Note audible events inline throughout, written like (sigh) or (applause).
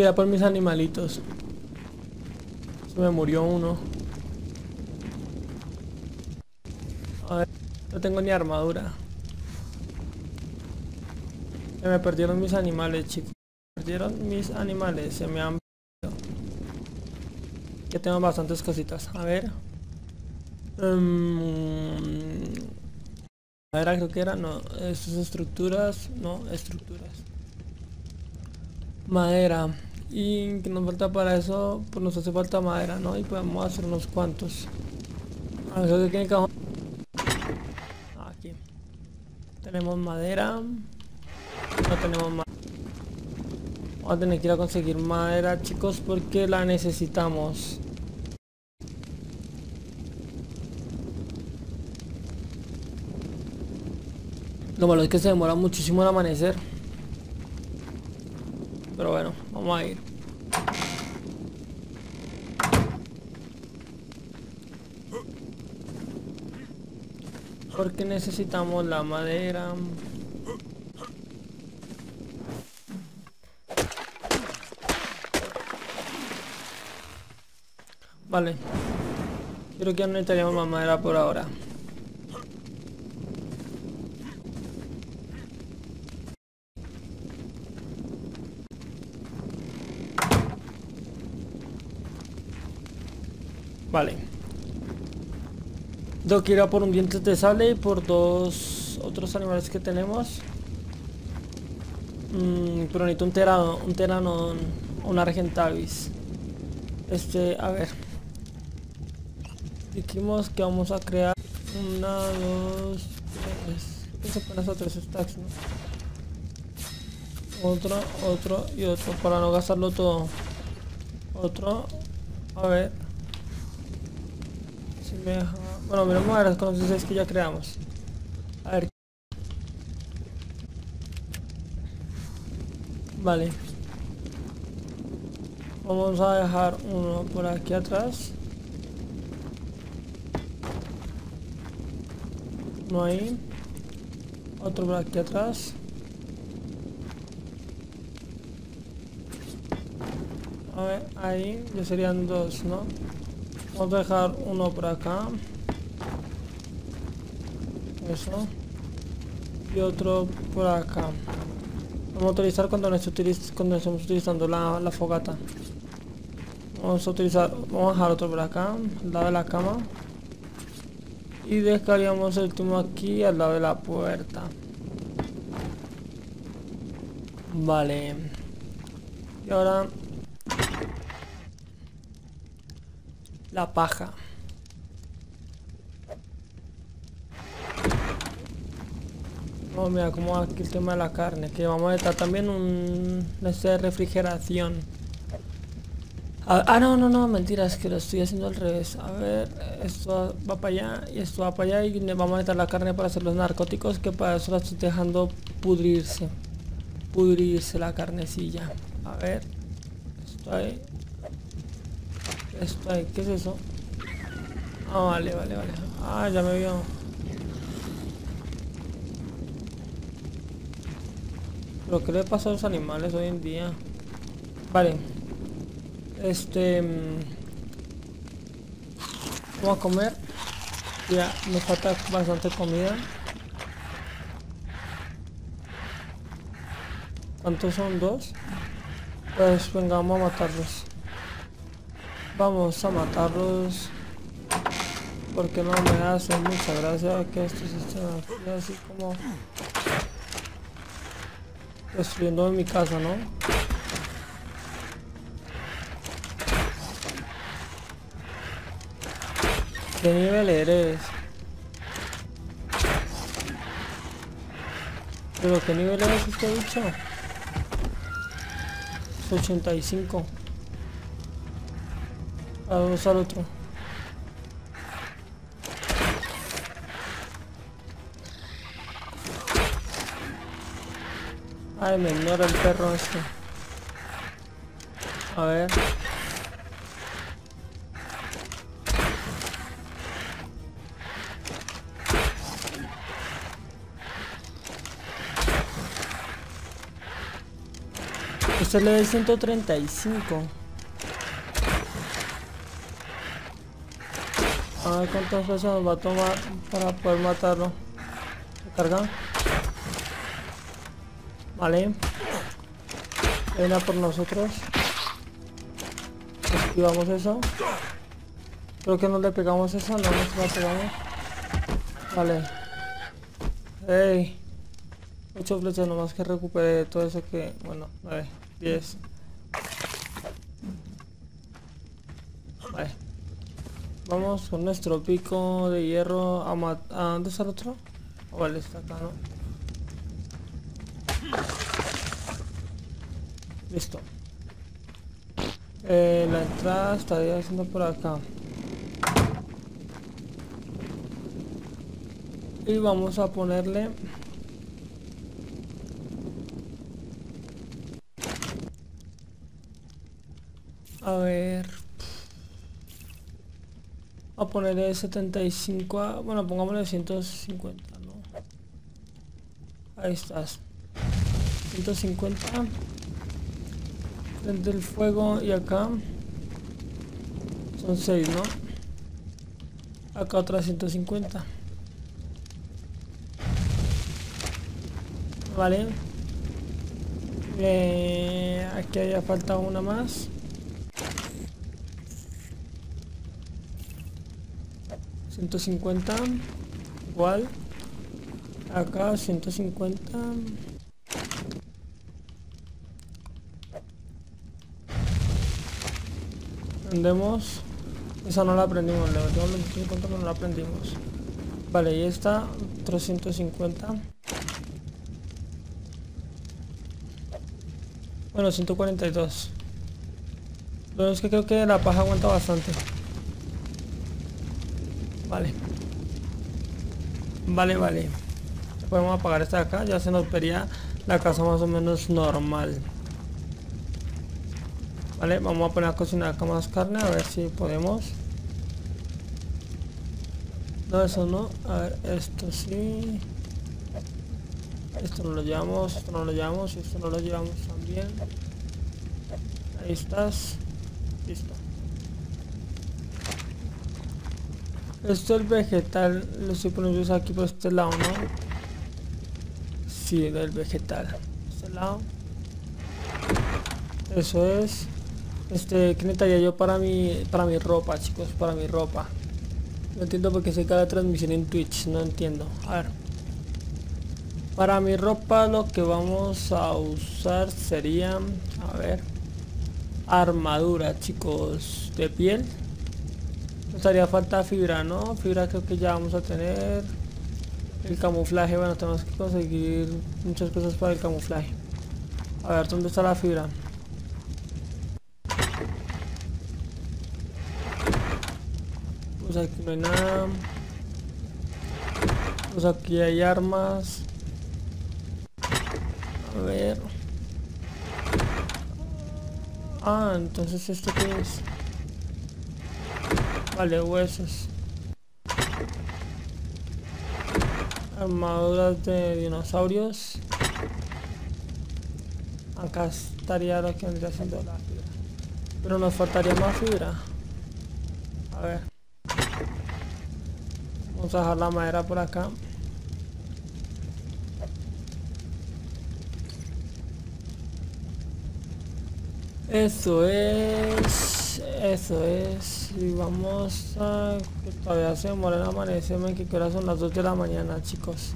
Tira por mis animalitos. Se me murió uno. A ver, no tengo ni armadura. Se me perdieron mis animales, chicos. Perdieron mis animales, se me han perdido. Ya tengo bastantes cositas. A ver. Um, era creo que era, no, estas estructuras, no, estructuras. Madera. Y que nos falta para eso, pues nos hace falta madera, ¿no? Y podemos hacer unos cuantos. A ver, que cajón. Aquí. Tenemos madera. No tenemos madera. Vamos a tener que ir a conseguir madera, chicos, porque la necesitamos. Lo malo es que se demora muchísimo el amanecer. Pero bueno, vamos a ir. Porque necesitamos la madera. Vale. Creo que no necesitaríamos más madera por ahora. Vale. Tengo que ir a por un diente de sable y por dos otros animales que tenemos. Mm, pero necesito un terano, un terano, un argentavis. Este, a ver. Dijimos que vamos a crear una, dos, tres. Eso apenas tres stacks. Otro, otro y otro para no gastarlo todo. Otro. A ver. Si me deja... Bueno, miramos a ver con los 16 que ya creamos. A ver. Vale. Vamos a dejar uno por aquí atrás. Uno ahí. Otro por aquí atrás. A ver, ahí ya serían dos, ¿no? Vamos a dejar uno por acá. Eso. Y otro por acá. Vamos a utilizar cuando, cuando estamos utilizando la, la fogata. Vamos a utilizar, vamos a dejar otro por acá, al lado de la cama. Y dejaríamos el último aquí al lado de la puerta. Vale. Y ahora... La paja. Oh, mira cómo aquí el tema de la carne. Que vamos a estar también un... de refrigeración. ah, no, no, no, mentira, es que lo estoy haciendo al revés. A ver, esto va para allá y esto va para allá y vamos a meter la carne para hacer los narcóticos que para eso la estoy dejando pudrirse. Pudrirse la carnecilla. A ver, esto ahí. Ahí, ¿qué es eso? Ah, vale, vale, vale. Ah, ya me vio. ¿Pero qué le pasa a los animales hoy en día? Vale. Este... Mm, vamos a comer. Ya, nos falta bastante comida. ¿Cuántos son? ¿Dos? Pues venga, vamos a matarlos. Vamos a matarlos. Porque no me hace mucha gracia que estos estén así como destruyendo en mi casa, ¿no? ¿Qué nivel eres? ¿Pero qué nivel eres este bicho? 85 Vamos al otro. Ay, me ignora el perro este. A ver. Este es level 135. A ver cuántas veces nos va a tomar para poder matarlo. Carga. Vale. Viene por nosotros. Esquivamos eso. Creo que no le pegamos eso, no nos la pegamos. Vale. Ey. 8 flechas nomás que recupere todo eso que... Bueno, 9, 10. Vale. Con nuestro pico de hierro a matar... ¿A dónde está el otro? Oh, vale, está acá, ¿no? Listo. Eh, la entrada estaría haciendo por acá. Y vamos a ponerle... A ver... Ponerle 75 a... Bueno, pongámosle 150, ¿no? Ahí estás. 150. Frente el fuego y acá. Son 6, ¿no? Acá otra 150. Vale. Eh, aquí había faltado una más. ¿150? Igual. Acá 150. Prendemos. Esa no la aprendimos, le metemos 150 pero no la aprendimos. Vale, y esta 350. Bueno, 142. Lo es que creo que la paja aguanta bastante. Vale. Vale, vale. Podemos apagar esta de acá. Ya se nos vería la casa más o menos normal. Vale, vamos a poner a cocinar acá más carne. A ver si podemos. No, eso no. A ver, esto sí. Esto no lo llevamos, esto no lo llevamos, esto no lo llevamos también. Ahí estás. Listo. Esto es vegetal, lo estoy poniendo aquí por este lado, ¿no? Sí, del vegetal. Este lado. Eso es. Este, ¿qué necesitaría yo para mi, para mi ropa, chicos? Para mi ropa. No entiendo por qué se cada transmisión en Twitch, no entiendo. A ver. Para mi ropa lo que vamos a usar sería, a ver, armadura chicos, de piel. Nos haría falta fibra, ¿no? Fibra creo que ya vamos a tener. El camuflaje, bueno, tenemos que conseguir muchas cosas para el camuflaje. A ver, ¿dónde está la fibra? Pues aquí no hay nada. Pues aquí hay armas. A ver. Ah, entonces esto qué es. Vale, huesos. Armaduras de dinosaurios. Acá estaría lo que vendría haciendo la fibra. Pero nos faltaría más fibra. A ver. Vamos a dejar la madera por acá. Eso es, eso es, y vamos a, que todavía se demora el amanecer, que ahora son las 2 de la mañana chicos.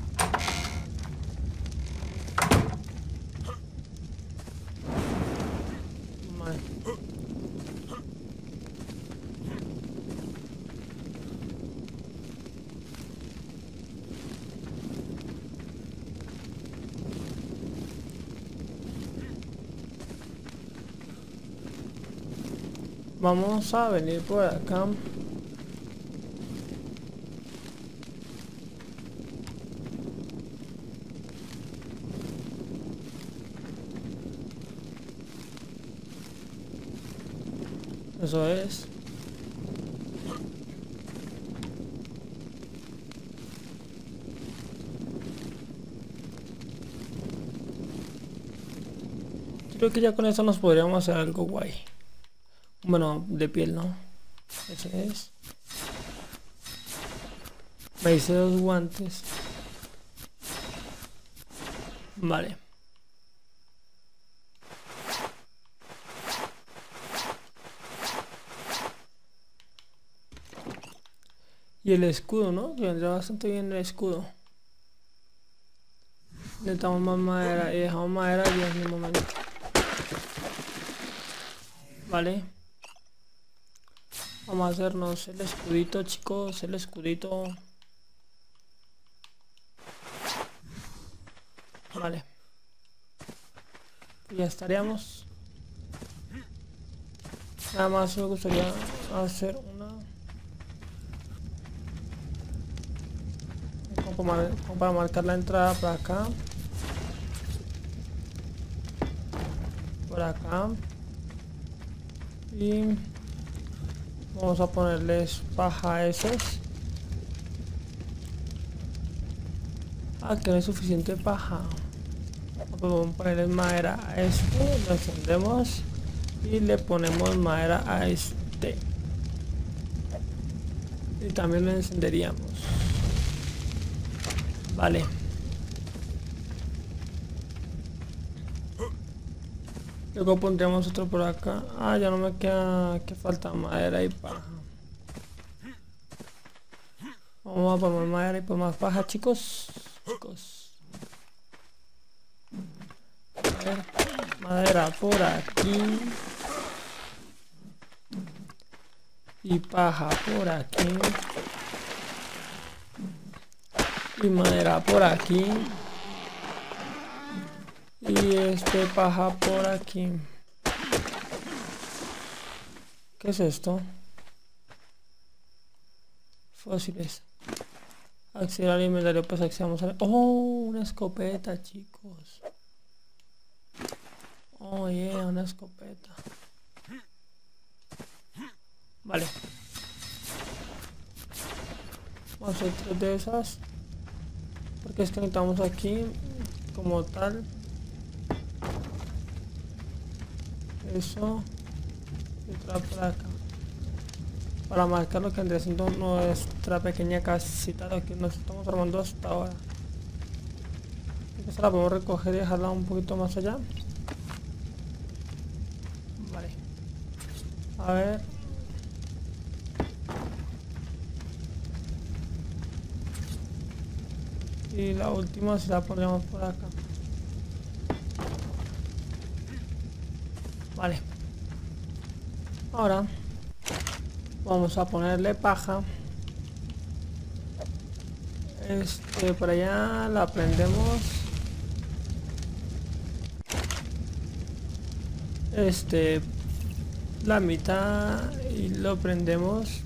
Vamos a venir por acá. Eso es. creo que ya con eso nos podríamos hacer algo guay. Bueno, de piel, ¿no? Eso es. Me hice dos guantes. Vale. Y el escudo, ¿no? Que vendrá bastante bien el escudo. Necesitamos más madera y dejamos madera y en el momento. Vale. Vamos a hacernos el escudito, chicos. El escudito. Vale. Ya estaríamos. Nada más me gustaría hacer una... Para marcar la entrada para acá. Por acá. Y vamos a ponerles paja a esos. Ah, que no es suficiente paja. Vamos a ponerle madera a este, lo encendemos y le ponemos madera a este. Y también lo encenderíamos. Vale. Luego pondríamos otro por acá. Ah, ya no me queda que falta madera y paja. Vamos a poner madera y por más paja, chicos. Chicos. A ver, madera por aquí. Y paja por aquí y madera por aquí y este paja por aquí. ¿qué es esto? fósiles. Acceder al inventario pues accedamos a... oh una escopeta chicos. Oh yeah una escopeta. Vale. Vamos a hacer tres de esas porque es que necesitamos aquí como tal eso y otra por para marcar lo que vendría siendo nuestra pequeña casita lo que nos estamos armando hasta ahora. Esta la podemos recoger y dejarla un poquito más allá. Vale. A ver. Y la última si la ponemos por acá ahora vamos a ponerle paja. Este por allá la prendemos. Este la mitad y lo prendemos.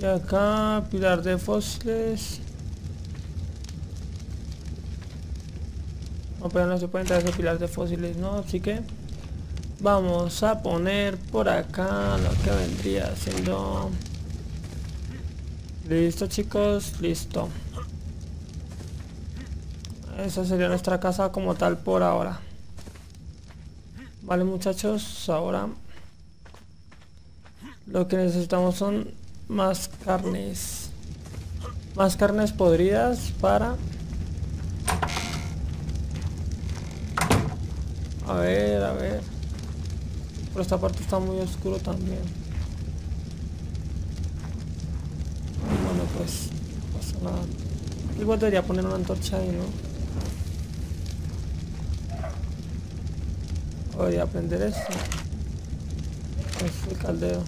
Y acá, pilar de fósiles. No, pero no se puede entrar ese pilar de fósiles, ¿no? Así que vamos a poner por acá lo que vendría siendo... Listo chicos, listo. Esa sería nuestra casa como tal por ahora. Vale muchachos, ahora lo que necesitamos son más carnes más carnes podridas para a ver a ver. Por esta parte está muy oscuro también. Bueno pues no pasa nada. Igual debería poner una antorcha ahí no Podría prender esto es el caldero.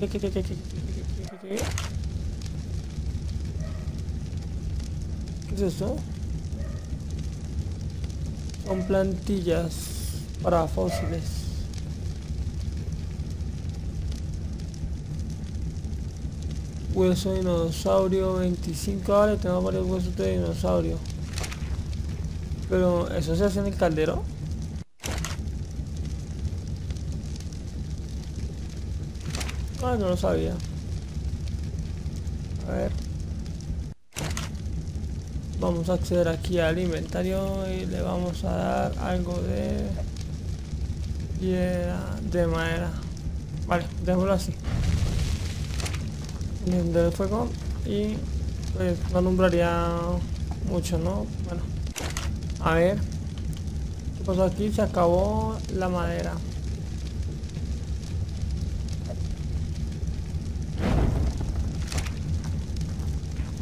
¿Qué, qué, qué, qué, qué, ¿Qué es eso? Son plantillas para fósiles. Hueso de dinosaurio 25, vale, tengo varios huesos de dinosaurio. Pero, ¿eso se hace en el caldero? Ah, no lo sabía. A ver. Vamos a acceder aquí al inventario y le vamos a dar algo de de madera. Vale démoslo así. Del fuego y pues no alumbraría mucho no bueno a ver. Qué pasó aquí se acabó la madera.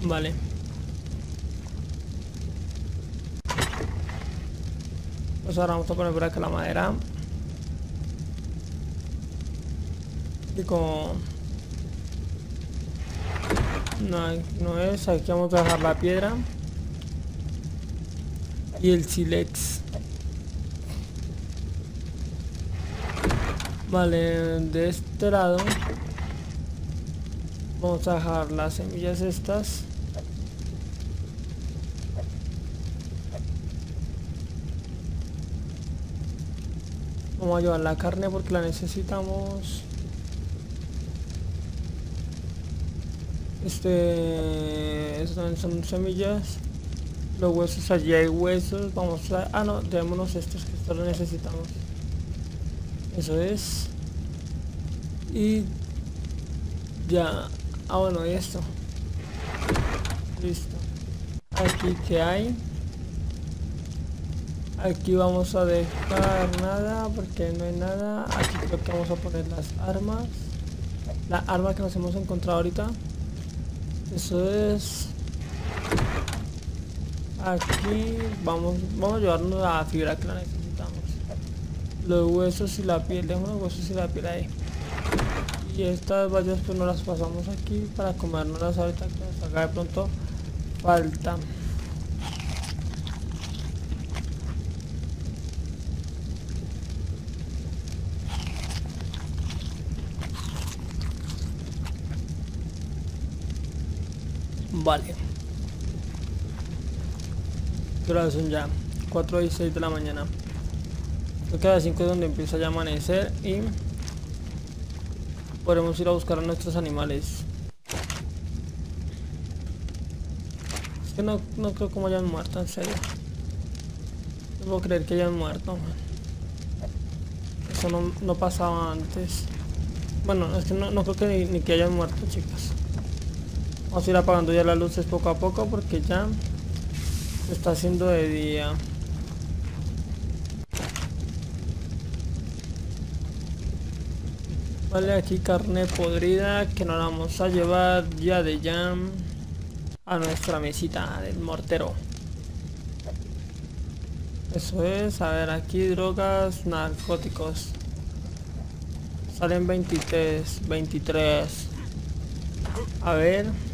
Vale pues ahora vamos a poner por acá la madera con no, no es, aquí vamos a dejar la piedra. Y el silex. Vale, de este lado vamos a dejar las semillas estas. Vamos a llevar la carne porque la necesitamos. Este... Son, son semillas. Los huesos, allí hay huesos. Vamos a... Ah, no, démonos estos que solo necesitamos. Eso es. Y... Ya. Ah, bueno, y esto. Listo. Aquí que hay. Aquí vamos a dejar nada porque no hay nada. Aquí creo que vamos a poner las armas. La arma que nos hemos encontrado ahorita. Eso es... Aquí vamos, vamos a llevarnos la fibra que la necesitamos. Los huesos y la piel, dejamos los huesos y la piel ahí. Y estas vallas pues no las pasamos aquí para comernos ahorita que nos haga de pronto falta. Vale. ¿Qué son ya? 4 y 6 de la mañana. Creo que a las 5 es donde empieza ya a amanecer y podremos ir a buscar a nuestros animales. Es que no, no creo como hayan muerto, en serio. No puedo creer que hayan muerto. Eso no, no pasaba antes. Bueno, es que no, no creo que ni que hayan muerto, chicas. Vamos a ir apagando ya las luces poco a poco porque ya está haciendo de día. Vale, aquí carne podrida que nos vamos a llevar ya de jam a nuestra mesita del mortero. Eso es, a ver, aquí drogas, narcóticos. Salen 23, 23. A ver.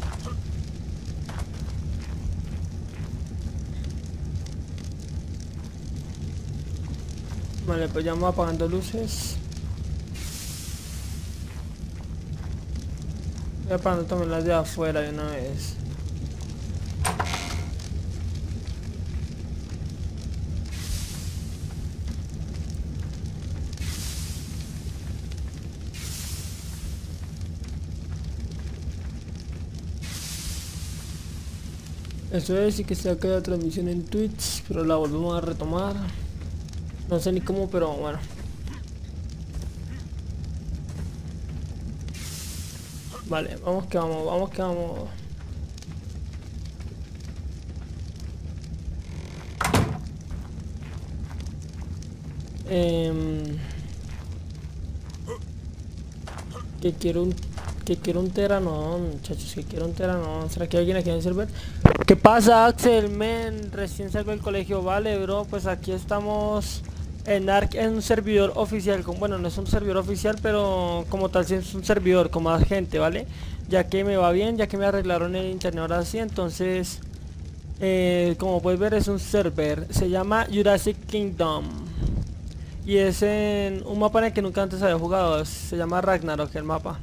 Vale, pues ya vamos apagando luces. Voy apagando también las de afuera de una vez. Eso es, y que se ha quedado transmisión en Twitch, pero la volvemos a retomar. No sé ni cómo, pero bueno. Vale, vamos que vamos, vamos que vamos. Eh, que quiero un que quiero un teranón, muchachos, que quiero un teranón. ¿Será que hay alguien aquí en el server? ¿Qué pasa, Axel? Men, recién salgo del colegio. Vale, bro, pues aquí estamos en ARC en un servidor oficial, bueno, no es un servidor oficial, pero como tal sí es un servidor con más gente, ¿vale? Ya que me va bien, ya que me arreglaron el internet ahora sí, entonces, eh, como puedes ver es un server, se llama Jurassic Kingdom. Y es en un mapa en el que nunca antes había jugado, se llama Ragnarok el mapa.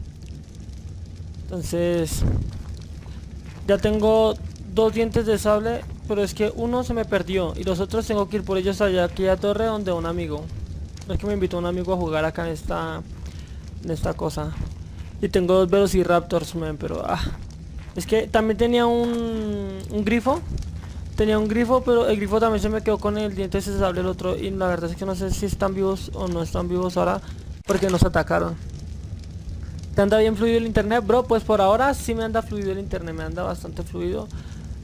Entonces, ya tengo dos dientes de sable pero es que uno se me perdió y los otros tengo que ir por ellos allá aquí a Torre donde un amigo. Es que me invitó un amigo a jugar acá en esta en esta cosa. Y tengo dos Velociraptors, man, pero ah. Es que también tenía un, un grifo, Tenía un grifo, pero el grifo también se me quedó con el diente ese sable el otro. Y la verdad es que no sé si están vivos o no están vivos ahora. Porque nos atacaron. ¿Te anda bien fluido el internet, bro? Pues por ahora sí me anda fluido el internet. Me anda bastante fluido.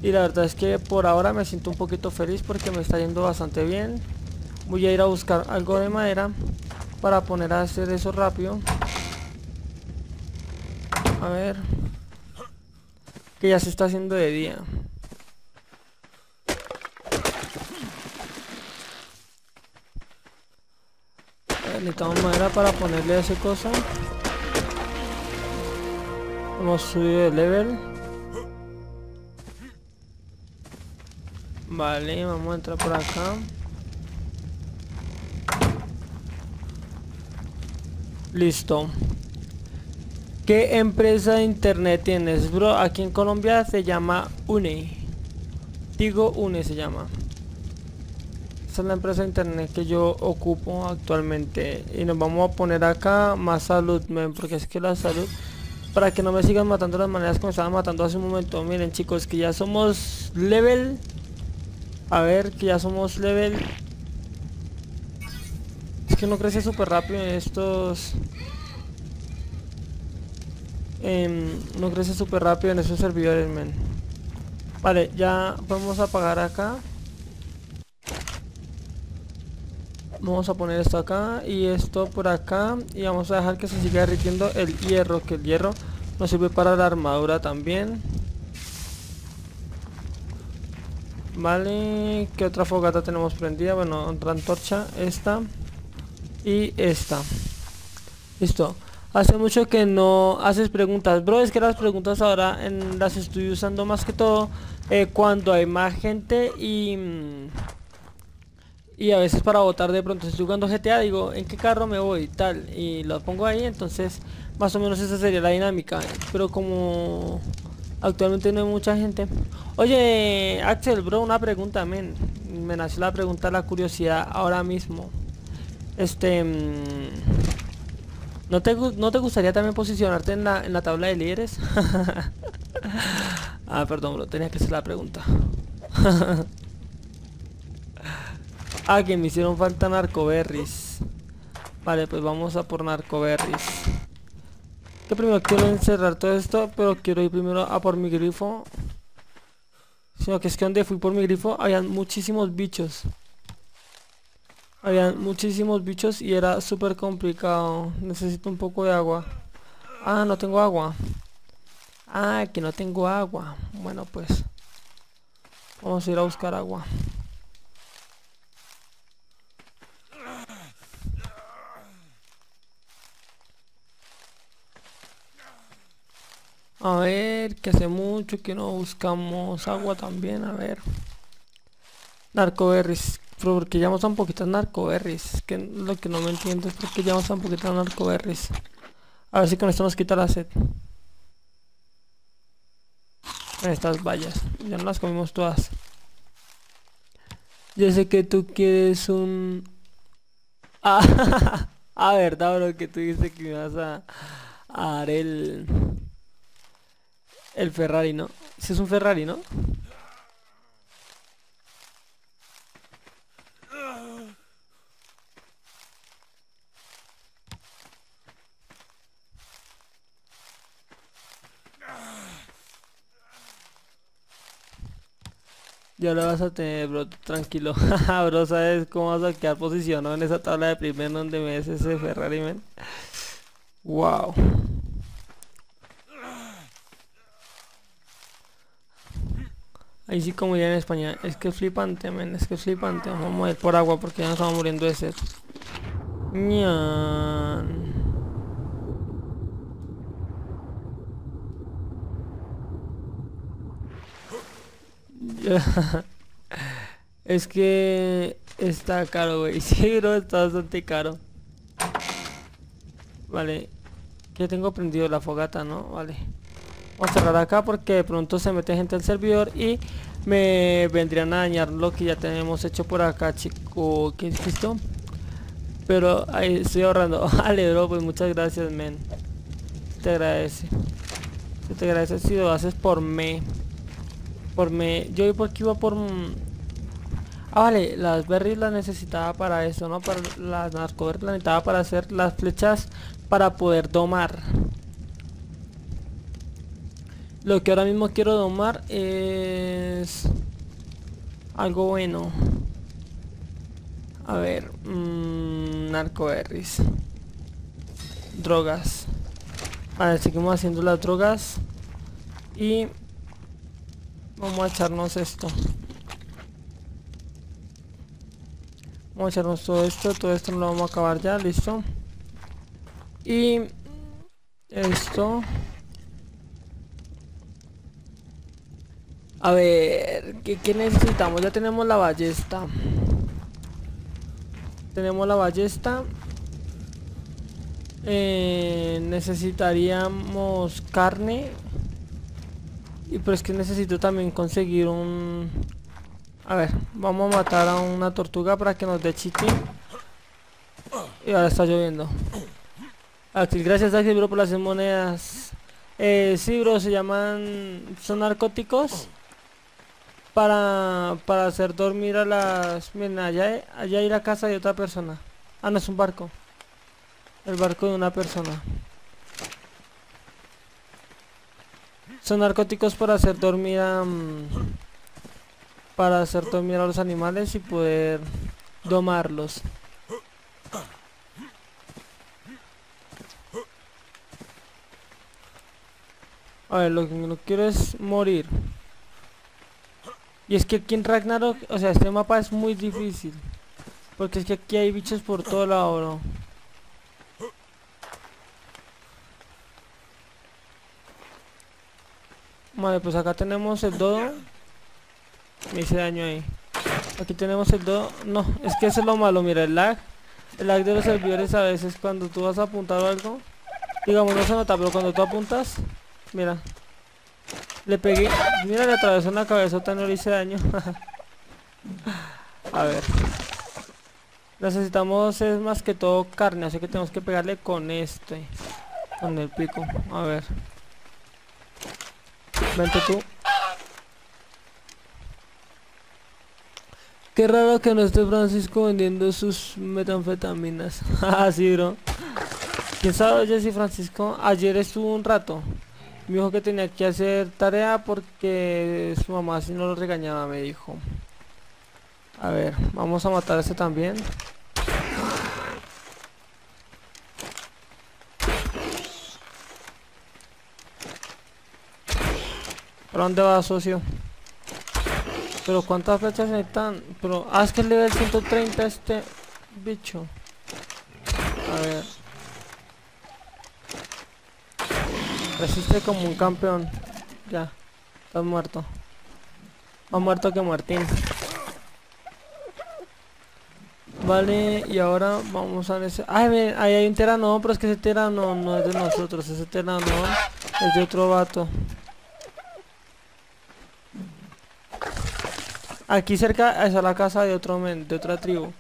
Y la verdad es que por ahora me siento un poquito feliz porque me está yendo bastante bien. Voy a ir a buscar algo de madera para poner a hacer eso rápido. A ver. Que ya se está haciendo de día. necesitamos madera para ponerle esa cosa. Hemos subido de level. Vale, vamos a entrar por acá. Listo. ¿Qué empresa de internet tienes, bro? Aquí en Colombia se llama UNE. Digo UNE se llama. Esta es la empresa de internet que yo ocupo actualmente. Y nos vamos a poner acá más salud, porque es que la salud... Para que no me sigan matando las maneras como me estaban matando hace un momento. Miren chicos, que ya somos level... A ver, que ya somos level... Es que no crece súper rápido en estos... Em, no crece súper rápido en esos servidores, men. Vale, ya podemos apagar acá. Vamos a poner esto acá y esto por acá. Y vamos a dejar que se siga derritiendo el hierro, que el hierro nos sirve para la armadura también. Vale, ¿qué otra fogata tenemos prendida? Bueno, otra antorcha, esta y esta. Listo. Hace mucho que no haces preguntas. Bro, es que las preguntas ahora en, las estoy usando más que todo eh, cuando hay más gente y... Y a veces para votar de pronto, estoy jugando GTA, digo, ¿en qué carro me voy? Tal, y lo pongo ahí, entonces más o menos esa sería la dinámica. Pero como actualmente no hay mucha gente. Oye, Axel, bro, una pregunta, men. Me nació la pregunta, la curiosidad ahora mismo. Este... Mm, ¿No te, ¿No te gustaría también posicionarte en la, en la tabla de líderes? (laughs) ah, perdón, bro, tenía que hacer la pregunta. (laughs) ah, que me hicieron falta narcoberries. Vale, pues vamos a por narcoberries. Primero quiero encerrar todo esto, pero quiero ir primero a por mi grifo. Sino que es que donde fui por mi grifo habían muchísimos bichos. Habían muchísimos bichos y era súper complicado. Necesito un poco de agua. Ah, no tengo agua. Ah, que no tengo agua. Bueno, pues. Vamos a ir a buscar agua. A ver, que hace mucho que no buscamos agua también, a ver. Narcoberries porque llevamos tan poquitas narcoberries. Que lo que no me entiendo es por qué llevamos tan poquitas narcoberries. A ver si con esto nos quita la sed. Estas vallas. Ya no las comimos todas. Yo sé que tú quieres un... (laughs) Ah, (laughs) ah verdad, bro, que tú dices que me vas a, a dar el... El Ferrari, ¿no? Si es un Ferrari, ¿no? Ya lo vas a tener, bro, tranquilo. (laughs) bro, ¿sabes cómo vas a quedar posicionado en esa tabla de primer donde me ves ese Ferrari, man? Wow. Ahí sí como ya en España. Es que flipante, men. Es que flipante. Vamos a ir por agua porque ya nos estamos muriendo de sed. (laughs) Es que está caro, güey. (laughs) Sí, bro, está bastante caro. Vale. Ya tengo prendido la fogata, ¿no? Vale. Vamos a cerrar acá porque de pronto se mete gente al servidor y me vendrían a dañar lo que ya tenemos hecho por acá, chico. ¿Qué es esto? Pero ahí estoy ahorrando. (laughs) Vale, bro, pues muchas gracias, men. Te agradece. te agradece si lo haces por me. Por me... Yo porque iba por... Ah, vale, las berries las necesitaba para eso, ¿no? Para las narcoberries las necesitaba para hacer las flechas para poder domar. Lo que ahora mismo quiero domar es... Algo bueno. A ver, mmm, narcoberries. Drogas. Vale, seguimos haciendo las drogas. Y vamos a echarnos esto. Vamos a echarnos todo esto. Todo esto lo vamos a acabar ya, listo. Y esto. A ver, ¿qué, ¿qué, necesitamos? Ya tenemos la ballesta. Tenemos la ballesta. Eh, necesitaríamos carne. Y pero es que necesito también conseguir un... A ver, vamos a matar a una tortuga para que nos dé chichi. Y ahora está lloviendo. Axel, gracias Axel bro por las monedas. Eh, sí bro, se llaman... Son narcóticos. Para, para hacer dormir a las... Miren, allá, allá hay la casa de otra persona. Ah, no, es un barco. El barco de una persona. Son narcóticos para hacer dormir a... Mm, para hacer dormir a los animales y poder domarlos. A ver, lo que no quiero es morir. Y es que aquí en Ragnarok, o sea, este mapa es muy difícil. Porque es que aquí hay bichos por todo lado, ¿no? Vale, pues acá tenemos el dodo. Me hice daño ahí. Aquí tenemos el dodo. No, es que eso es lo malo, mira, el lag. El lag de los servidores a veces cuando tú vas a apuntar algo. Digamos, no se nota, pero cuando tú apuntas. Mira. Le pegué. Mira, le atravesó una cabezota, no le hice daño. (laughs) a ver. Necesitamos es más que todo carne, así que tenemos que pegarle con este. Con el pico. A ver. Vente tú. Qué raro que no esté Francisco vendiendo sus metanfetaminas. (laughs) ah, sí, bro. ¿Quién sabe, oye, si Francisco ayer estuvo un rato? Me dijo que tenía que hacer tarea porque su mamá si no lo regañaba, me dijo. A ver, vamos a matar a este también. ¿Para dónde va, socio? Pero ¿cuántas flechas necesitan? Pero, ah, es que el nivel 130 este bicho. A ver. Resiste como un campeón. Ya. Estás muerto. Más muerto que Martín. Vale, y ahora vamos a... Ese... Ay, ven, ahí hay un terano, pero es que ese terano no es de nosotros. Ese terano es de otro vato. Aquí cerca es la casa de otro men, de otra tribu.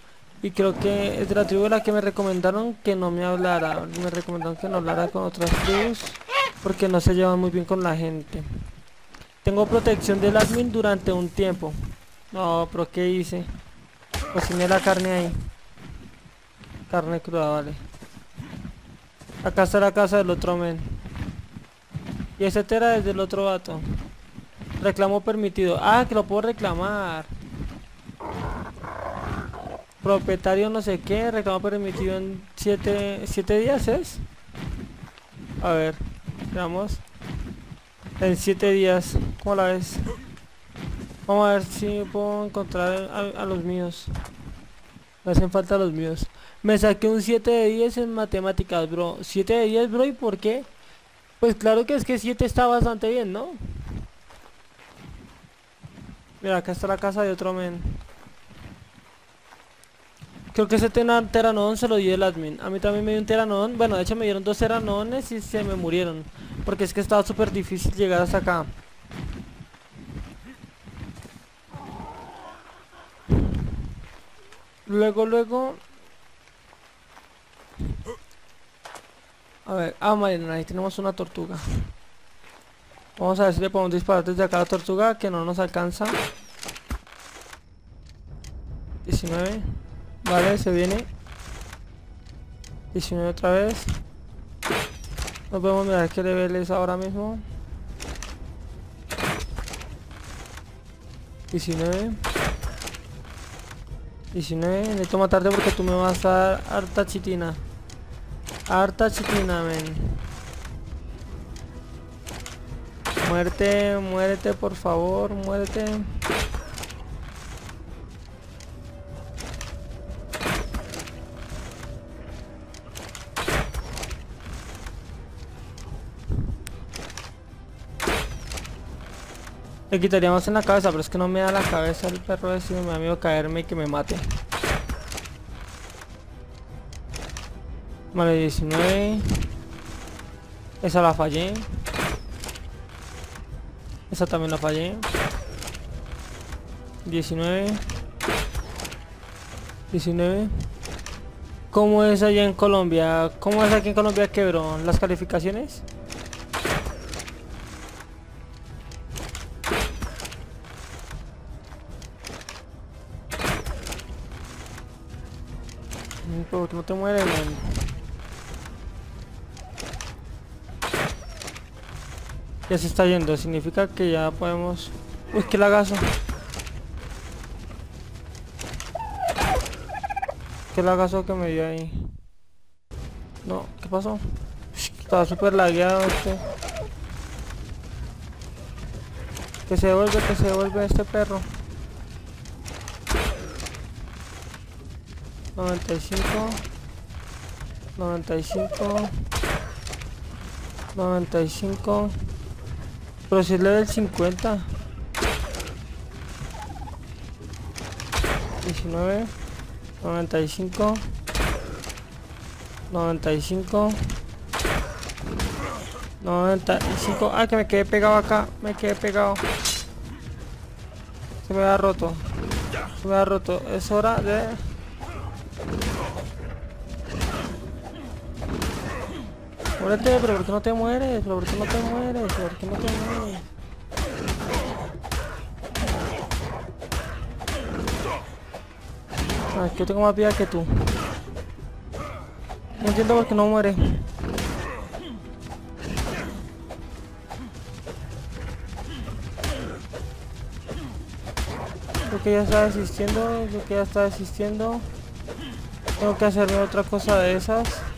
Y creo que es de la tribu la que me recomendaron que no me hablara. Me recomendaron que no hablara con otras tribus. Porque no se llevan muy bien con la gente. Tengo protección del admin durante un tiempo. No, pero ¿qué hice? Cociné la carne ahí. Carne cruda, vale. Acá está la casa del otro men. Y ese tera es del otro vato. Reclamo permitido. Ah, que lo puedo reclamar. Propietario no sé qué. Reclamo permitido en 7 siete, días es. A ver. Veamos. En 7 días. ¿Cómo la ves? Vamos a ver si puedo encontrar a, los míos. Me hacen falta los míos. Me saqué un 7 de 10 en matemáticas, bro. 7 de 10, bro. ¿Y por qué? Pues claro que es que 7 está bastante bien, ¿no? Mira, acá está la casa de otro men. Creo que ese teranodon se lo dio el admin. A mí también me dio un teranodon. Bueno, de hecho me dieron dos teranones y se me murieron. Porque es que estaba súper difícil llegar hasta acá. Luego, luego... A ver, ah, Marina, ahí tenemos una tortuga. Vamos a ver si le podemos disparar desde acá a la tortuga, que no nos alcanza. 19. Vale, se viene. 19 otra vez. No podemos mirar qué level es ahora mismo. 19. 19. Necesito matarte porque tú me vas a dar harta chitina. Harta chitina, men. Muerte, muérete, por favor, muérete. Le quitaríamos en la cabeza, pero es que no me da la cabeza el perro ese, me da miedo caerme y que me mate. Vale, 19. Esa la fallé. Esa también la fallé. 19. 19. ¿Cómo es allá en Colombia? ¿Cómo es aquí en Colombia quebró las calificaciones? No te mueres. Ya se está yendo, significa que ya podemos... Uy, qué lagazo. Qué lagazo que me dio ahí. No, ¿qué pasó? Estaba súper lagueado este. Que se devuelve, que se devuelve este perro. 95 95 95 pero si es level 50 19 95 95 95 ah que me quedé pegado acá. Me quedé pegado. Se me ha roto. Se me ha roto. Es hora de Muérete, pero ¿por qué no te mueres? ¿Pero por qué no te mueres? ¿Por qué no te mueres? Ah, yo tengo más vida que tú. No entiendo por qué no muere. Creo que ya está desistiendo, creo que ya está desistiendo. Tengo que hacerme otra cosa de esas.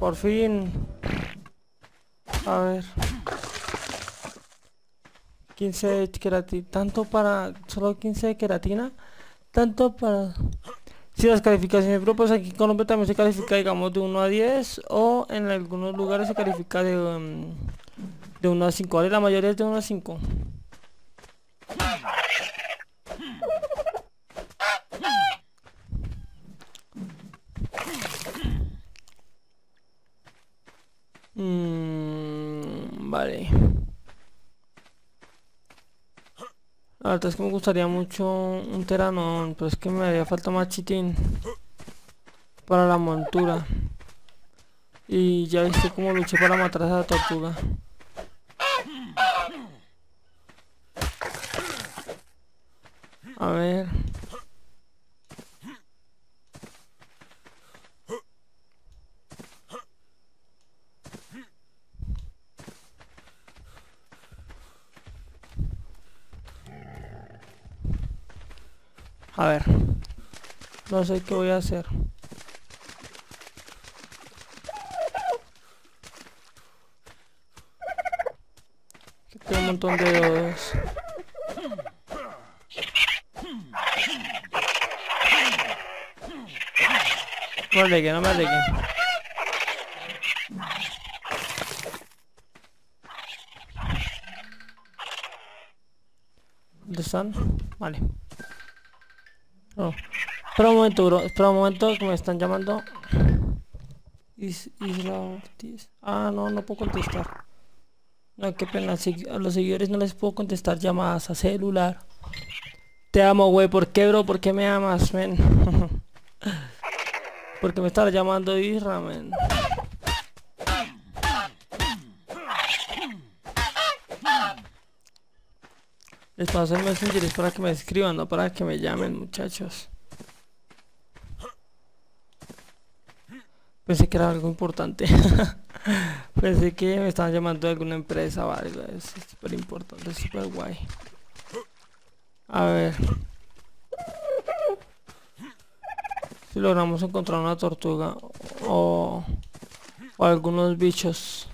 Por fin. A ver. 15 de queratina. Tanto para... Solo 15 de queratina. Tanto para... Si las calificaciones propias aquí en Colombia también se califica digamos de 1 a 10 o en algunos lugares se califica de, um, de 1 a 5. ¿vale? La mayoría es de 1 a 5. Mm, vale. La verdad es que me gustaría mucho un teranón, pero es que me haría falta más chitín para la montura. Y ya viste cómo luché para matar a esa tortuga. A ver. A ver. No sé qué voy a hacer. tengo un montón de dedos. No me alegue, no me alegue. ¿Dónde están? Vale. Oh. Espera un momento, bro. Espera un momento que me están llamando. Isla Ah, no, no puedo contestar. No, qué pena. A los seguidores no les puedo contestar llamadas a celular. Te amo, güey. ¿Por qué, bro? ¿Por qué me amas, men? (laughs) Porque me estaba llamando Isra, men. Les paso el messenger es para que me escriban, no para que me llamen, muchachos. Pensé que era algo importante. (laughs) Pensé que me estaban llamando de alguna empresa o. Es súper importante, súper guay. A ver. Si logramos encontrar una tortuga o, o algunos bichos.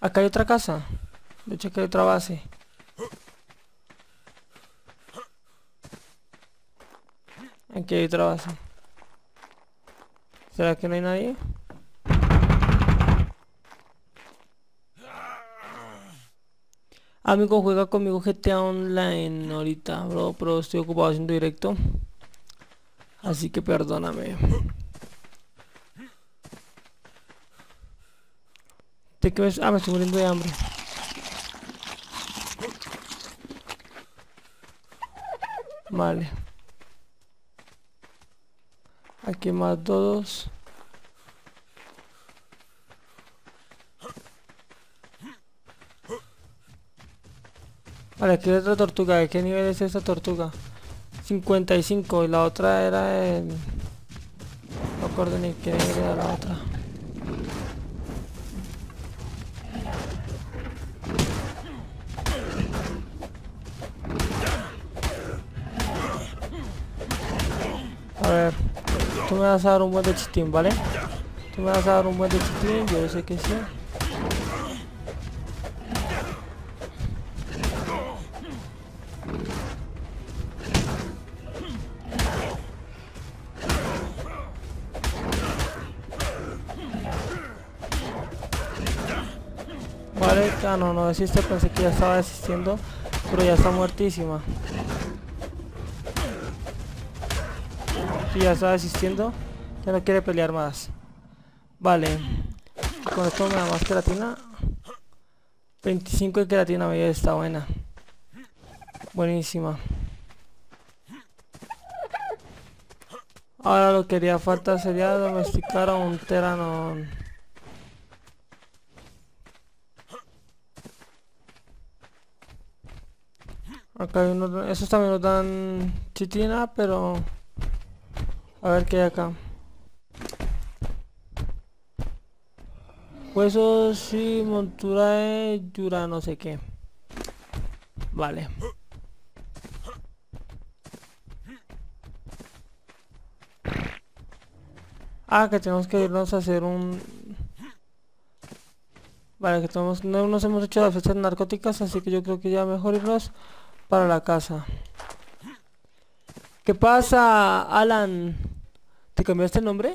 Acá hay otra casa. De hecho, acá hay otra base. Aquí hay otra base. ¿Será que no hay nadie? Amigo, juega conmigo GTA Online ahorita, bro, pero estoy ocupado haciendo directo. Así que perdóname. ¿De qué me... Ah, me estoy muriendo de hambre. Vale. Aquí más todos. Vale, aquí hay otra tortuga. ¿De qué nivel es esta tortuga? 55 y la otra era el... No acuerdo ni qué era la otra. A ver, tú me vas a dar un buen de chitín, ¿vale? Tú me vas a dar un buen de chitín, yo sé que sí. Vale, ah no, no desiste, pensé que ya estaba desistiendo, pero ya está muertísima. Sí, ya está desistiendo, ya no quiere pelear más. Vale, con esto me da más queratina. 25 de queratina, me está buena. Buenísima. Ahora lo que haría falta sería domesticar a un teranón. Acá hay unos, esos también nos dan chitina, pero... A ver qué hay acá. Huesos y montura de yura no sé qué. Vale. Ah, que tenemos que irnos a hacer un... Vale, que tenemos, no nos hemos hecho las fechas narcóticas, así que yo creo que ya mejor irnos para la casa. ¿Qué pasa, Alan? ¿Te cambiaste el nombre?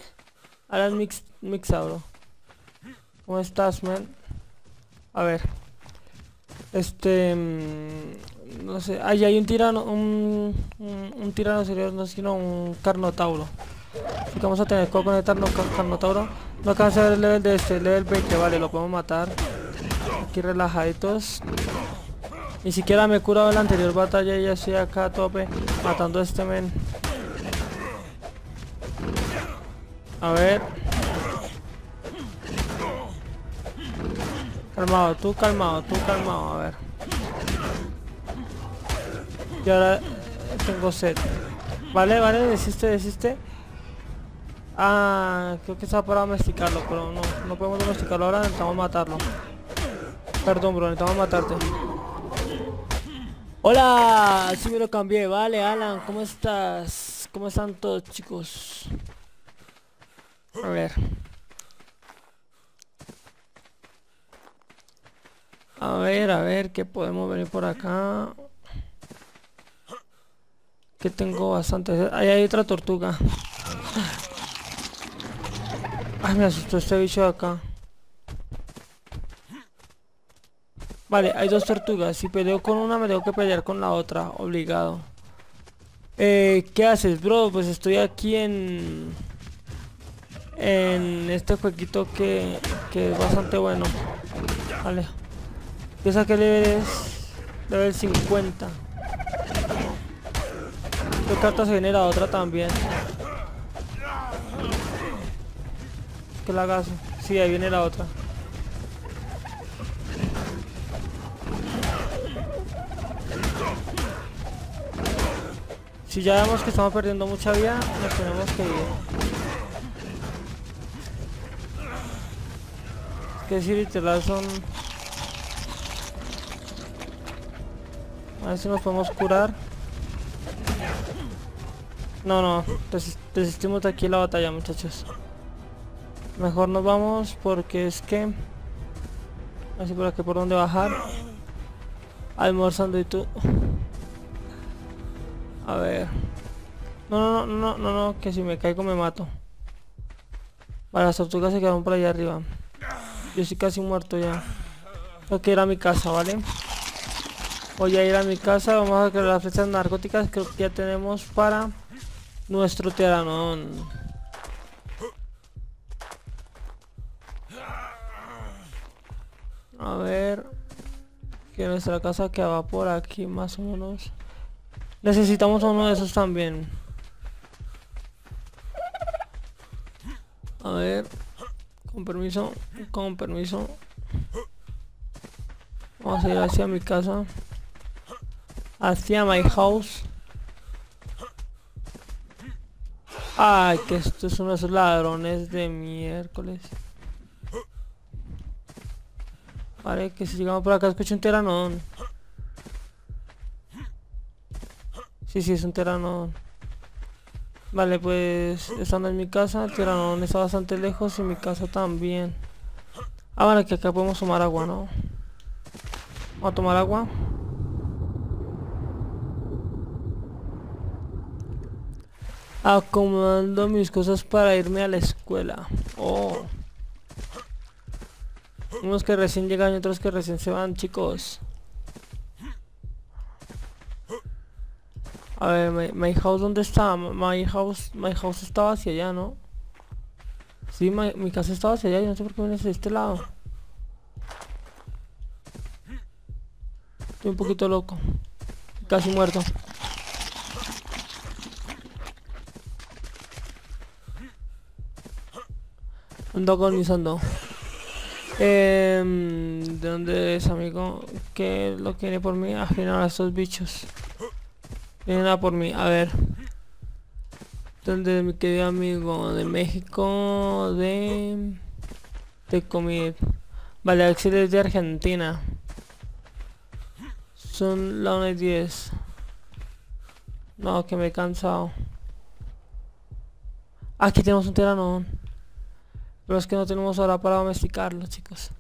Alan Mix Mixauro. ¿Cómo estás, man? A ver. Este... Mm, no sé. Ahí hay un tirano... Un, un, tirano serio, no sino un carnotauro. Así que vamos a tener que conectarnos con carnotauro. No alcanza el level de este, level 20, vale, lo podemos matar. Aquí relajaditos. Ni siquiera me he curado en la anterior batalla y ya estoy acá a tope matando a este men. A ver. Calmado, tú calmado, tú calmado, a ver. Y ahora tengo sed. Vale, vale, desiste, desiste. Ah, creo que está para domesticarlo, pero no, no podemos domesticarlo ahora, necesitamos matarlo. Perdón, bro, necesitamos matarte. Hola, sí me lo cambié, vale, Alan, ¿cómo estás? ¿Cómo están todos, chicos? A ver. A ver, a ver, ¿qué podemos venir por acá? Que tengo bastante... Ahí hay otra tortuga. Ay, me asustó este bicho de acá. Vale, hay dos tortugas. Si peleo con una, me tengo que pelear con la otra. Obligado. Eh, ¿Qué haces, bro? Pues estoy aquí en... En este jueguito que, que es bastante bueno. Vale. Piensa que level es... Level 50. ¿Qué carta se viene la otra también? que la hagas. Sí, ahí viene la otra. Si ya vemos que estamos perdiendo mucha vida, nos tenemos que ir. Que si literal son... A ver si nos podemos curar. No, no, desistimos de aquí la batalla, muchachos. Mejor nos vamos porque es que... Así por aquí por donde bajar. Almorzando y tú. A ver. No, no, no, no, no, no, que si me caigo me mato. Vale, las tortugas se quedaron por allá arriba. Yo estoy casi muerto ya. Tengo que ir a mi casa, ¿vale? Voy a ir a mi casa, vamos a crear las flechas narcóticas, creo que ya tenemos para nuestro teranón. A ver. Que nuestra casa que va por aquí más o menos. Necesitamos uno de esos también. A ver. Con permiso. Con permiso. Vamos a ir hacia mi casa. Hacia my house. Ay, que estos son unos ladrones de miércoles. Vale, que si llegamos por acá escucho un teranón. Sí, sí, es un teranón. Vale, pues estando en mi casa, el teranón está bastante lejos y mi casa también. Ah, bueno, que acá podemos tomar agua, ¿no? Vamos a tomar agua. Acomodando mis cosas para irme a la escuela. Oh. Unos que recién llegan y otros que recién se van, chicos. A ver, my, house, ¿dónde está? My house, my house estaba hacia allá, ¿no? Sí, mi casa estaba hacia allá, yo no sé por qué vienes de este lado. Estoy un poquito loco. Casi muerto. Ando agonizando. Eh, ¿De dónde es, amigo? ¿Qué lo quiere por mí? Afinar a estos bichos. Vienen a por mí. A ver. ¿Dónde mi querido amigo? De México. De... De comida. Vale, Axel es de Argentina. Son la 1 y 10. No, que me he cansado. Aquí tenemos un teranón. Pero es que no tenemos hora para domesticarlo, chicos.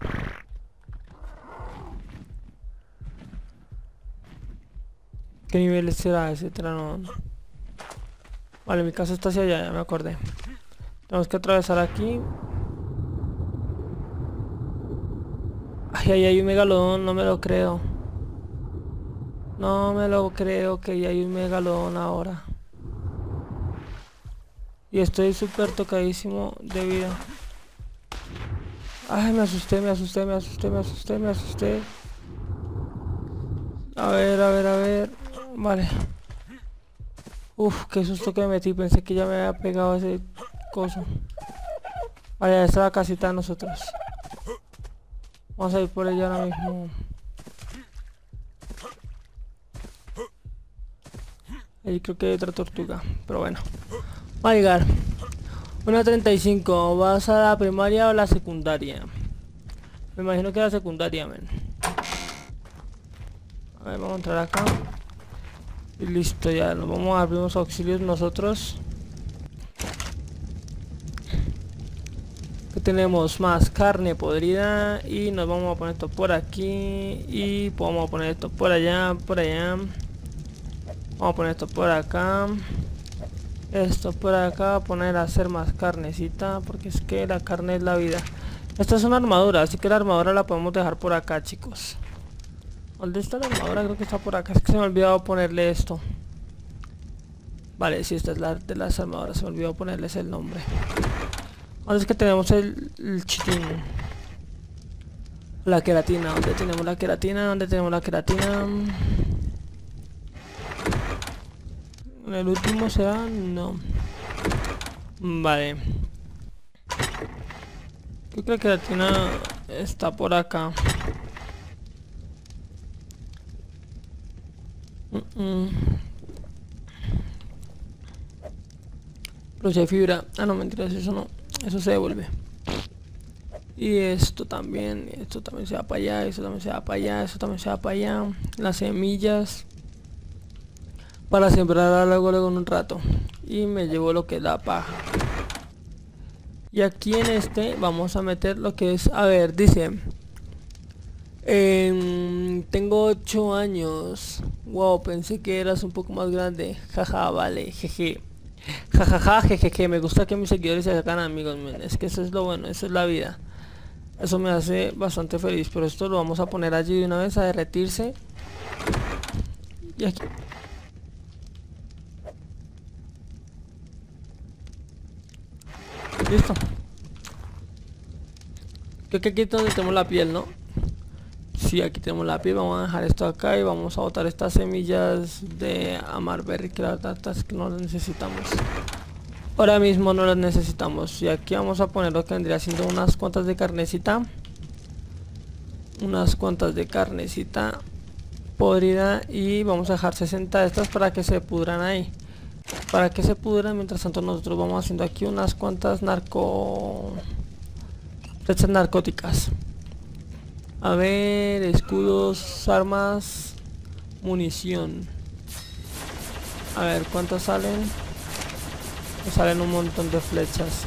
¿Qué nivel será ese tranón? Vale, mi casa está hacia allá, ya me acordé. Tenemos que atravesar aquí. Ay, ay, hay un megalodón, no me lo creo. No me lo creo que hay un megalodón ahora. Y estoy súper tocadísimo de vida. Ay, me asusté, me asusté, me asusté, me asusté, me asusté. A ver, a ver, a ver. Vale. Uf, qué susto que me metí. Pensé que ya me había pegado ese coso. Vale, esta es la casita de nosotros. Vamos a ir por ella ahora mismo. Ahí creo que hay otra tortuga. Pero bueno. Va a llegar. 1.35, ¿vas a la primaria o la secundaria? Me imagino que la secundaria, men. A ver, vamos a entrar acá. Y listo, ya nos vamos a abrir unos auxilios nosotros. Que tenemos más carne podrida y nos vamos a poner esto por aquí y a poner esto por allá, por allá. Vamos a poner esto por acá. Esto por acá, poner a hacer más carnecita, porque es que la carne es la vida. Esta es una armadura, así que la armadura la podemos dejar por acá, chicos. ¿Dónde está la armadura? Creo que está por acá. Es que se me ha olvidado ponerle esto. Vale, si esta es la de las armaduras. Se me olvidó ponerles el nombre. ¿Dónde es que tenemos el, el chitín? La queratina. ¿Dónde tenemos la queratina? ¿Dónde tenemos la queratina? El último será... No. Vale. Creo que la queratina está por acá. Si hay fibra... Ah, no, mentiras, eso no. Eso se devuelve. Y esto también, esto también se va para allá, eso también se va para allá, eso también se va para allá. Las semillas. Para sembrar luego, luego en un rato. Y me llevo lo que da paja. Y aquí en este vamos a meter lo que es... A ver, dice... tengo 8 años. Wow, pensé que eras un poco más grande. Jaja, vale, jeje. Jajaja, jejeje. Me gusta que mis seguidores se hagan amigos. Es que eso es lo bueno, eso es la vida. Eso me hace bastante feliz. Pero esto lo vamos a poner allí de una vez a derretirse. Y aquí. Listo. Creo que aquí es donde tenemos la piel, ¿no? Sí, aquí tenemos la piel. Vamos a dejar esto acá y vamos a botar estas semillas de Amarberry, que la verdad es que no las necesitamos. Ahora mismo no las necesitamos. Y aquí vamos a poner lo que vendría siendo unas cuantas de carnecita. Unas cuantas de carnecita podrida. Y vamos a dejar 60 de estas para que se pudran ahí para que se pudra mientras tanto nosotros vamos haciendo aquí unas cuantas narco flechas narcóticas a ver escudos armas munición a ver cuántas salen salen un montón de flechas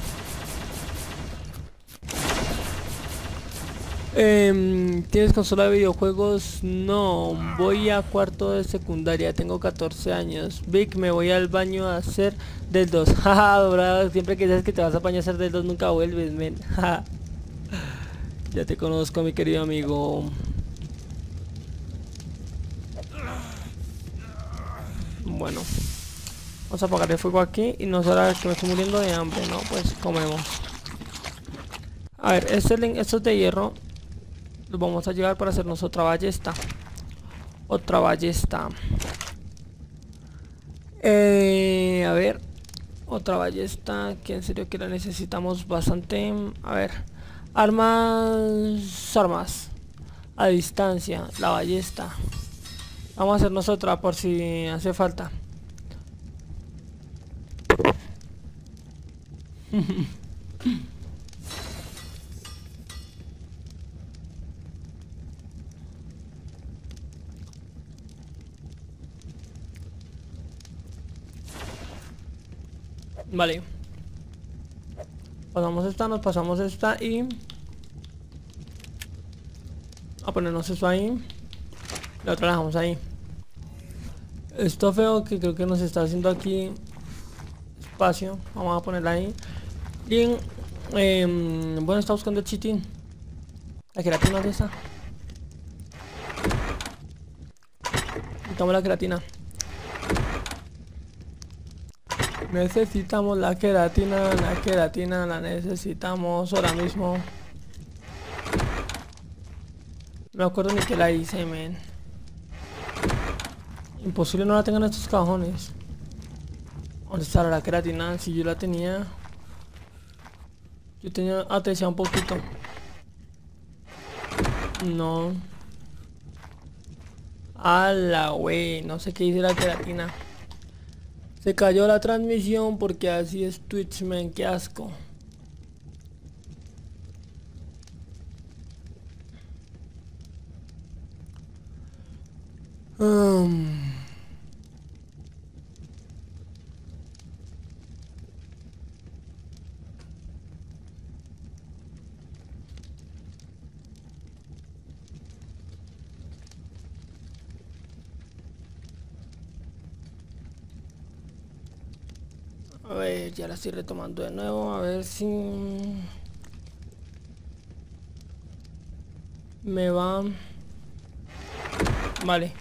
Eh, ¿Tienes consola de videojuegos? No, voy a cuarto de secundaria, tengo 14 años. Vic, me voy al baño a hacer del 2. (laughs) Jaja, siempre que dices que te vas a bañar a hacer del 2 nunca vuelves, men. (laughs) ya te conozco, mi querido amigo. Bueno. Vamos a apagar el fuego aquí y no será que me estoy muriendo de hambre, ¿no? Pues comemos. A ver, este, esto es de hierro vamos a llevar para hacernos otra ballesta otra ballesta eh, a ver otra ballesta que en serio que la necesitamos bastante a ver armas armas. A distancia la ballesta. Vamos a hacernos otra por si hace falta. (laughs) Vale. Pasamos esta, nos pasamos esta y... A ponernos eso ahí. La otra la dejamos ahí. Esto feo que creo que nos está haciendo aquí espacio. Vamos a ponerla ahí. Bien. Eh, bueno, está buscando el chitín. La queratina de esa. Quitamos la queratina. Necesitamos la queratina, la queratina la necesitamos ahora mismo. No me acuerdo ni que la hice, men. Imposible no la tengan estos cajones. ¿Dónde está la queratina? Si yo la tenía... Yo tenía atención un poquito. No. A la wey, no sé qué dice la queratina. Se cayó la transmisión porque así es Twitch, men, qué asco. Um. A ver, ya la estoy retomando de nuevo, a ver si... Me va... Vale.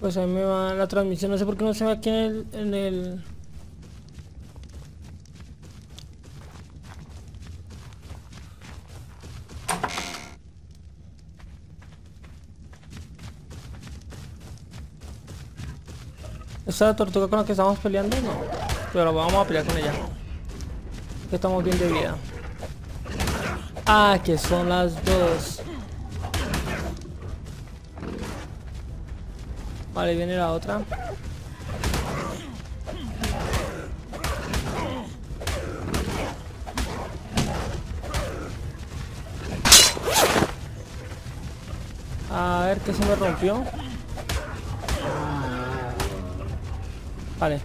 Pues ahí me va la transmisión, no sé por qué no se ve aquí en el... En el... ¿Esa tortuga con la que estamos peleando? No. Pero vamos a pelear con ella. Que estamos bien de vida. Ah, que son las dos. Vale, viene la otra. A ver, ¿qué se me rompió? Vale.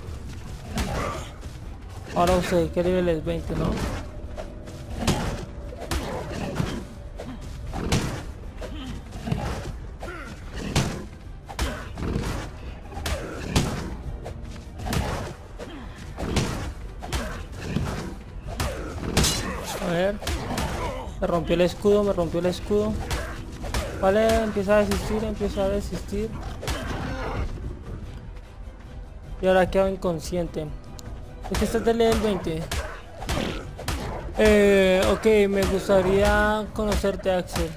Ahora usted, ¿qué nivel es? 20, ¿no? A ver. Me rompió el escudo, me rompió el escudo. Vale, empieza a desistir, empieza a desistir. Y ahora quedo inconsciente. Es que este es del level 20. Eh, ok, me gustaría conocerte, Axel.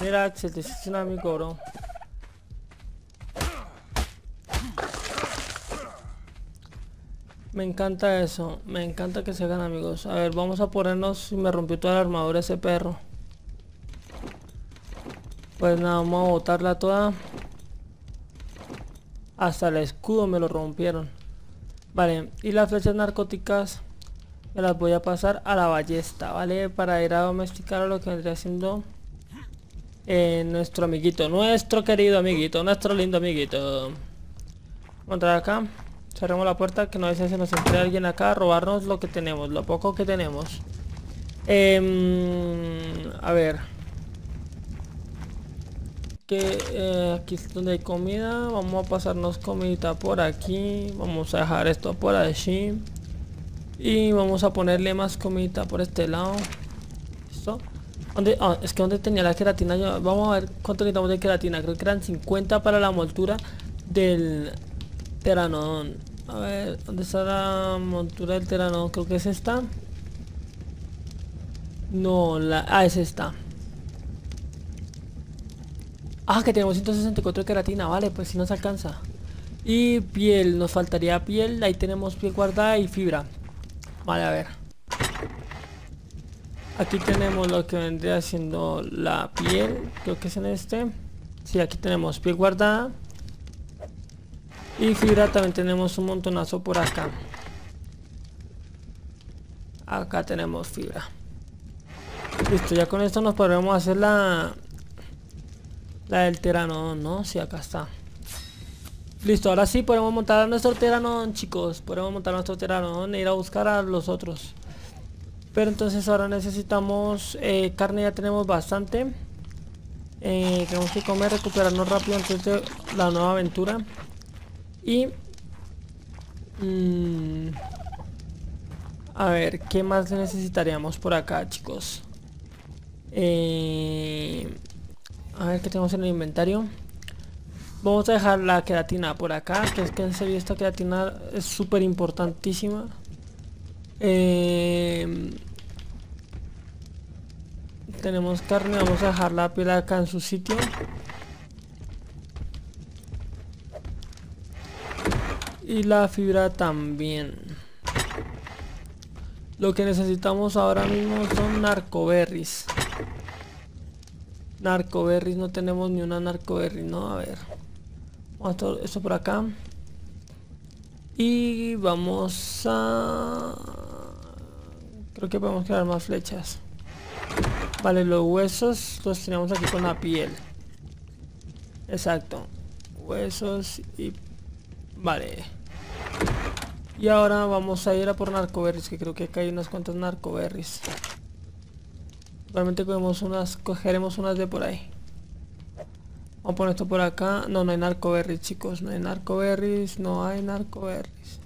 Mira, Axel, te hiciste un amigo, bro. Me encanta eso, me encanta que se hagan amigos. A ver, vamos a ponernos... Me rompió toda la armadura ese perro. Pues nada, vamos a botarla toda. Hasta el escudo me lo rompieron. Vale, y las flechas narcóticas me las voy a pasar a la ballesta, ¿vale? Para ir a domesticar a lo que vendría siendo eh, nuestro amiguito, nuestro querido amiguito, nuestro lindo amiguito. Vamos entrar acá. Cerremos la puerta, que no sé si nos entre alguien acá robarnos lo que tenemos, lo poco que tenemos. Eh, a ver que eh, aquí es donde hay comida vamos a pasarnos comida por aquí vamos a dejar esto por allí y vamos a ponerle más comida por este lado. Listo ¿Dónde? Ah, es que donde tenía la queratina vamos a ver cuánto necesitamos de queratina creo que eran 50 para la montura del teranodón. A ver dónde está la montura del teranodón creo que es esta. No la ah es esta Ah, que tenemos 164 de queratina, vale, pues si nos alcanza. Y piel, nos faltaría piel, ahí tenemos piel guardada y fibra. Vale, a ver. Aquí tenemos lo que vendría siendo la piel, creo que es en este. Sí, aquí tenemos piel guardada. Y fibra también tenemos un montonazo por acá. Acá tenemos fibra. Listo, ya con esto nos podremos hacer la, la del Teranodon, ¿no? Sí, acá está. Listo, ahora sí podemos montar a nuestro Teranodon, chicos. Podemos montar a nuestro Teranodon e ir a buscar a los otros. Pero entonces ahora necesitamos eh, carne, ya tenemos bastante. Eh, tenemos que comer, recuperarnos rápido antes de la nueva aventura. Y... Mm, a ver, ¿qué más necesitaríamos por acá, chicos? Eh, a ver qué tenemos en el inventario. Vamos a dejar la queratina por acá, que es que en serio esta queratina es súper importantísima. Em, tenemos carne, vamos a dejar la piel acá en su sitio. Y la fibra también. Lo que necesitamos ahora mismo son narcoberries. Narcoberries, no tenemos ni una narcoberry, no, a ver. Vamos a todo esto por acá. Y vamos a... Creo que podemos crear más flechas. Vale, los huesos los tenemos aquí con la piel. Exacto. Huesos y... Vale. Y ahora vamos a ir a por narcoberries, que creo que acá hay unas cuantas narcoberries. Realmente cogemos unas, cogeremos unas de por ahí. Vamos a poner esto por acá. No, no hay narcoberries, chicos. No hay narcoberries, no hay narcoberries.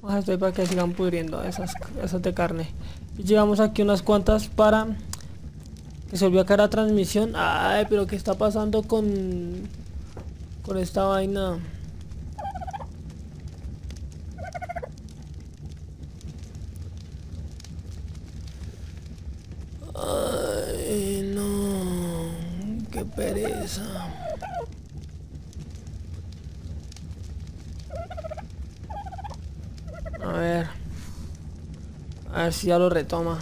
Vamos a para que sigan pudriendo esas, esas de carne. Y llegamos aquí unas cuantas para que se volvió a la transmisión. Ay, pero ¿qué está pasando con, con esta vaina? Pereza. A ver. A ver si ya lo retoma.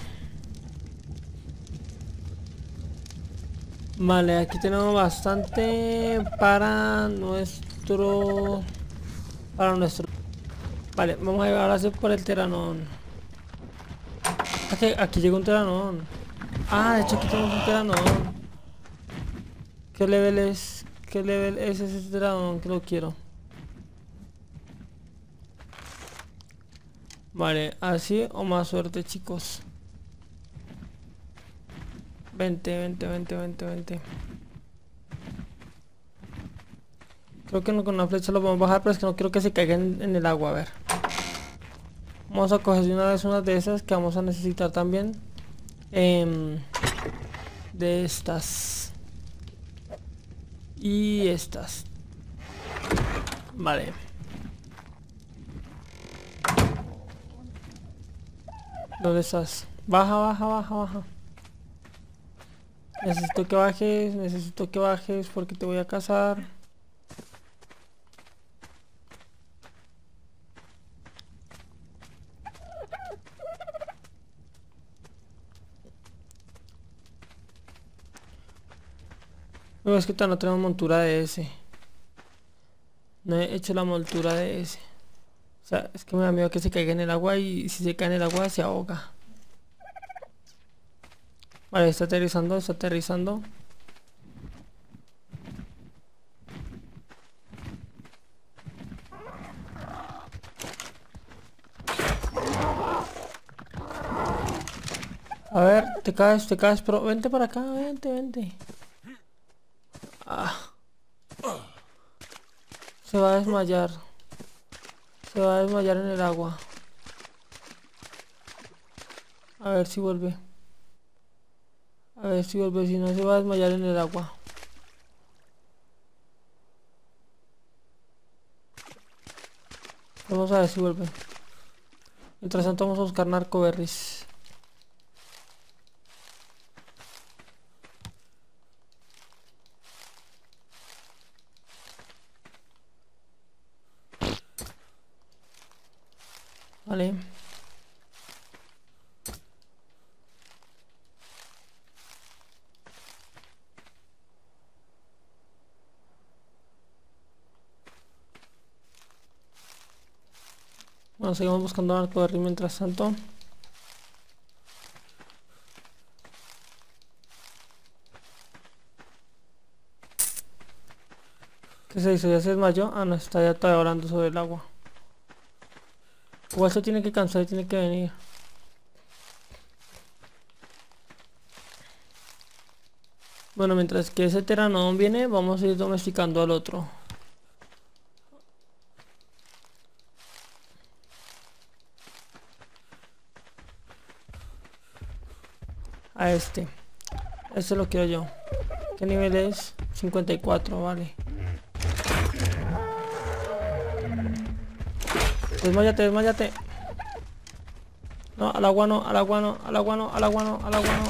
Vale, aquí tenemos bastante para nuestro... Para nuestro... Vale, vamos a llevar así por el teranón. Aquí, aquí llega un teranón. Ah, de hecho aquí tenemos un teranón. ¿Qué level es? ¿Qué level es ese dragón que lo quiero? Vale, así o más suerte chicos. 20, 20, 20, 20, 20. Creo que con una flecha lo vamos a bajar, pero es que no quiero que se caigan en, el agua, a ver. Vamos a coger una vez una de esas que vamos a necesitar también. Em, de estas. Y estas. Vale. ¿Dónde estás? Baja, baja, baja, baja. Necesito que bajes, necesito que bajes porque te voy a cazar. No, es que todavía no tenemos montura de ese. No he hecho la montura de ese. O sea, es que me da miedo que se caiga en el agua y si se cae en el agua se ahoga. Vale, está aterrizando, está aterrizando. A ver, te caes, te caes, pero vente para acá, vente, vente. Se va a desmayar. Se va a desmayar en el agua. A ver si vuelve. A ver si vuelve, si no se va a desmayar en el agua. Vamos a ver si vuelve. Mientras tanto vamos a buscar narcoberries. Vale. Bueno, seguimos buscando arco de mientras tanto. ¿Qué se hizo? ¿Ya se desmayó? Ah, no, está ya todavía hablando sobre el agua. Igual se tiene que cansar y tiene que venir. Bueno, mientras que ese teranón viene, vamos a ir domesticando al otro. A este. Este lo quiero yo. ¿Qué nivel es? 54, vale. Desmayate, desmayate. No, al agua no, al agua no, al agua no, al agua no, al agua no.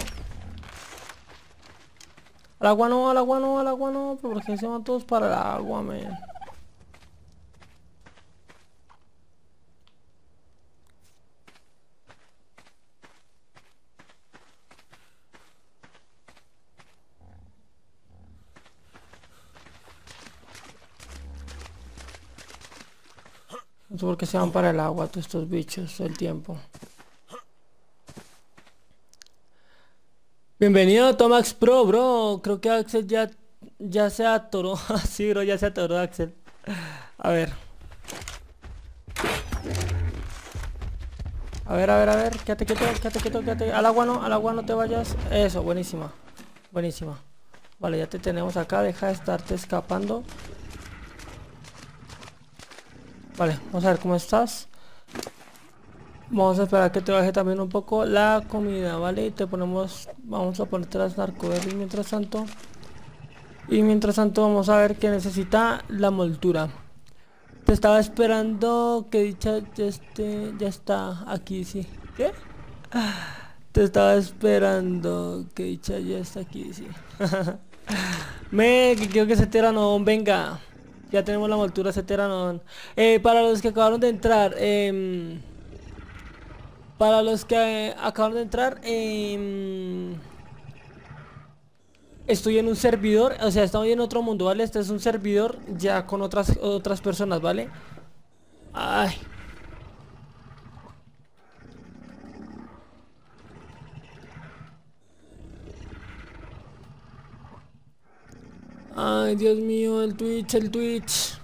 Al agua no, al agua no, al agua no, porque se van todos para el agua, man. Se van para el agua todos estos bichos el tiempo. Bienvenido a Tomax Pro, bro. Creo que Axel ya, ya se atoró. (laughs) sí, bro, ya se atoró Axel. A ver. A ver, a ver, a ver. Quédate quieto, quédate quieto, quédate. Al agua no, al agua no te vayas. Eso, buenísima. Buenísima. Vale, ya te tenemos acá. Deja de estarte escapando. Vale, vamos a ver cómo estás. Vamos a esperar que te baje también un poco la comida, ¿vale? Y te ponemos, vamos a ponerte las narcoberries mientras tanto. Y mientras tanto vamos a ver que necesita la moltura. Te estaba esperando que dicha ya, esté, ya está aquí, sí. ¿Qué? Te estaba esperando que dicha ya está aquí, sí. (laughs) Me, que quiero que se no venga. Ya tenemos la moltura Ceteranón. Eh, para los que acabaron de entrar, eh, para los que eh, acabaron de entrar, eh, estoy en un servidor, o sea, estamos en otro mundo, ¿vale? Este es un servidor ya con otras otras personas, ¿vale? Ay. Ay, Dios mío, el Twitch, el Twitch.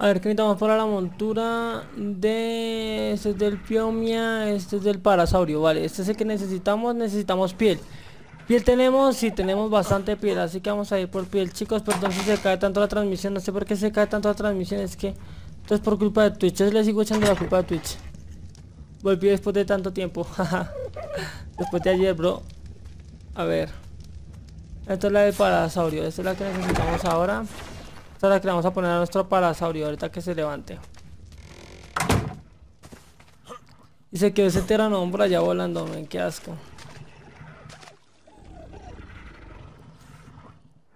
A ver, ¿qué necesitamos para la montura de... Este es del Piomia, este es del Parasaurio, vale. Este es el que necesitamos, necesitamos piel. Piel tenemos, sí, tenemos bastante piel, así que vamos a ir por piel. Chicos, perdón si se cae tanto la transmisión, no sé por qué se cae tanto la transmisión, es que... Esto es por culpa de Twitch, yo le sigo echando la culpa de Twitch. Volví después de tanto tiempo, (laughs) Después de ayer, bro. A ver. Esta es la del Parasaurio, esta es la que necesitamos ahora. Esta es la que le vamos a poner a nuestro parasaurio ahorita que se levante. Y se quedó ese teranón por allá volando, men, qué asco.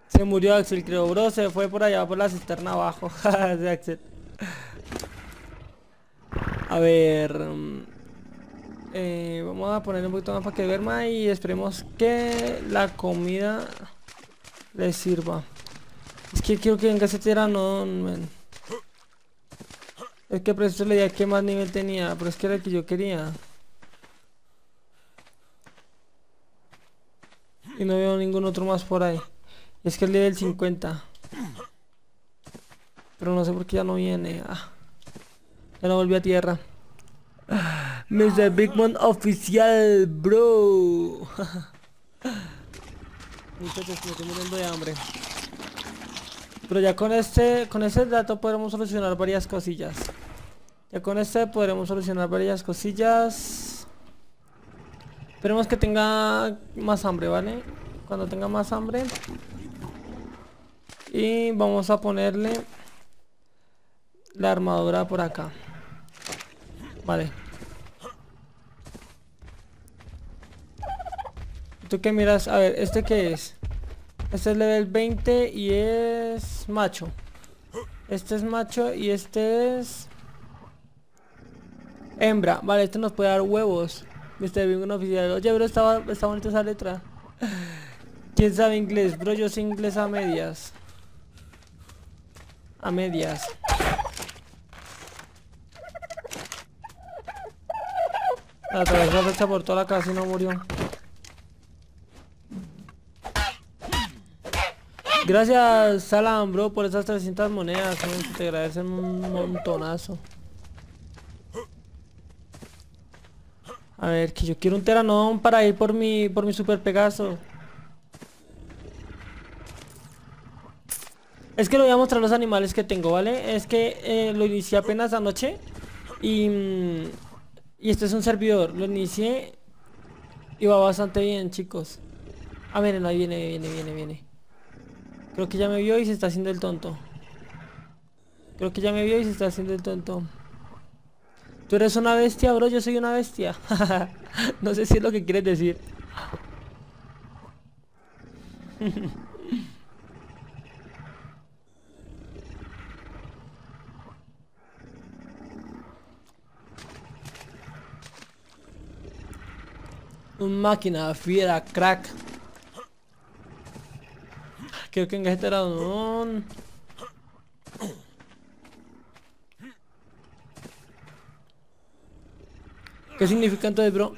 Se murió Axel, creo, bro, se fue por allá por la cisterna abajo. (laughs) A ver... Mm, eh, vamos a ponerle un poquito más para que verma y esperemos que la comida le sirva. Es que quiero que venga ese tiranón, man. Es que preciso le dije que más nivel tenía, pero es que era el que yo quería. Y no veo ningún otro más por ahí. Es que el nivel 50. Pero no sé por qué ya no viene. Ah. Ya no volví a tierra. (gasps) Mr. Bigman oficial, bro. (laughs) Muchachos, me estoy muriendo de hambre. Pero ya con este, con este dato podremos solucionar varias cosillas. Ya con este podremos solucionar varias cosillas. Esperemos que tenga más hambre, ¿vale? Cuando tenga más hambre. Y vamos a ponerle la armadura por acá. Vale. ¿Tú qué miras? A ver, ¿este qué es? Este es level 20 y es macho. Este es macho y este es... Hembra. Vale, este nos puede dar huevos. Viste, bien un oficial. Oye, bro, está, está bonita esa letra. (laughs) ¿Quién sabe inglés? Bro, yo sé inglés a medias. A medias. Atravesó la flecha por toda la casa y no murió. Gracias, Salam, bro, por esas 300 monedas. Te agradecen un montonazo. A ver, que yo quiero un teranón para ir por mi, por mi super Pegaso. Es que le voy a mostrar los animales que tengo, ¿vale? Es que eh, lo inicié apenas anoche. Y, y este es un servidor. Lo inicié y va bastante bien, chicos. Ah, miren, ahí viene, viene, viene, viene. Creo que ya me vio y se está haciendo el tonto. Creo que ya me vio y se está haciendo el tonto. Tú eres una bestia, bro. Yo soy una bestia. (laughs) no sé si es lo que quieres decir. (laughs) Un máquina fiera, crack. Creo que en este un... ¿Qué significa entonces, bro?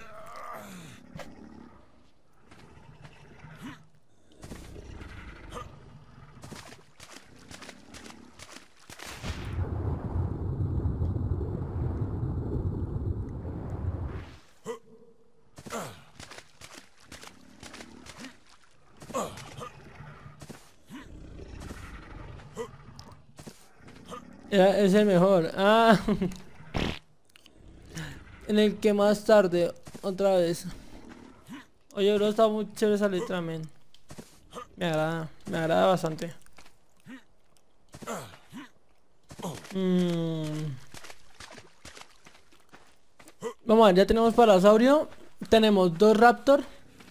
Es el mejor. Ah. (laughs) en el que más tarde, otra vez. Oye, bro, está muy chévere esa letra, men. Me agrada, me agrada bastante. Mm. Vamos a ver, ya tenemos parasaurio. Tenemos dos raptor.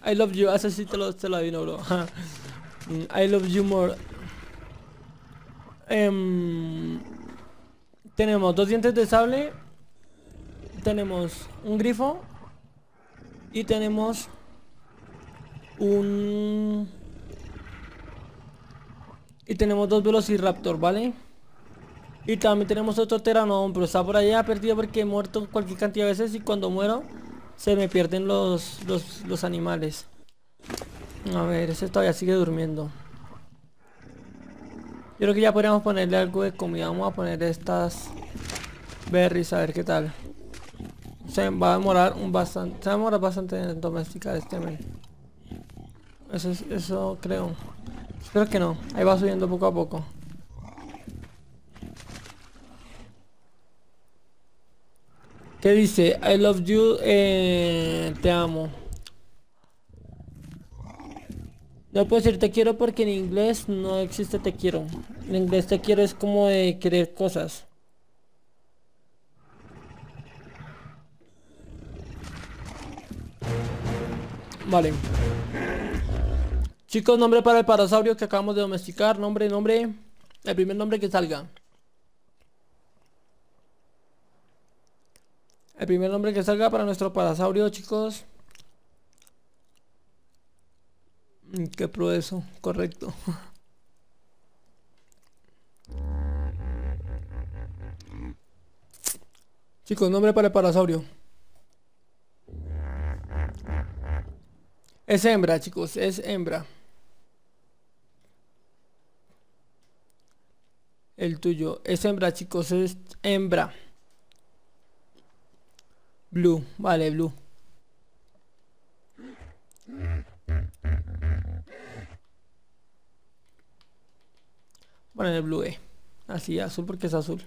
I love you. Ese sí te lo, te lo bro. (laughs) Mm, I love you more. Em, tenemos dos dientes de sable. Tenemos un grifo. Y tenemos un... Y tenemos dos velociraptor, ¿vale? Y también tenemos otro teranón, pero está por allá perdido porque he muerto cualquier cantidad de veces y cuando muero se me pierden los, los, los animales. A ver, ese todavía sigue durmiendo. Yo creo que ya podríamos ponerle algo de comida. Vamos a poner estas berries a ver qué tal. Se va a demorar un bastante. Se va a demorar bastante en domesticar este men. Eso, eso creo. Espero que no. Ahí va subiendo poco a poco. ¿Qué dice? I love you, eh, te amo. No puedo decir te quiero porque en inglés no existe te quiero. En inglés te quiero es como de querer cosas. Vale. Chicos, nombre para el parasaurio que acabamos de domesticar. Nombre, nombre. El primer nombre que salga. El primer nombre que salga para nuestro parasaurio, chicos. Mm, qué eso, correcto. Chicos, nombre para el parasaurio. Es hembra, chicos, es hembra. El tuyo es hembra, chicos, es hembra. Blue, vale, blue. Bueno, el blue E. Así, azul porque es azul.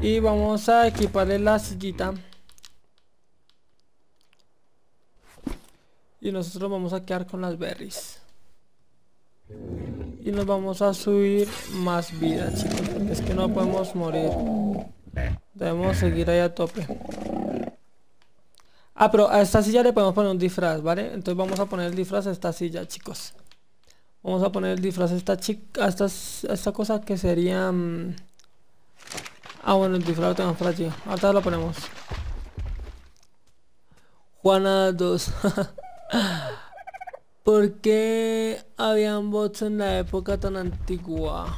Y vamos a equiparle la sillita. Y nosotros vamos a quedar con las berries. Y nos vamos a subir más vida, chicos. Porque es que no podemos morir. Debemos seguir ahí a tope. Ah, pero a esta silla le podemos poner un disfraz, ¿vale? Entonces vamos a poner el disfraz a esta silla, chicos. Vamos a poner el disfraz a esta chica, a esta, cosa que sería... Mm, ah, bueno, el disfraz lo tenemos por allí. Ahora lo ponemos. Juana 2. (laughs) ¿Por qué habían bots en la época tan antigua?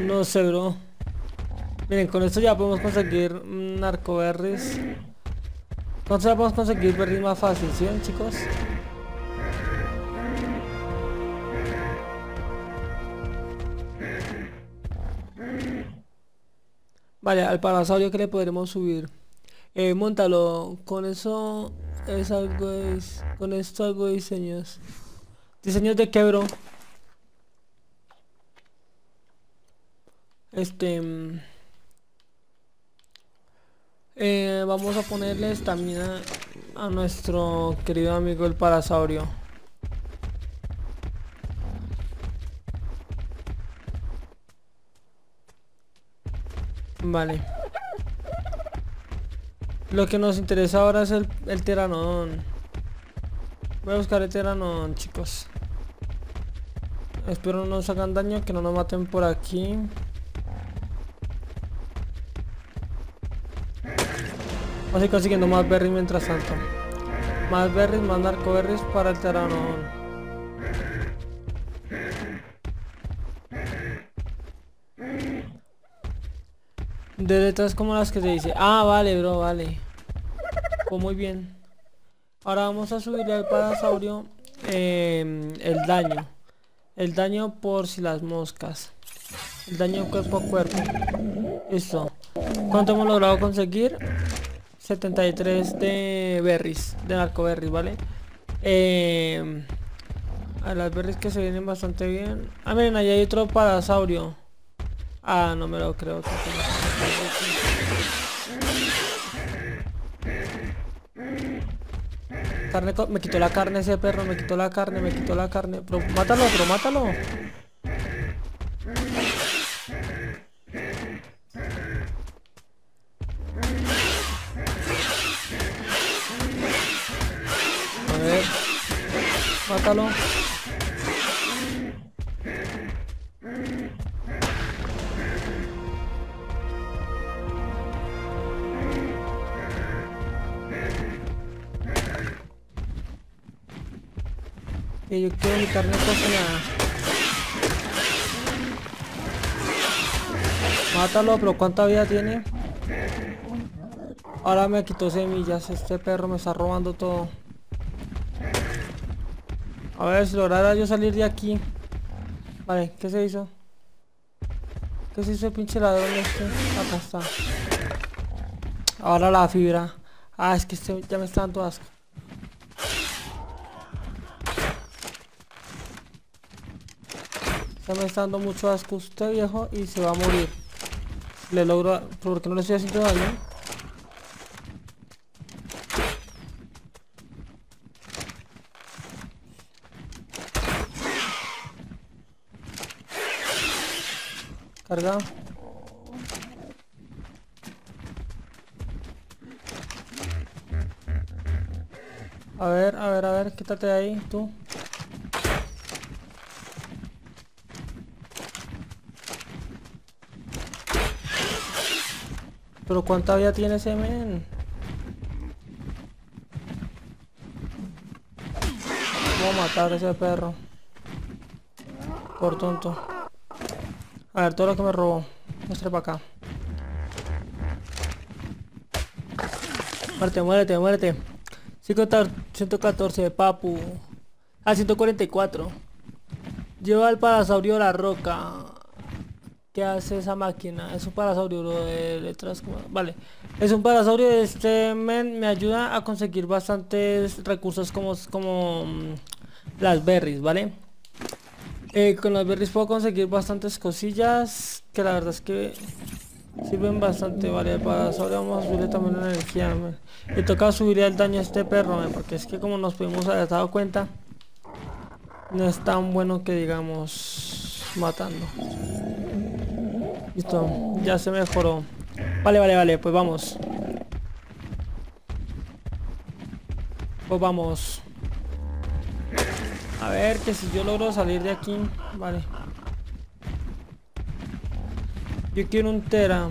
No sé, bro. Miren, con esto ya podemos conseguir narcoberries. Esto ya podemos conseguir berries más fácil, ¿sí chicos? Vale, al parasaurio que le podremos subir. Eh, montalo. Con eso es algo es. Con esto algo de diseños. Diseños de quebro. Este. Eh, vamos a ponerle estamina a nuestro querido amigo el parasaurio. Vale. Lo que nos interesa ahora es el, el. Voy a buscar el teranón, chicos. Espero no nos hagan daño, que no nos maten por aquí. Vamos consiguiendo más berries mientras tanto. Más berries, más narcoberries para el terreno. De letras como las que se dice. Ah, vale, bro, vale. Pues muy bien. Ahora vamos a subirle al parasaurio em, el daño. El daño por si las moscas. El daño cuerpo a cuerpo. Listo. ¿Cuánto hemos logrado conseguir? 73 de berries, de narcoberries, ¿vale? Em, a las berries que se vienen bastante bien. Ah, miren, allá hay otro parasaurio. Ah, no me lo creo. Carne me quitó la carne ese perro, me quitó la carne, me quitó la carne. Pero mátalo, pero mátalo. Mátalo. Y yo quiero mi carne cocinada. Mátalo, pero ¿cuánta vida tiene? Ahora me quitó semillas. Este perro me está robando todo. A ver, si lograra yo salir de aquí. Vale, ¿qué se hizo? ¿Qué se hizo el pinche ladrón este? Acá está. Ahora la fibra. Ah, es que este ya me está dando asco. Ya me está dando mucho asco usted viejo y se va a morir. Le logro... porque no le estoy haciendo daño? Carga. A ver, a ver, a ver, quítate ahí, tú. Pero ¿cuánta vida tiene ese men? Voy a matar a ese perro. Por tonto. A ver, todo lo que me robó. Muestre para acá. Muerte, muérete, muérete. 114, papu. Ah, 144. Lleva al parasaurio la roca. ¿Qué hace esa máquina? Es un parasaurio de letras. Vale. Es un parasaurio. Este men me ayuda a conseguir bastantes recursos como, como mm, las berries, ¿vale? Eh, con las berries puedo conseguir bastantes cosillas que la verdad es que sirven bastante, ¿vale? Para vamos a subirle también la energía, man. Y toca subirle el daño a este perro, porque es que como nos pudimos haber dado cuenta, no es tan bueno que digamos matando. Listo, ya se mejoró. Vale, vale, vale, pues vamos. Pues vamos. A ver, que si yo logro salir de aquí... Vale. Yo quiero un tera.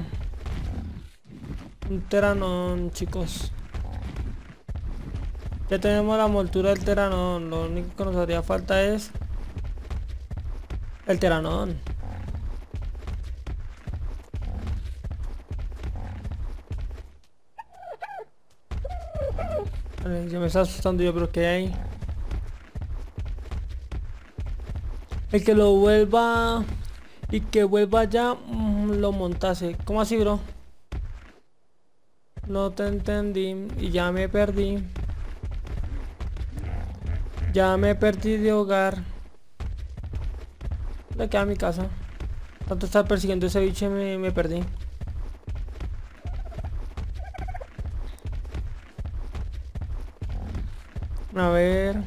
Un teranón, chicos. Ya tenemos la moltura del teranón. Lo único que nos haría falta es... El teranón. ya me está asustando yo, pero que hay? El que lo vuelva y que vuelva ya mm, lo montase. ¿Cómo así, bro? No te entendí y ya me perdí. Ya me perdí de hogar. Le queda mi casa. Tanto estar persiguiendo ese bicho me, me perdí. A ver.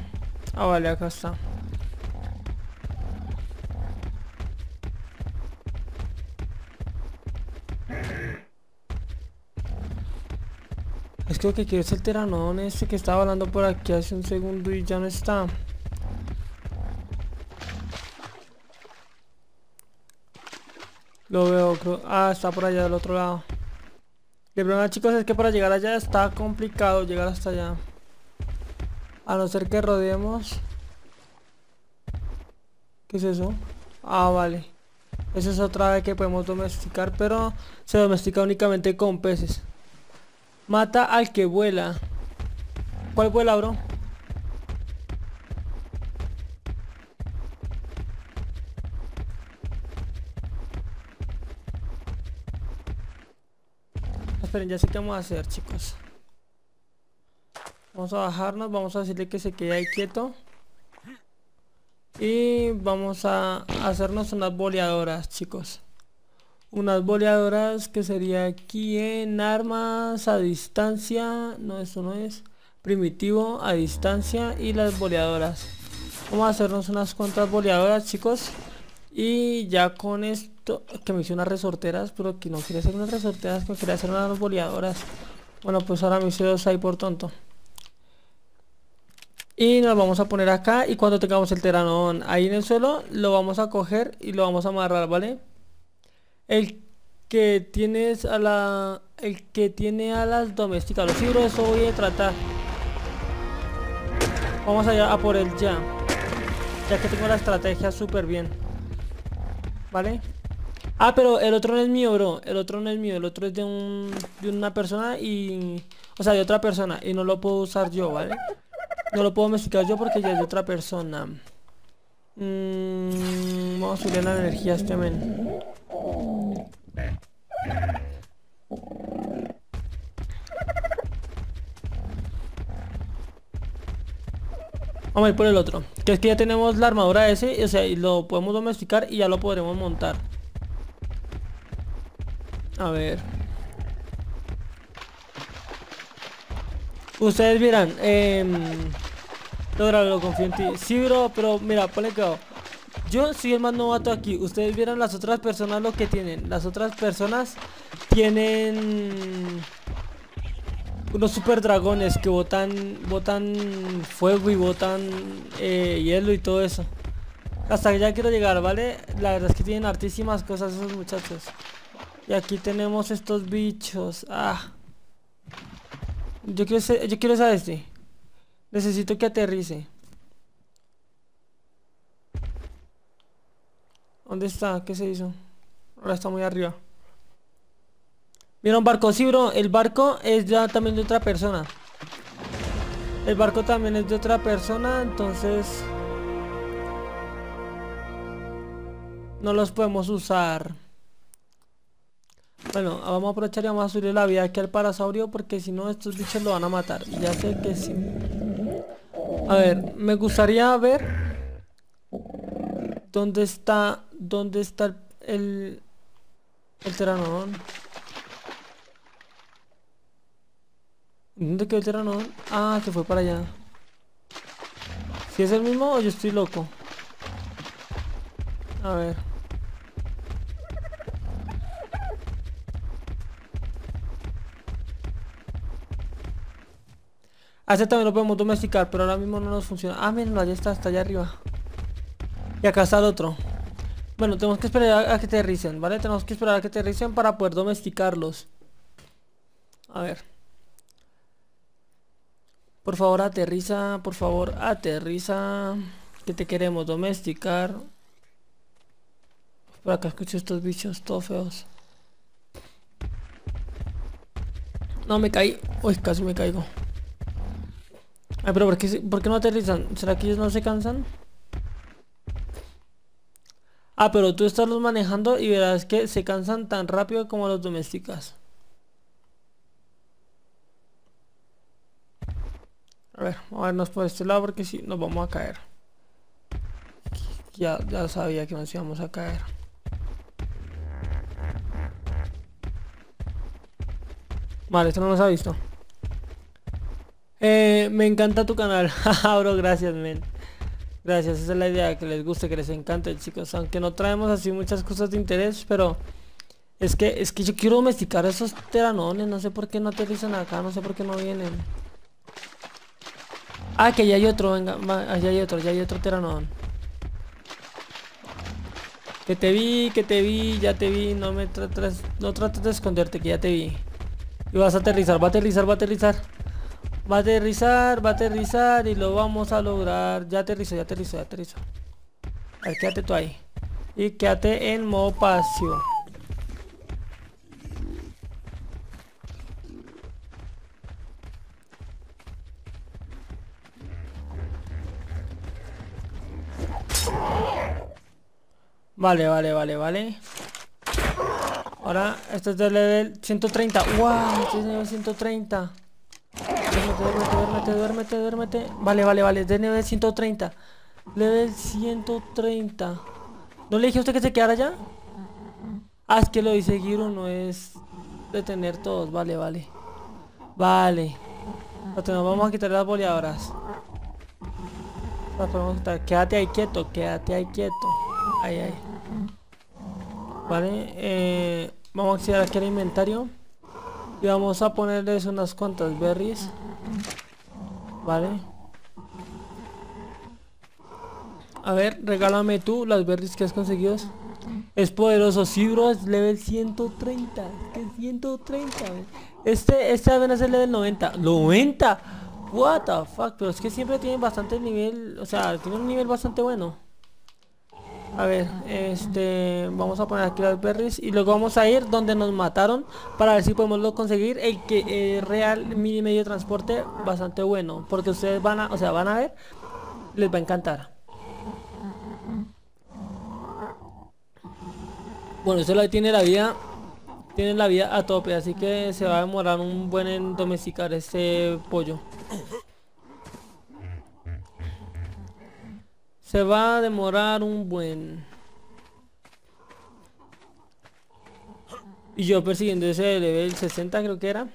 Ah, vale, acá está. Es que lo que quiero es el teranón este que estaba hablando por aquí hace un segundo y ya no está. Lo veo, creo. Ah, está por allá del otro lado. El problema chicos es que para llegar allá está complicado llegar hasta allá. A no ser que rodeemos. ¿Qué es eso? Ah, vale. Esa es otra vez que podemos domesticar, pero se domestica únicamente con peces. Mata al que vuela. ¿Cuál vuela, bro? Esperen, ya sé qué vamos a hacer, chicos. Vamos a bajarnos, vamos a decirle que se quede ahí quieto. Y vamos a hacernos unas boleadoras, chicos. Unas boleadoras que sería aquí en armas a distancia. No, eso no es. Primitivo a distancia y las boleadoras. Vamos a hacernos unas cuantas boleadoras, chicos. Y ya con esto, que me hice unas resorteras, pero que no quería hacer unas resorteras, que quería hacer unas boleadoras. Bueno, pues ahora me hice dos ahí por tonto. Y nos vamos a poner acá y cuando tengamos el teranón ahí en el suelo, lo vamos a coger y lo vamos a amarrar, ¿vale? El que tienes a la... El que tiene alas domesticadas. Sí, bro, eso voy a tratar. Vamos allá a por el ya. Ya que tengo la estrategia súper bien. ¿Vale? Ah, pero el otro no es mío, bro. El otro no es mío. El otro es de, un, de una persona y... O sea, de otra persona. Y no lo puedo usar yo, ¿vale? No lo puedo domesticar yo porque ya es de otra persona. Mm, vamos a subir la energía este men. Vamos a ir por el otro. Que es que ya tenemos la armadura ese, o sea, y lo podemos domesticar y ya lo podremos montar. A ver. Ustedes miran, eh, lo confío en ti. Sí, bro, pero mira, ponle que yo soy el más novato aquí. Ustedes vieron las otras personas lo que tienen. Las otras personas tienen unos super dragones que botan, botan fuego y botan eh, hielo y todo eso. Hasta que ya quiero llegar, ¿vale? La verdad es que tienen hartísimas cosas esos muchachos. Y aquí tenemos estos bichos. Ah. Yo quiero, ser, yo quiero saber este. Necesito que aterrice. ¿Dónde está? ¿Qué se hizo? Ahora está muy arriba. Un barco, sí bro, el barco es ya también de otra persona El barco también es de otra persona, entonces No los podemos usar Bueno, vamos a aprovechar y vamos a subir la vida aquí al parasaurio Porque si no estos bichos lo van a matar Ya sé que sí A ver, me gustaría ver ¿Dónde está ¿Dónde está el El, el ¿Dónde quedó el terreno? Ah, se fue para allá. ¿Si es el mismo o yo estoy loco? A ver. A también lo podemos domesticar, pero ahora mismo no nos funciona. Ah, miren, allá está, hasta allá arriba. Y acá está el otro. Bueno, tenemos que esperar a que aterricen, ¿vale? Tenemos que esperar a que aterricen para poder domesticarlos. A ver. Por favor, aterriza, por favor, aterriza. Que te queremos domesticar. Por acá escucho estos bichos todos feos. No, me caí. Uy, casi me caigo. Ay, pero ¿por qué, ¿por qué no aterrizan? ¿Será que ellos no se cansan? Ah, pero tú estás los manejando y verás que se cansan tan rápido como los domésticas. A ver, vamos a vernos por este lado porque si nos vamos a caer. Ya, ya sabía que nos íbamos a caer. Vale, esto no nos ha visto. Eh, me encanta tu canal. (laughs) bro, gracias, men. Gracias, esa es la idea, que les guste, que les encante, chicos. Aunque no traemos así muchas cosas de interés, pero... Es que, es que yo quiero domesticar esos teranones, no sé por qué no aterrizan acá, no sé por qué no vienen. Ah, que ya hay otro, venga, allá hay otro, ya hay otro teranón. Que te vi, que te vi, ya te vi, no me trates, no trates de esconderte, que ya te vi. Y vas a aterrizar, va a aterrizar, va a aterrizar. Va a aterrizar, va a aterrizar y lo vamos a lograr. Ya aterrizó, ya aterrizó, ya aterrizó. A ver, quédate tú ahí. Y quédate en modo pasivo. Vale, vale, vale, vale. Ahora, esto es de level 130. ¡Wow! Este es de nivel 130. Duérmete, duérmete, duérmete, duérmete. Vale, vale, vale. De nivel 130. Level 130. ¿No le dije a usted que se quedara ya? Ah, es que lo dice Giro, no es detener todos. Vale, vale. Vale. Vamos a quitar las boleadoras. Quédate ahí quieto, quédate ahí quieto. Ahí, ahí. Vale, eh, vamos a acceder aquí al inventario. Y vamos a ponerles unas cuantas berries. Vale. A ver, regálame tú las berries que has conseguido. Es poderoso, sí bro, es level 130. Que 130, Este, este apenas es level 90. ¡90! What the fuck, pero es que siempre tiene bastante nivel, o sea, tiene un nivel bastante bueno. A ver, este, vamos a poner aquí las berries y luego vamos a ir donde nos mataron para ver si podemos conseguir el que es real mi medio de transporte bastante bueno, porque ustedes van a, o sea, van a ver, les va a encantar. Bueno, lo tiene la vida tiene la vida a tope, así que se va a demorar un buen en domesticar este pollo. Se va a demorar un buen. Y yo persiguiendo ese level 60 creo que era.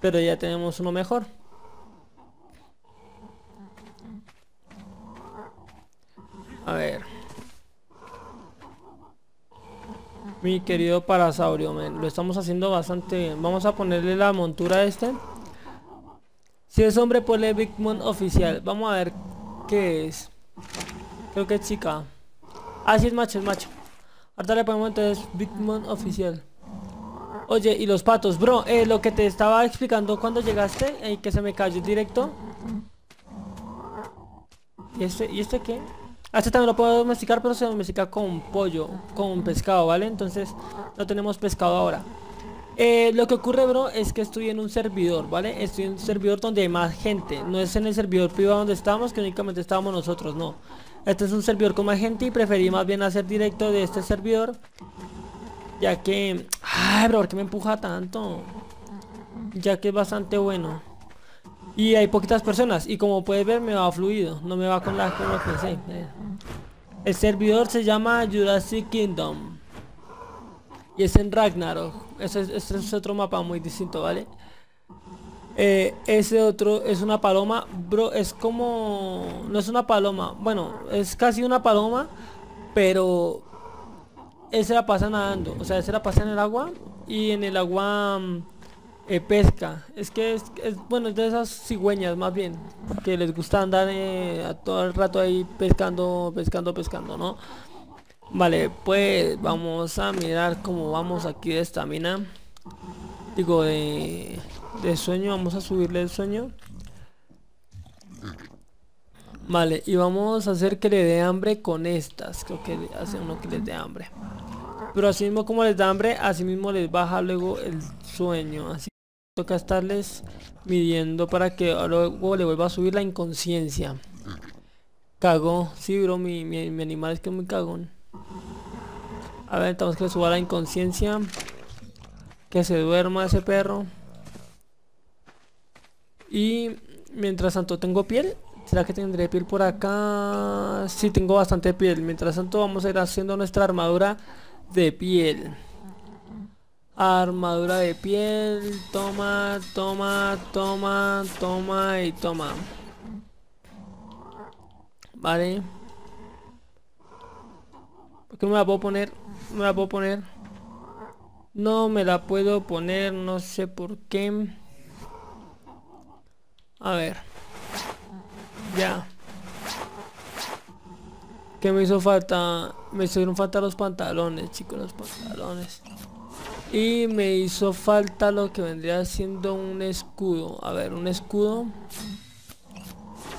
Pero ya tenemos uno mejor. A ver. Mi querido Parasaurio, Lo estamos haciendo bastante bien. Vamos a ponerle la montura a este. Si es hombre, ponle Big Mom oficial. Vamos a ver qué es. Creo que es chica. Ah, sí es macho, es macho. Ahorita le ponemos entonces Big Mom oficial. Oye, y los patos, bro, eh, lo que te estaba explicando cuando llegaste, y eh, que se me cayó directo. ¿Y este, ¿y este qué? Este también lo puedo domesticar, pero se domestica con pollo, con pescado, ¿vale? Entonces no tenemos pescado ahora. Eh, lo que ocurre, bro, es que estoy en un servidor, ¿vale? Estoy en un servidor donde hay más gente. No es en el servidor privado donde estamos, que únicamente estábamos nosotros, no. Este es un servidor con más gente y preferí más bien hacer directo de este servidor. Ya que... Ay, bro, ¿por qué me empuja tanto? Ya que es bastante bueno. Y hay poquitas personas. Y como puedes ver me va fluido. No me va con la como pensé. El servidor se llama Jurassic Kingdom. Y es en Ragnarok. Este es, otro mapa muy distinto, ¿vale? Eh, ese otro es una paloma. Bro, es como... No es una paloma. Bueno, es casi una paloma. Pero... Ese la pasa nadando. O sea, ese la pasa en el agua. Y en el agua... Mm, eh, pesca. Es que es, bueno, es de esas cigüeñas más bien. Que les gusta andar eh, a todo el rato ahí pescando, pescando, pescando, ¿no? Vale, pues vamos a mirar cómo vamos aquí de estamina. Digo, de, sueño, vamos a subirle el sueño. Vale, y vamos a hacer que le dé hambre con estas. Creo que hace uno que les dé hambre. Pero así mismo como les da hambre, así mismo les baja luego el sueño. Así Toca estarles midiendo para que luego le vuelva a subir la inconsciencia. Cago. Sí, bro, mi, mi, animal es que es muy cagón. A ver, tenemos que suba la inconsciencia. Que se duerma ese perro. Y mientras tanto tengo piel. ¿Será que tendré piel por acá? Sí, tengo bastante piel. Mientras tanto vamos a ir haciendo nuestra armadura de piel. Armadura de piel. Toma, toma, toma, toma y toma. Vale. ¿Por qué me la puedo poner? ¿Me la puedo poner? No me la puedo poner, no sé por qué. A ver. Ya. ¿Qué me hizo falta? Me hicieron falta los pantalones, chicos, los pantalones. Y me hizo falta lo que vendría siendo un escudo. A ver, un escudo.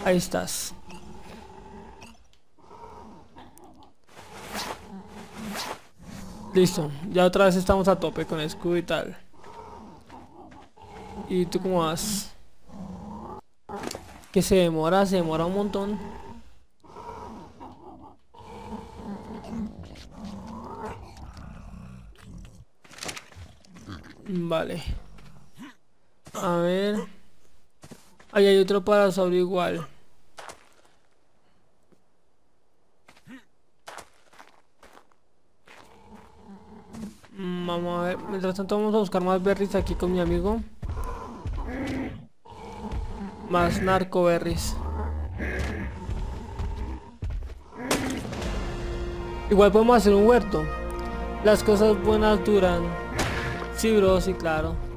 Ahí estás. Listo, ya otra vez estamos a tope con escudo y tal. ¿Y tú cómo vas? Que se demora, se demora un montón. Vale. A ver. Ahí hay otro parasaurio igual. Vamos a ver. Mientras tanto vamos a buscar más berries aquí con mi amigo. Más narco berries. Igual podemos hacer un huerto. Las cosas buenas duran. Sí, bro, sí, claro.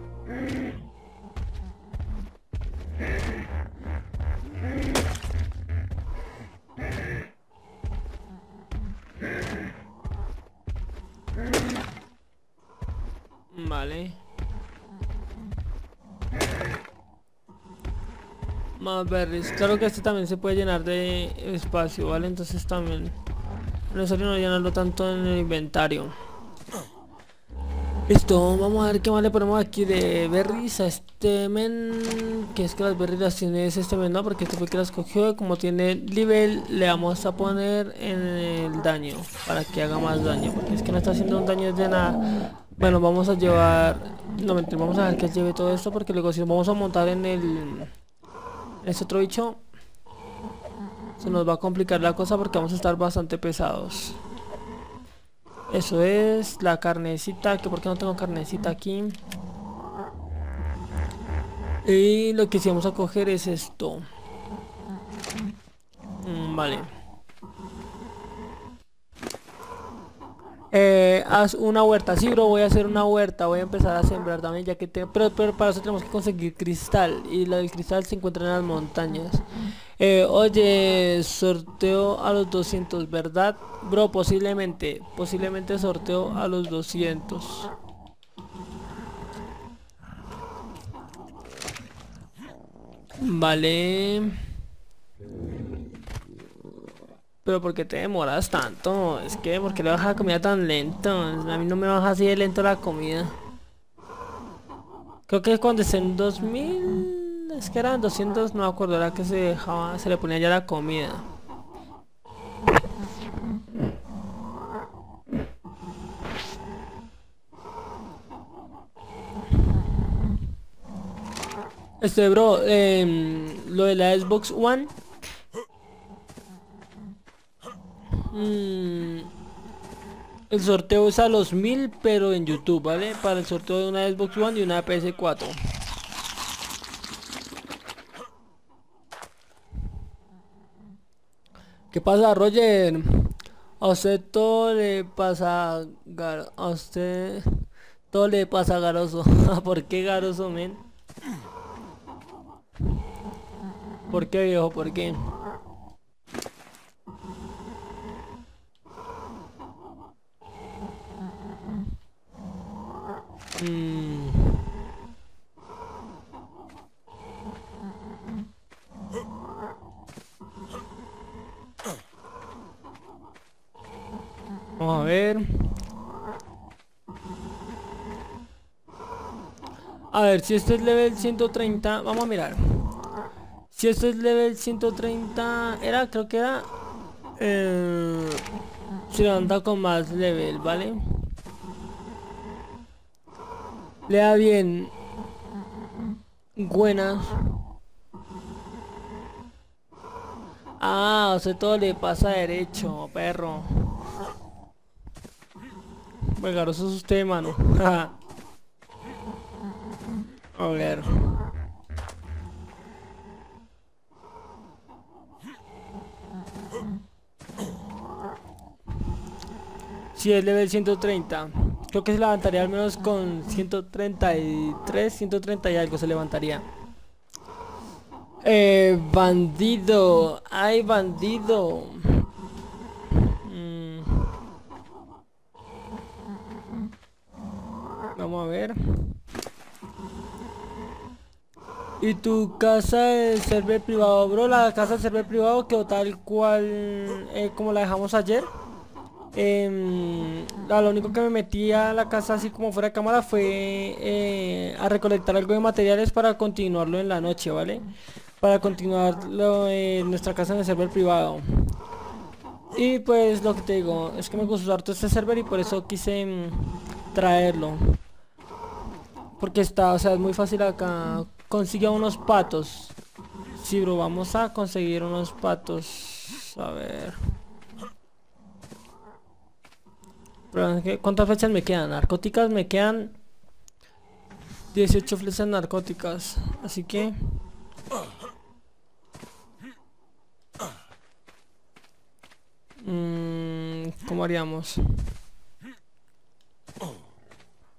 Más berries. Claro que este también se puede llenar de espacio, ¿vale? Entonces también no es necesario no llenarlo tanto en el inventario. Listo, vamos a ver qué más le ponemos aquí de berries a este men Que es que las berries las tiene este men, ¿no? Porque este fue que las cogió Como tiene nivel, le vamos a poner en el daño Para que haga más daño Porque es que no está haciendo un daño de nada Bueno, vamos a llevar... No, mentira, vamos a ver que lleve todo esto Porque luego si nos vamos a montar en el... En este otro bicho Se nos va a complicar la cosa porque vamos a estar bastante pesados eso es la carnecita, que porque no tengo carnecita aquí. Y lo que sí a coger es esto. Mm, vale. Eh, haz una huerta, sí bro, voy a hacer una huerta, voy a empezar a sembrar también ya que te... Pero, pero para eso tenemos que conseguir cristal y la del cristal se encuentra en las montañas. Eh, oye, sorteo a los 200, ¿verdad? Bro, posiblemente, posiblemente sorteo a los 200. Vale. Pero ¿por qué te demoras tanto? Es que, ¿por qué le baja la comida tan lento? A mí no me baja así de lento la comida. Creo que cuando estén 2000 es que eran 200, no me acuerdo, era que se dejaba, se le ponía ya la comida. Este bro, em, lo de la Xbox One. Mm, el sorteo es a los 1000 pero en YouTube, ¿vale? Para el sorteo de una Xbox One y una PS4. ¿Qué pasa, Roger? A usted todo le pasa... A usted... Todo le pasa garoso. (laughs) ¿Por qué garoso, men? ¿Por qué, viejo? ¿Por qué? Mmm... Vamos a ver. A ver, si este es level 130, vamos a mirar. Si este es level 130, era, creo que era... Eh, se levanta con más level, ¿vale? Le da bien. Buenas. Ah, o sea, todo le pasa derecho, perro. Vengaroso es usted, mano. (laughs) A ver. Si es level 130. Creo que se levantaría al menos con 133, 130 y algo se levantaría. Eh, bandido. Ay, bandido. Vamos a ver. Y tu casa de server privado, bro, la casa de server privado quedó tal cual eh, como la dejamos ayer. Eh, lo único que me metí a la casa así como fuera de cámara fue eh, a recolectar algo de materiales para continuarlo en la noche, ¿vale? Para continuarlo en nuestra casa en el server privado. Y pues lo que te digo, es que me gusta usar todo este server y por eso quise mm, traerlo. Porque está, o sea, es muy fácil acá. Consigue unos patos. Sí, bro, vamos a conseguir unos patos. A ver. ¿Cuántas flechas me quedan? Narcóticas me quedan 18 flechas narcóticas. Así que... Mmm, ¿Cómo haríamos?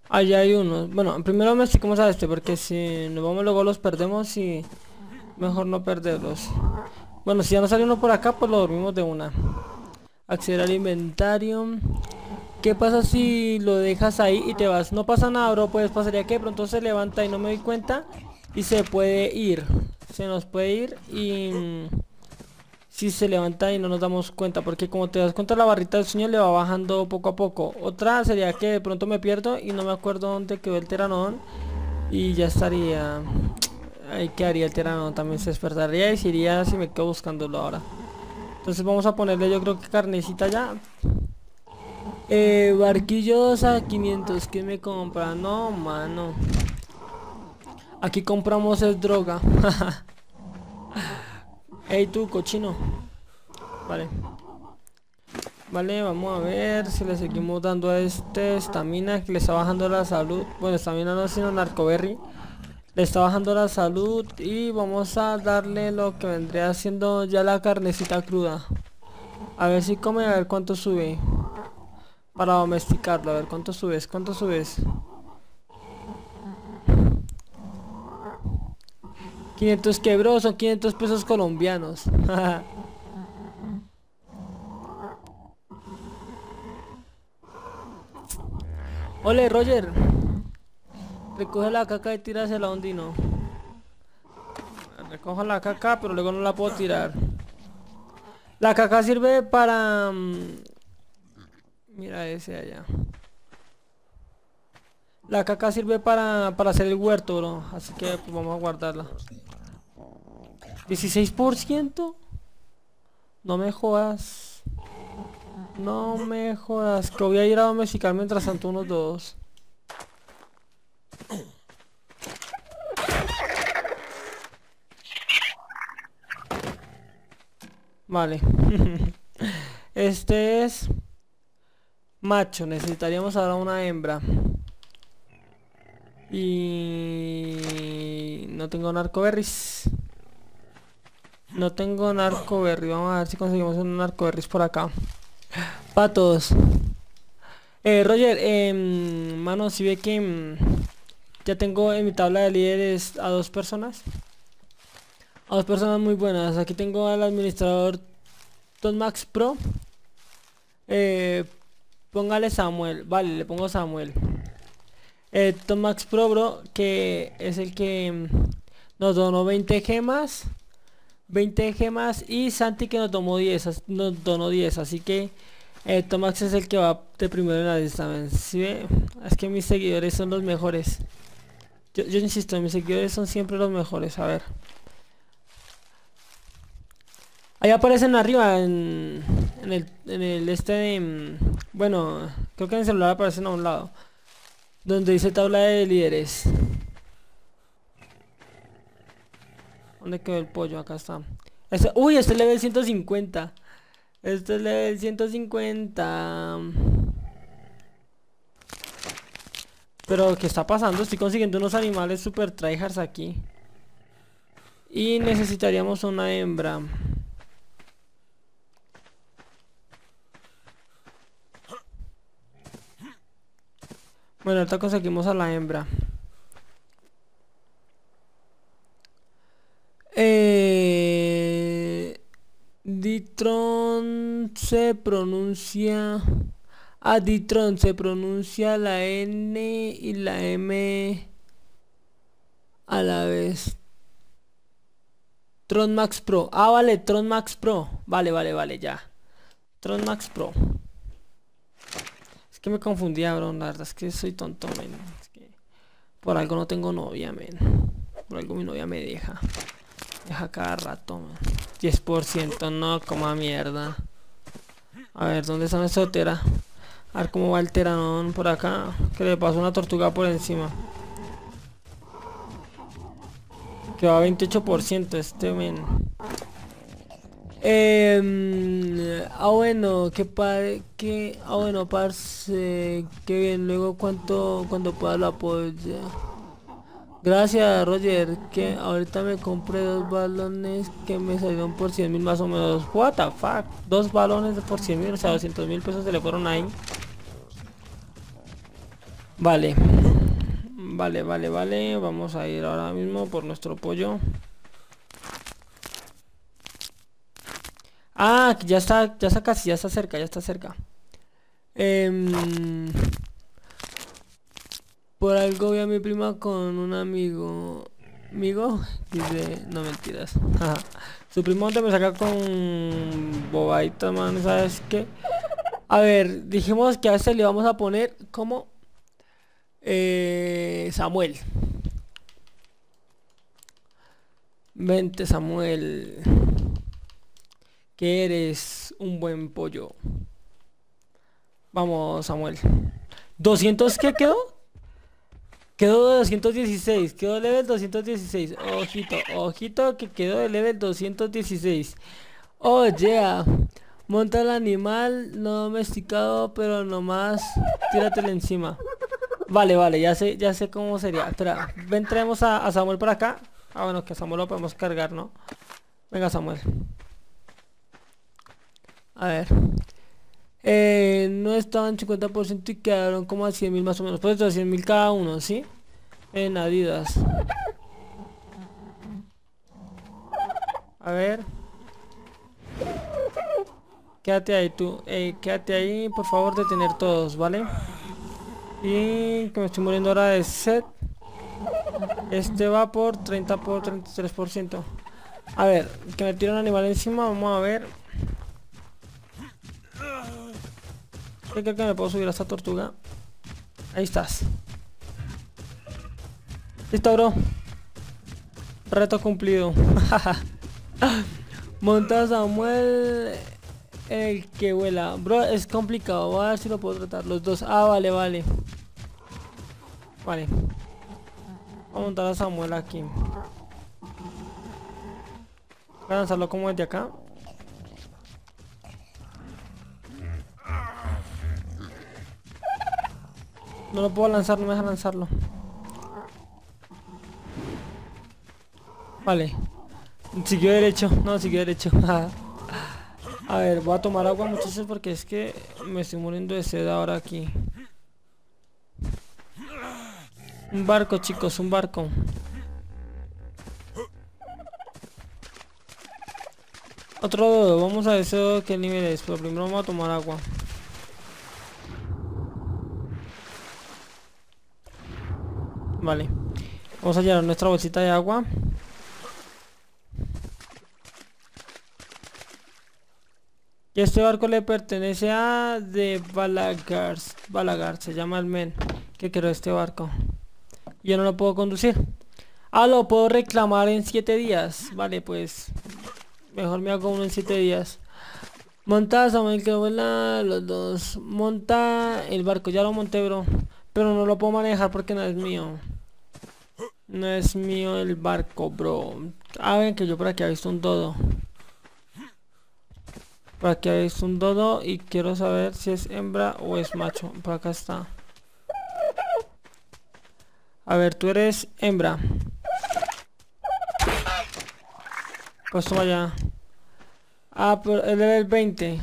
Allá hay uno. Bueno, primero me explicamos a este porque si nos vamos luego los perdemos y mejor no perderlos. Bueno, si ya no sale uno por acá, pues lo dormimos de una. Acceder al inventario. ¿Qué pasa si lo dejas ahí y te vas? No pasa nada, bro. Pues pasaría que de pronto se levanta y no me doy cuenta. Y se puede ir. Se nos puede ir y... Mm, si se levanta y no nos damos cuenta. Porque como te das cuenta la barrita del sueño le va bajando poco a poco. Otra sería que de pronto me pierdo y no me acuerdo dónde quedó el teranón. Y ya estaría... (tsk) Ahí quedaría el teranón. También se despertaría y se iría si me quedo buscándolo ahora. Entonces vamos a ponerle yo creo que carnecita ya. Eh, barquillos a 500. ¿Quién me compra? No, mano. Aquí compramos es droga. (laughs) Ey, tú, cochino. Vale. Vale, vamos a ver si le seguimos dando a este estamina que le está bajando la salud. Bueno, estamina no, sino narcoberry. Le está bajando la salud y vamos a darle lo que vendría siendo ya la carnecita cruda. A ver si come, a ver cuánto sube. Para domesticarlo, a ver cuánto subes, cuánto subes. 500 quebros son 500 pesos colombianos. (laughs) Ole, Roger. Recoge la caca y tírasela a Ondino. Recojo la caca, pero luego no la puedo tirar. La caca sirve para... Mira ese allá. La caca sirve para, para hacer el huerto, bro. Así que pues, vamos a guardarla. 16%. No me jodas. No me jodas. Que voy a ir a domesticar mientras tanto unos dos. Vale. (laughs) este es macho. Necesitaríamos ahora una hembra. Y no tengo narcoberries. No tengo narcoberry. Vamos a ver si conseguimos un narcoberries por acá. Patos. Eh, Roger, eh, mano, si ve que em, ya tengo en mi tabla de líderes a dos personas. A dos personas muy buenas. Aquí tengo al administrador Don Max Pro. Eh, póngale Samuel. Vale, le pongo Samuel eh, Tomax Pro, bro, que es el que mm, nos donó 20 gemas. 20 gemas y Santi que nos tomó 10, nos donó 10, así que eh, Tomax es el que va de primero en la lista, ¿sí Es que mis seguidores son los mejores. Yo, insisto, mis seguidores son siempre los mejores, a ver. Ahí aparecen arriba en, el, en el este mm, bueno, creo que en el celular aparecen a un lado donde dice tabla de líderes. ¿Dónde quedó el pollo? Acá está. Este, uy, este es level 150. Este es level 150. Pero, ¿qué está pasando? Estoy consiguiendo unos animales super tryhards aquí. Y necesitaríamos una hembra. Bueno, ahorita conseguimos a la hembra. Eh, Ditron se pronuncia... A Ditron se pronuncia la N y la M a la vez. Tron Max Pro. Ah, vale, Tron Max Pro. Vale, vale, vale, ya. Tron Max Pro que me confundía, bro. La verdad es que soy tonto, men. Es que por algo no tengo novia, men. Por algo mi novia me deja. Deja cada rato, man. 10%, no, como a mierda. A ver, ¿dónde está nuestra tera? A ver cómo va el teranón por acá. Que le pasó una tortuga por encima. Que va a 28% este men. Eh, ah bueno, que padre, que ah bueno, parce, que bien, luego cuánto cuando pueda lo apoya. Gracias Roger, que ahorita me compré dos balones que me salieron por 100 mil más o menos. What the fuck, dos balones por 100 mil, o sea 200 mil pesos se le fueron ahí. Vale, vale, vale, vale, vamos a ir ahora mismo por nuestro pollo. Ah, ya está, ya está casi, ya está cerca, ya está cerca. Em, por algo vi a mi prima con un amigo. ¿Amigo? Dice, no mentiras. Su primo te me saca con bobaita, man, ¿sabes qué? A ver, dijimos que a este le vamos a poner como eh, Samuel. Vente, Samuel. Que eres un buen pollo. Vamos, Samuel. ¿200 qué quedó? Quedó de 216. Quedó level 216. Ojito, ojito que quedó de level 216. Oh, yeah. Monta el animal no domesticado, pero nomás tíratele encima. Vale, vale, ya sé, ya sé cómo sería. Espera, ven, traemos a, Samuel por acá. Ah, bueno, que Samuel lo podemos cargar, ¿no? Venga, Samuel. A ver. Eh, no estaban 50% y quedaron como a 100 mil más o menos. Pues a 100 mil cada uno, ¿sí? En Adidas. A ver. Quédate ahí tú. Eh, quédate ahí, por favor, de tener todos, ¿vale? Y que me estoy muriendo ahora de set. Este va por 30 por 33%. A ver, que me tire un animal encima, vamos a ver. Creo que me puedo subir a esta tortuga. Ahí estás. Listo, bro. Reto cumplido. (laughs) Monta Samuel el que vuela. Bro, es complicado. Voy a ver si lo puedo tratar. Los dos. Ah, vale, vale. Vale. Vamos a montar a Samuel aquí. Voy a lanzarlo como desde acá. No lo puedo lanzar, no me deja lanzarlo. Vale. Siguió derecho. No, siguió derecho. (laughs) A ver, voy a tomar agua muchachos porque es que me estoy muriendo de sed ahora aquí. Un barco chicos, un barco. Otro dodo, vamos a ver qué nivel es, pero primero vamos a tomar agua. Vale. Vamos a llenar nuestra bolsita de agua. Y este barco le pertenece a de Balagar. Balagar se llama el men que creó este barco. Yo no lo puedo conducir. Ah, lo puedo reclamar en 7 días. Vale, pues mejor me hago uno en 7 días. Monta Samuel que vuela los dos. Monta el barco, ya lo monté, bro. Pero no lo puedo manejar porque no es mío. No es mío el barco, bro. Ah, ven que yo por aquí he visto un dodo. Por aquí hay un dodo y quiero saber si es hembra o es macho. Por acá está. A ver, tú eres hembra. Pues toma ya. Ah, pero el level 20.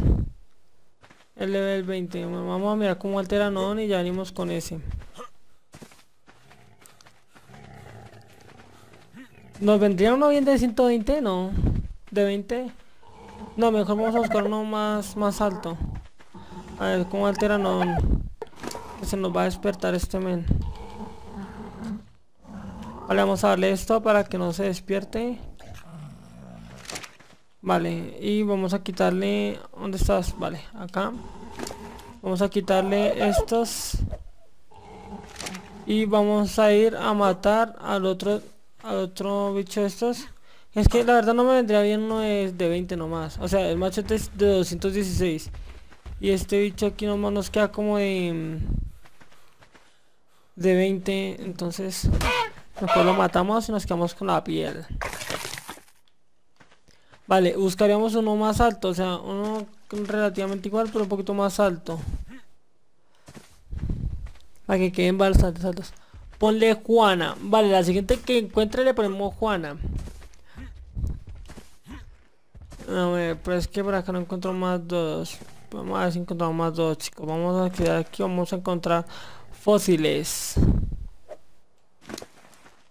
El level 20. Vamos a mirar cómo altera no y ya venimos con ese. ¿Nos vendría uno bien de 120? No. ¿De 20? No, mejor vamos a buscar uno más, más alto. A ver, ¿cómo altera no? Que se nos va a despertar este men. Vale, vamos a darle esto para que no se despierte. Vale, y vamos a quitarle... ¿Dónde estás? Vale, acá. Vamos a quitarle estos. Y vamos a ir a matar al otro, al otro bicho de estos. Es que la verdad no me vendría bien uno de, de 20 nomás. O sea, el machete es de 216. Y este bicho aquí nomás nos queda como de... De 20. Entonces... Mejor lo matamos y nos quedamos con la piel. Vale, buscaríamos uno más alto. O sea, uno relativamente igual, pero un poquito más alto. Para que queden bastantes altos. Ponle Juana. Vale, la siguiente que encuentre le ponemos Juana. A ver, pero es que por acá no encuentro más dos. Vamos a ver si encontramos más dos, chicos. Vamos a quedar aquí, vamos a encontrar fósiles.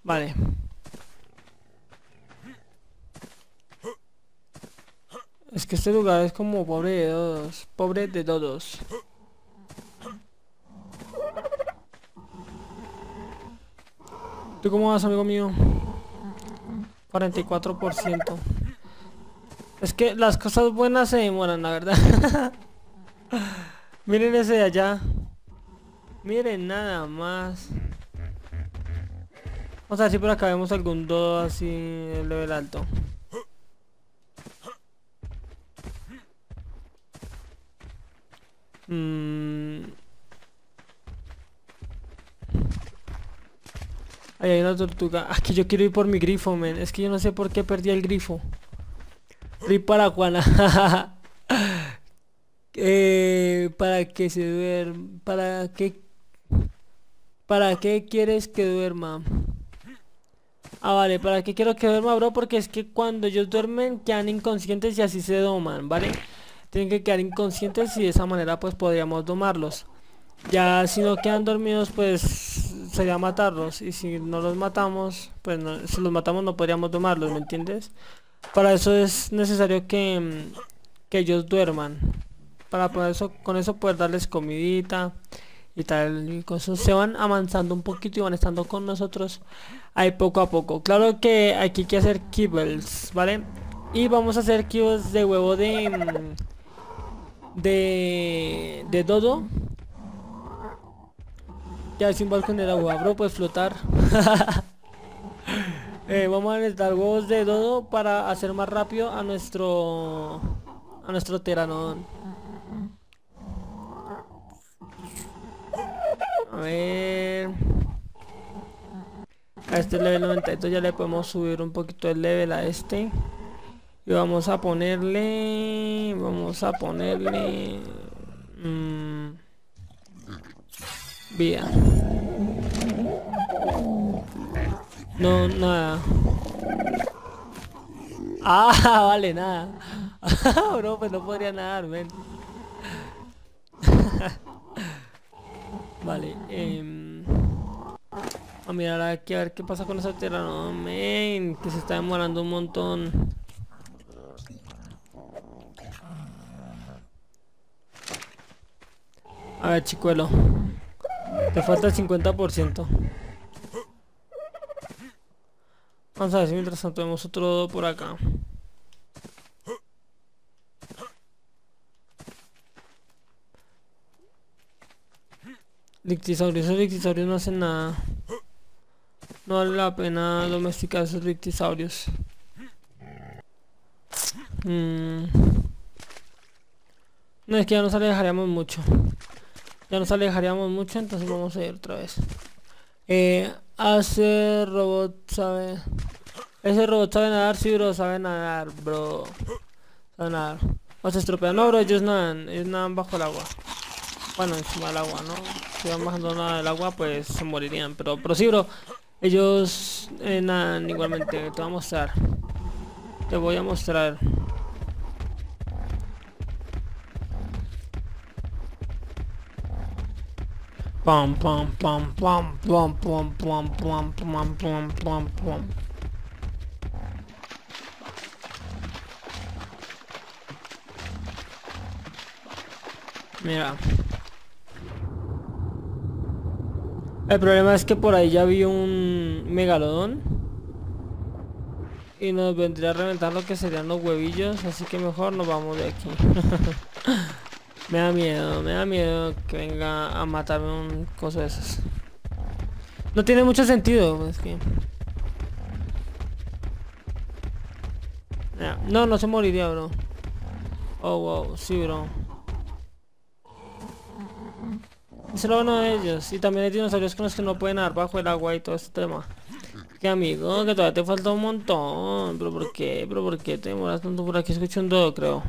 Vale. Es que este lugar es como pobre de todos. Pobre de todos. ¿Tú cómo vas, amigo mío? 44%. Es que las cosas buenas se demoran, la verdad. (laughs) Miren ese de allá. Miren nada más. Vamos a ver si por acá vemos algún dodo así de level alto. Mmm... Ahí hay una tortuga. Que yo quiero ir por mi grifo, men. Es que yo no sé por qué perdí el grifo. Rip para Juana. (laughs) eh, para que se duerma. Para qué. ¿Para qué quieres que duerma? Ah, vale, ¿para qué quiero que duerma, bro? Porque es que cuando ellos duermen quedan inconscientes y así se doman, ¿vale? Tienen que quedar inconscientes y de esa manera pues podríamos domarlos. Ya si no quedan dormidos pues sería matarlos y si no los matamos pues si los matamos no podríamos domarlos, ¿me entiendes? Para eso es necesario que, que ellos duerman. Para poder eso, con eso poder darles comidita y tal y cosas se van avanzando un poquito y van estando con nosotros ahí poco a poco. Claro que aquí hay que hacer kibbles, ¿vale? Y vamos a hacer kibbles de huevo de de de dodo ya sin balcón el agua, bro, puedes flotar. (laughs) Eh, vamos a necesitar huevos de dodo para hacer más rápido a nuestro a nuestro teranón. A ver. A este level 92 ya le podemos subir un poquito el level a este. Y vamos a ponerle... Vamos a ponerle... Mmm, No, nada. Ah, (laughs) vale, nada. (laughs) Bro, pues no podría nadar, ven. (laughs) vale, eh... A mirar aquí a ver qué pasa con esa tierra. No, men, que se está demorando un montón. A ver, chicuelo. Te falta el 50%. Vamos a ver si mientras tanto vemos otro por acá. Lictisaurios, esos lictisaurios no hacen nada. No vale la pena domesticar esos lictisaurios. Mm. No, es que ya nos alejaríamos mucho. Ya nos alejaríamos mucho, entonces vamos a ir otra vez. Eh, hace robot sabe... Ese robot sabe nadar, sí, bro, sabe nadar, bro. Sabe nadar. O se estropea. No, bro, ellos nadan, ellos nadan bajo el agua. Bueno, encima del agua, ¿no? Si van bajando nada del agua, pues se morirían. Pero, pero sí, bro, ellos eh, nadan igualmente. Te voy a mostrar. Te voy a mostrar. Pam pam pam pam pam pam pam pam pam pam pam pam Mira. El problema es que por ahí ya vi un megalodón. Y nos vendría a reventar lo que serían los huevillos. Así que mejor nos vamos de aquí. (laughs) Me da miedo, me da miedo que venga a matarme un coso de esos. No tiene mucho sentido, es que... No, no se moriría, bro. Oh, wow, sí, bro. Es lo uno de ellos. Y también hay dinosaurios con los que no pueden nadar bajo el agua y todo este tema. Que amigo, que todavía te falta un montón. Pero ¿por qué? ¿Pero por qué te demoras tanto por aquí? Escucho un dodo, creo.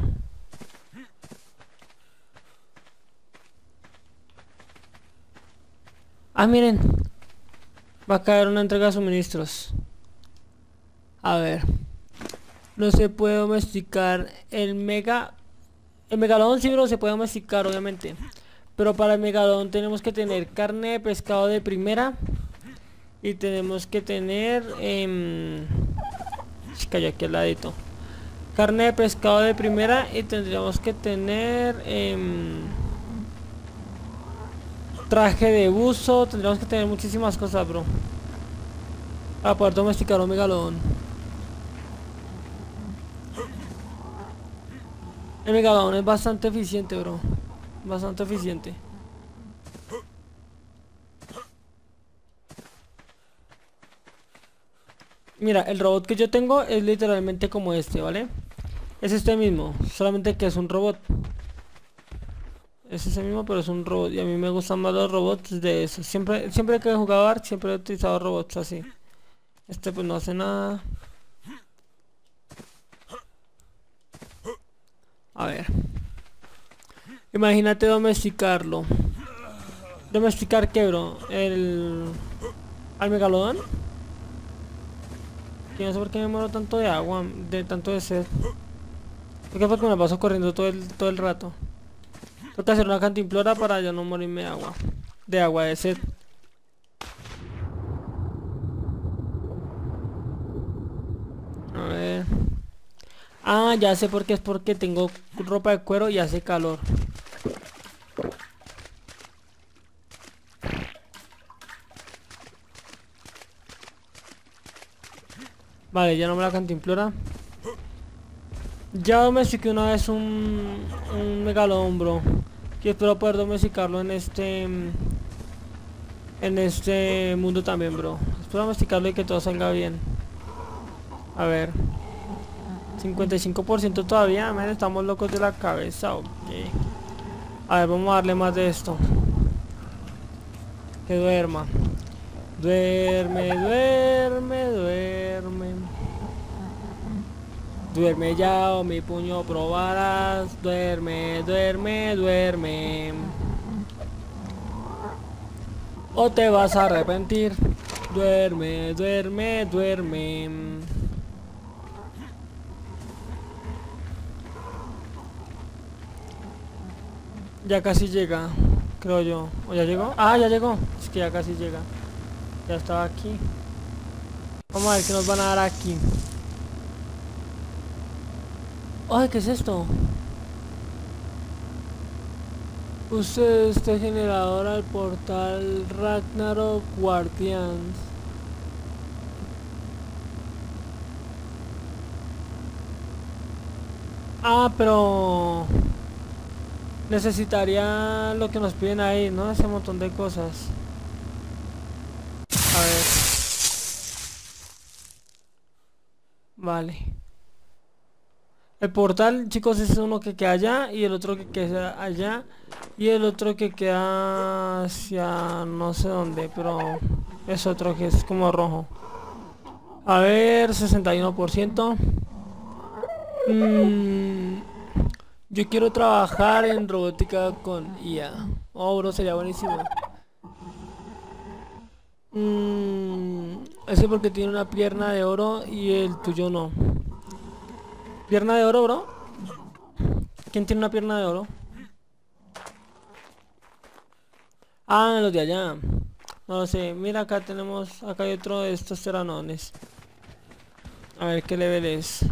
Ah, miren. Va a caer una entrega de suministros. A ver. No se puede domesticar el mega... El megalodón sí, pero se puede domesticar, obviamente. Pero para el megalodón tenemos que tener carne de pescado de primera. Y tenemos que tener... Eh, cayó aquí al ladito. Carne de pescado de primera y tendríamos que tener... Eh, traje de buzo, tendríamos que tener muchísimas cosas, bro. Para poder domesticar un megalodón. El megalodón es bastante eficiente, bro. Bastante eficiente. Mira, el robot que yo tengo es literalmente como este, ¿vale? Es este mismo, solamente que es un robot. Es ese mismo, pero es un robot. Y a mí me gustan más los robots de eso. Siempre, siempre que he jugado Ark, siempre he utilizado robots así. Este pues no hace nada. A ver. Imagínate domesticarlo. ¿Domesticar qué, bro? El... ¿Al megalodón? Y no sé por qué me muero tanto de agua, de tanto de sed. Porque fue que me paso corriendo todo el, todo el rato. Que hacer una cantimplora para ya no morirme de agua. De agua de sed. A ver. Ah, ya sé por qué es porque tengo ropa de cuero y hace calor. Vale, ya no me la cantimplora. Ya domestiqué una vez un, un megalodón, bro. Que espero poder domesticarlo en este... En este mundo también, bro. Espero domesticarlo y que todo salga bien. A ver. 55% todavía, man, estamos locos de la cabeza, ok. A ver, vamos a darle más de esto. Que duerma. Duerme, duerme, duerme. Duerme ya o mi puño probarás. Duerme, duerme, duerme. O te vas a arrepentir. Duerme, duerme, duerme. Ya casi llega, creo yo. ¿O ya llegó? Ah, ya llegó. Es que ya casi llega. Ya estaba aquí. Vamos a ver qué nos van a dar aquí. Ay, ¿qué es esto? Use este generador al portal Ragnarok Guardians. Ah, pero... Necesitaría lo que nos piden ahí, ¿no? Ese montón de cosas. A ver. Vale. El portal, chicos, es uno que queda allá y el otro que queda allá y el otro que queda hacia no sé dónde, pero es otro que es como rojo. A ver, 61%. Mm, yo quiero trabajar en robótica con IA. Oh, sería buenísimo. Mm, ese porque tiene una pierna de oro y el tuyo no. Pierna de oro, bro. ¿Quién tiene una pierna de oro? Ah, los de allá. No sé. Mira, acá tenemos... Acá hay otro de estos teranones. A ver qué level es.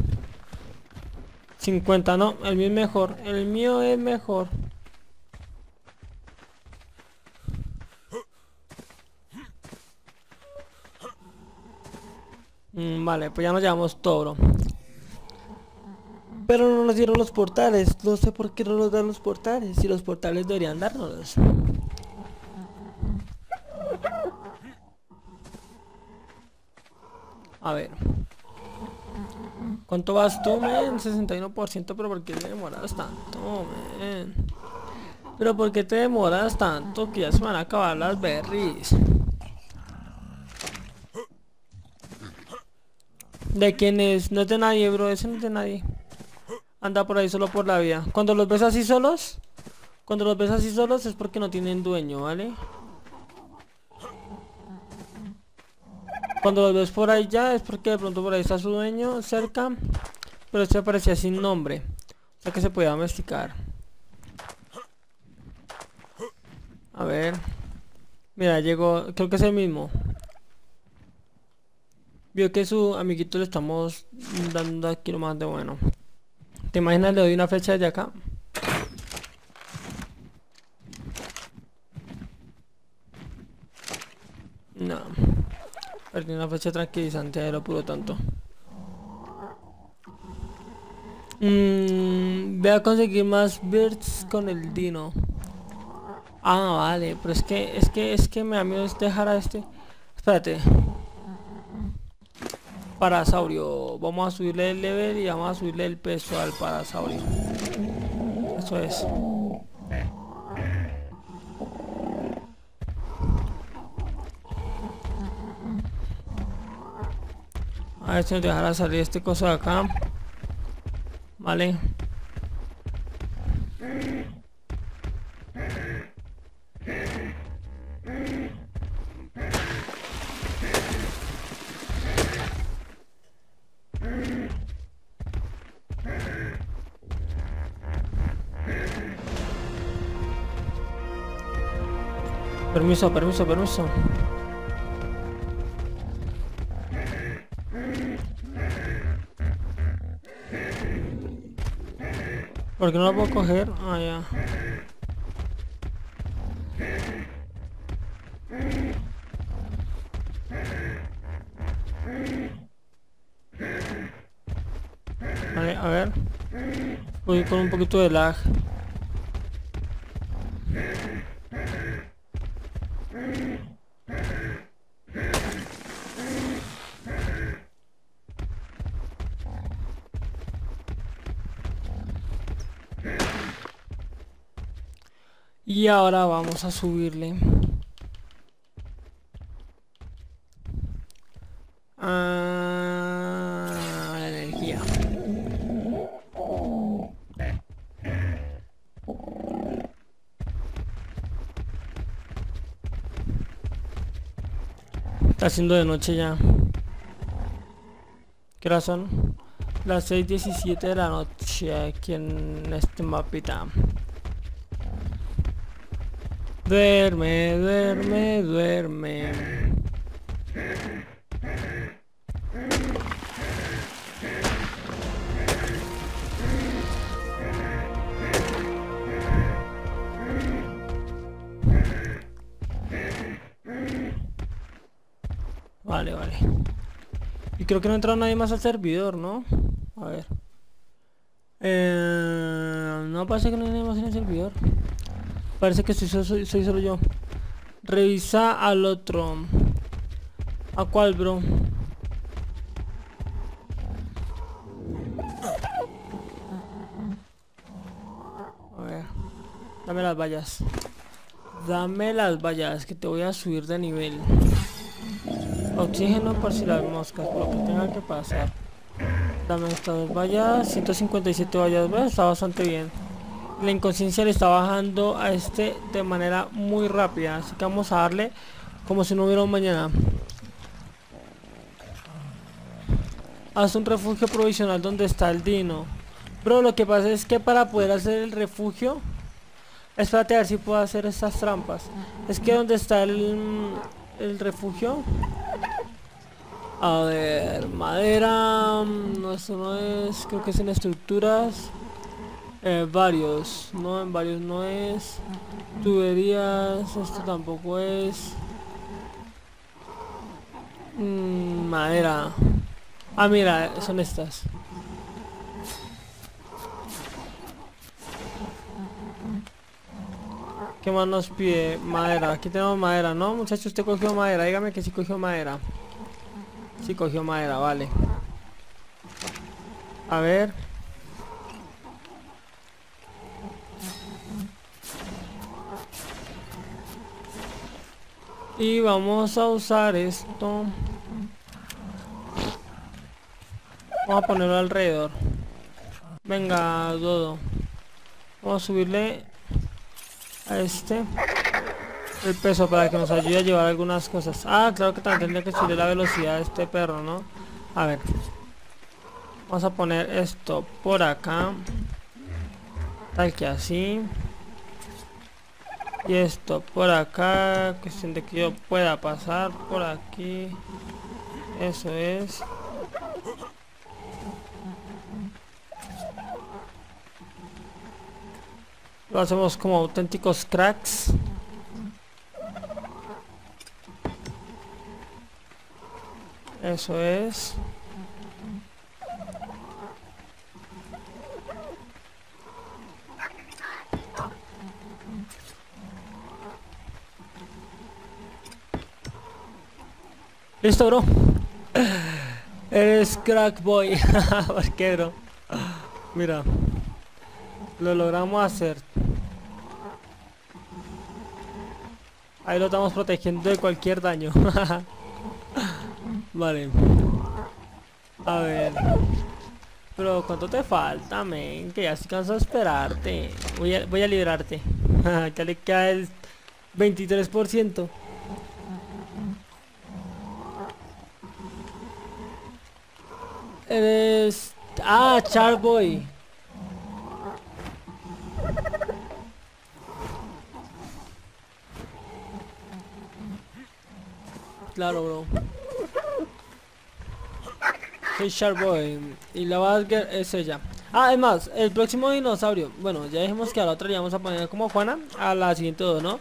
50, no. El mío es mejor. El mío es mejor. Mm, vale, pues ya nos llevamos todo, bro. Pero no nos dieron los portales. No sé por qué no nos dan los portales. Si los portales deberían dárnoslos. A ver. ¿Cuánto vas tú, men? 61%, pero ¿por qué te demoras tanto? Pero ¿por qué te demoras tanto que ya se van a acabar las berries? ¿De quién es? No es de nadie, bro. Ese no es de nadie anda por ahí solo por la vida. Cuando los ves así solos, cuando los ves así solos es porque no tienen dueño, ¿vale? Cuando los ves por ahí ya es porque de pronto por ahí está su dueño cerca, pero este aparecía sin nombre, o sea que se podía domesticar. A ver. Mira, llegó, creo que es el mismo. Vio que su amiguito le estamos dando aquí lo más de bueno. ¿Te imaginas? Le doy una flecha desde acá. No. Perdí una fecha tranquilizante de lo puro tanto. Mm, voy a conseguir más birds con el dino. Ah, vale, pero es que, es que, es que me da miedo dejar a este. Espérate. Parasaurio. Vamos a subirle el level y vamos a subirle el peso al parasaurio. Eso es. A ver si nos dejará salir este coso de acá. Vale. Permiso, permiso, permiso. ¿Por qué no lo puedo coger? Ah, ya. Vale, a ver. Voy con un poquito de lag. Y ahora vamos a subirle. a la energía. Está haciendo de noche ya. ¿Qué hora son? Las 6.17 de la noche aquí en este mapita. Duerme, duerme, duerme. Vale, vale. Y creo que no ha entrado nadie más al servidor, ¿no? A ver. Eh, no pasa que no hay nadie más en el servidor. Parece que soy solo yo. Revisa al otro. ¿A cuál, bro? A ver. Dame las vallas. Dame las vallas, que te voy a subir de nivel. Oxígeno por si las moscas, por lo que tenga que pasar. Dame estas vallas. 157 vallas, está bastante bien la inconsciencia le está bajando a este de manera muy rápida así que vamos a darle como si no hubiera un mañana haz un refugio provisional donde está el dino pero lo que pasa es que para poder hacer el refugio espérate a ver si puedo hacer estas trampas es que donde está el, el refugio a ver madera no eso no es creo que es en estructuras eh, varios, no, en varios no es. Tuberías, esto tampoco es. Mm, madera. Ah, mira, son estas. ¿Qué más nos pide? Madera. Aquí tenemos madera, ¿no? Muchachos, usted cogió madera. Dígame que sí cogió madera. Sí cogió madera, vale. A ver. Y vamos a usar esto. Vamos a ponerlo alrededor. Venga, Dodo. Vamos a subirle este el peso para que nos ayude a llevar algunas cosas. Ah, claro que también tendría que subir la velocidad de este perro, ¿no? A ver. Vamos a poner esto por acá. Tal que así. Y esto por acá, cuestión de que yo pueda pasar por aquí. Eso es. Lo hacemos como auténticos cracks. Eso es. Listo, bro. Eres crack boy. (laughs) ¿Por qué? Mira. Lo logramos hacer. Ahí lo estamos protegiendo de cualquier daño. (laughs) vale. A ver. Pero ¿cuánto te falta, men? Que ya se cansó de esperarte. Voy a, voy a liberarte. ya (laughs) le queda el 23%. Eres... Ah, Charboy. Claro, bro. Soy Sharkboy. Y la Badger es ella. Ah, es más, el próximo dinosaurio. Bueno, ya dijimos que a la otra le vamos a poner como Juana. A la siguiente dos, ¿no?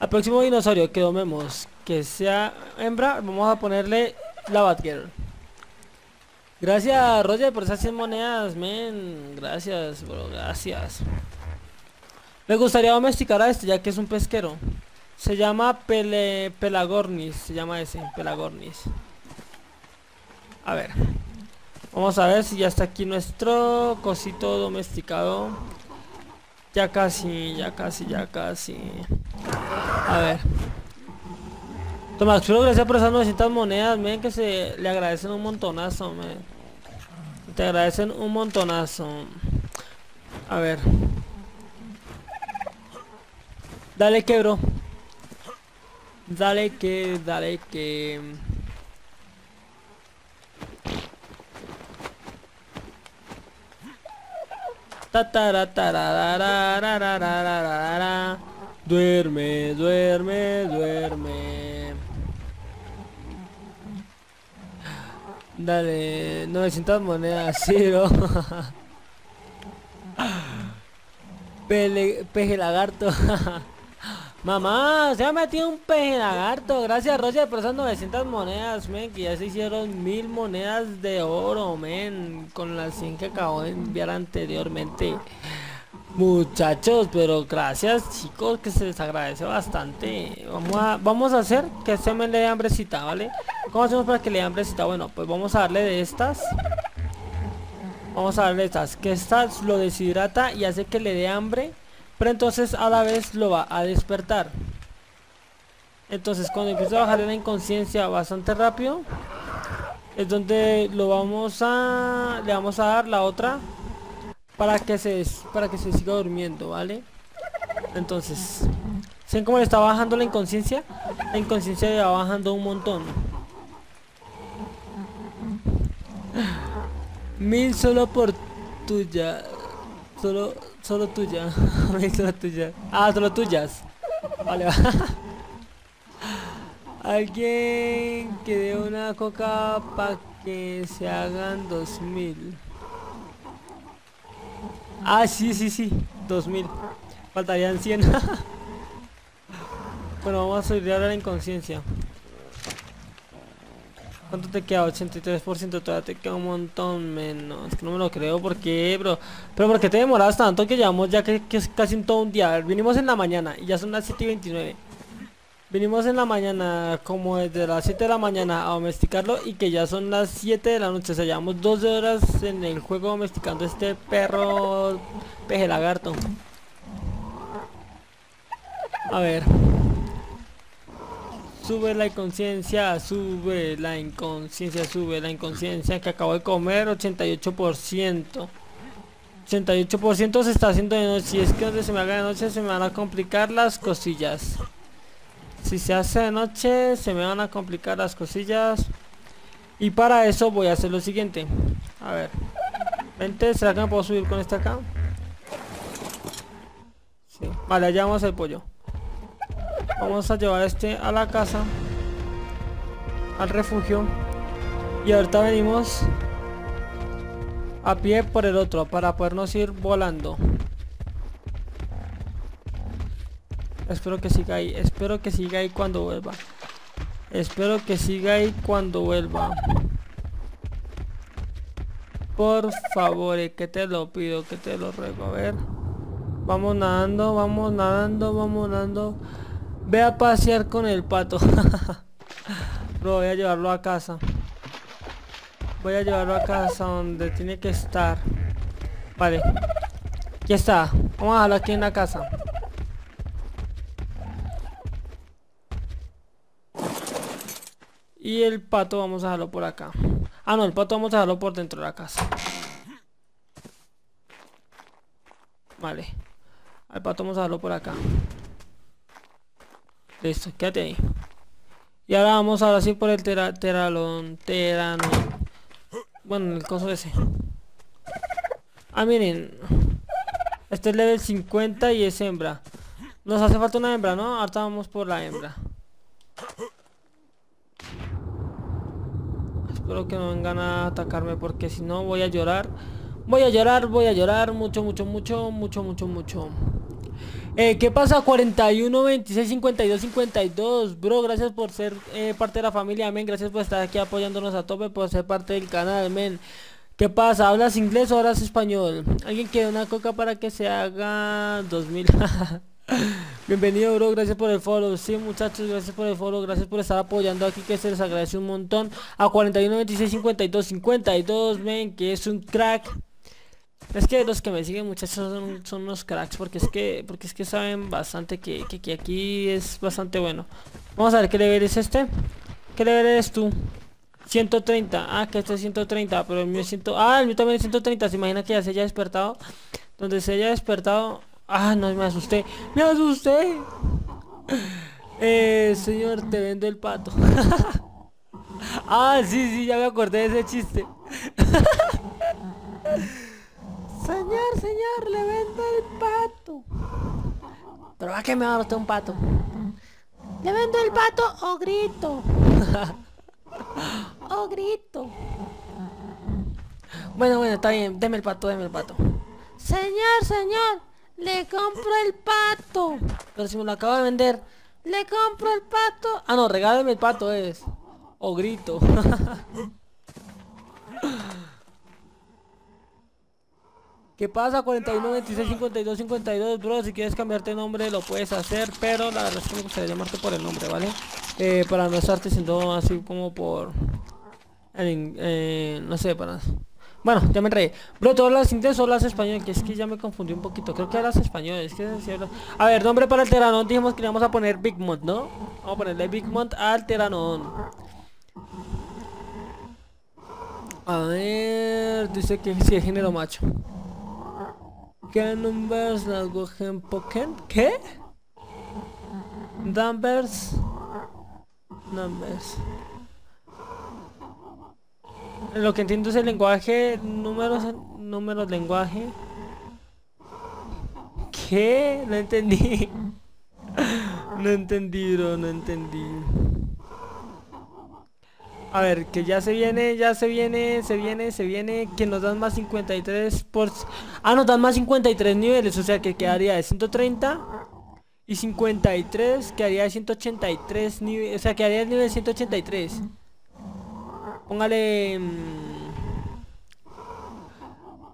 Al próximo dinosaurio que domemos que sea hembra, vamos a ponerle la Badger. Gracias, Roger, por esas 100 monedas, men. Gracias, bro, gracias. Me gustaría domesticar a este, ya que es un pesquero. Se llama Pele, Pelagornis, se llama ese, Pelagornis. A ver. Vamos a ver si ya está aquí nuestro cosito domesticado. Ya casi, ya casi, ya casi. A ver. Tomás, gracias por esas 900 monedas, miren que se le agradecen un montonazo. Te agradecen un montonazo. A ver. Dale que, bro. Dale que, dale que... Duerme, duerme, duerme. Dale, 900 monedas, cero. (laughs) Pele, peje lagarto. (laughs) Mamá, se ha metido un peje lagarto. Gracias, Roger, por esas 900 monedas, men. Que ya se hicieron mil monedas de oro, men. Con las 100 que acabo de enviar anteriormente. Muchachos, pero gracias, chicos, que se les agradece bastante. Vamos a, vamos a hacer que se me le dé hambrecita, ¿vale? ¿Cómo hacemos para que le dé hambrecita? Bueno, pues vamos a darle de estas. Vamos a darle estas. Que estas lo deshidrata y hace que le dé hambre pero entonces a la vez lo va a despertar. Entonces cuando empieza a bajar la inconsciencia bastante rápido, es donde lo vamos a le vamos a dar la otra para que se para que se siga durmiendo, ¿vale? Entonces, ¿ven cómo le está bajando la inconsciencia? La inconsciencia le va bajando un montón. Mil solo por tuya. Solo Solo tuya. solo (laughs) tuya. Ah, solo tuyas. Vale, va. (laughs) Alguien que dé una coca para que se hagan 2000. Ah, sí, sí, sí. 2000. Faltarían 100. (laughs) bueno, vamos a subir ahora la inconsciencia. ¿Cuánto te queda? 83% todavía te queda un montón menos. que no me lo creo. ¿Por qué, bro? Pero ¿por qué te demoras tanto que llevamos ya que, es casi todo un día? vinimos en la mañana y ya son las 7 y 29. Vinimos en la mañana, como desde las 7 de la mañana a domesticarlo y que ya son las 7 de la noche. O sea, llevamos 12 horas en el juego domesticando este perro peje lagarto. A ver. Sube la inconsciencia, sube la inconsciencia, sube la inconsciencia que acabo de comer 88%. 88% se está haciendo de noche. Si es que donde se me haga de noche se me van a complicar las cosillas. Si se hace de noche se me van a complicar las cosillas. Y para eso voy a hacer lo siguiente. A ver. Vente, ¿será que me puedo subir con este acá? Sí. Vale, allá vamos el pollo. Vamos a llevar este a la casa. Al refugio. Y ahorita venimos a pie por el otro para podernos ir volando. Espero que siga ahí. Espero que siga ahí cuando vuelva. Espero que siga ahí cuando vuelva. Por favor, eh, que te lo pido, que te lo ruego. A ver. Vamos nadando, vamos nadando, vamos nadando. Ve a pasear con el pato. (laughs) Bro, voy a llevarlo a casa. Voy a llevarlo a casa donde tiene que estar. Vale. Ya está. Vamos a dejarlo aquí en la casa. Y el pato vamos a dejarlo por acá. Ah, no, el pato vamos a dejarlo por dentro de la casa. Vale. Al pato vamos a dejarlo por acá. Listo, quédate ahí. Y ahora vamos ahora sí por el tera, teralón, terano. Bueno, el coso ese. Ah, miren. Este es level 50 y es hembra. Nos hace falta una hembra, ¿no? Ahora vamos por la hembra. Espero que no vengan a atacarme porque si no voy a llorar. Voy a llorar, voy a llorar mucho, mucho, mucho, mucho, mucho, mucho. Eh, ¿Qué pasa? 41, 26, 52, 52 Bro, gracias por ser eh, parte de la familia, men Gracias por estar aquí apoyándonos a tope Por ser parte del canal, men ¿Qué pasa? ¿Hablas inglés o hablas español? ¿Alguien quiere una coca para que se haga 2000? (laughs) Bienvenido bro, gracias por el follow Sí muchachos, gracias por el follow Gracias por estar apoyando aquí que se les agradece un montón A 41, 26, 52, 52 Ven, que es un crack Es que los que me siguen muchachos son, unos cracks Porque es que porque es que saben bastante que, que, aquí es bastante bueno Vamos a ver qué level es este ¿Qué level eres tú? 130, ah que este es 130 Pero el mío es 100 Ah, el mío también es 130 Se imagina que ya se haya despertado Donde se haya despertado Ah, no, me asusté. Me asusté. (laughs) Eh, señor, te vendo el pato. (laughs) ah, sí, sí, ya me acordé de ese chiste. (laughs) señor, señor, le vendo el pato. Pero a qué me va a un pato. Le vendo el pato o grito. (laughs) o grito. Bueno, bueno, está bien. Deme el pato, deme el pato. Señor, señor, le compro el pato. Pero si me lo acabo de vender. Le compro el pato. Ah, no, regálame el pato es. O grito. (laughs) ¿Qué pasa? 41, 26, 52, 52, bro. Si quieres cambiarte de nombre lo puedes hacer. Pero la verdad es que me gustaría llamarte por el nombre, ¿vale? Eh, para no estarte siendo así como por... Eh, no sé, para... Bueno, ya me reí. Bro, ¿tú hablas inglés o hablas español? Que es que ya me confundí un poquito. Creo que hablas español. Es que A ver, nombre para el Teranón. Dijimos que le vamos a poner Big Mont, ¿no? Vamos a ponerle Big Mont al Teranón. A ver, dice que sí es género macho. ¿Qué numbers las Pokémon? ¿Qué? Numbers. Numbers. Lo que entiendo es el lenguaje, números, números, lenguaje. ¿Qué? No entendí. (laughs) no entendí, bro, no entendí. A ver, que ya se viene, ya se viene, se viene, se viene, que nos dan más 53 por... Ah, nos dan más 53 niveles, o sea que quedaría de 130 y 53 quedaría de 183 niveles, o sea quedaría de nivel 183. Póngale... Mmm,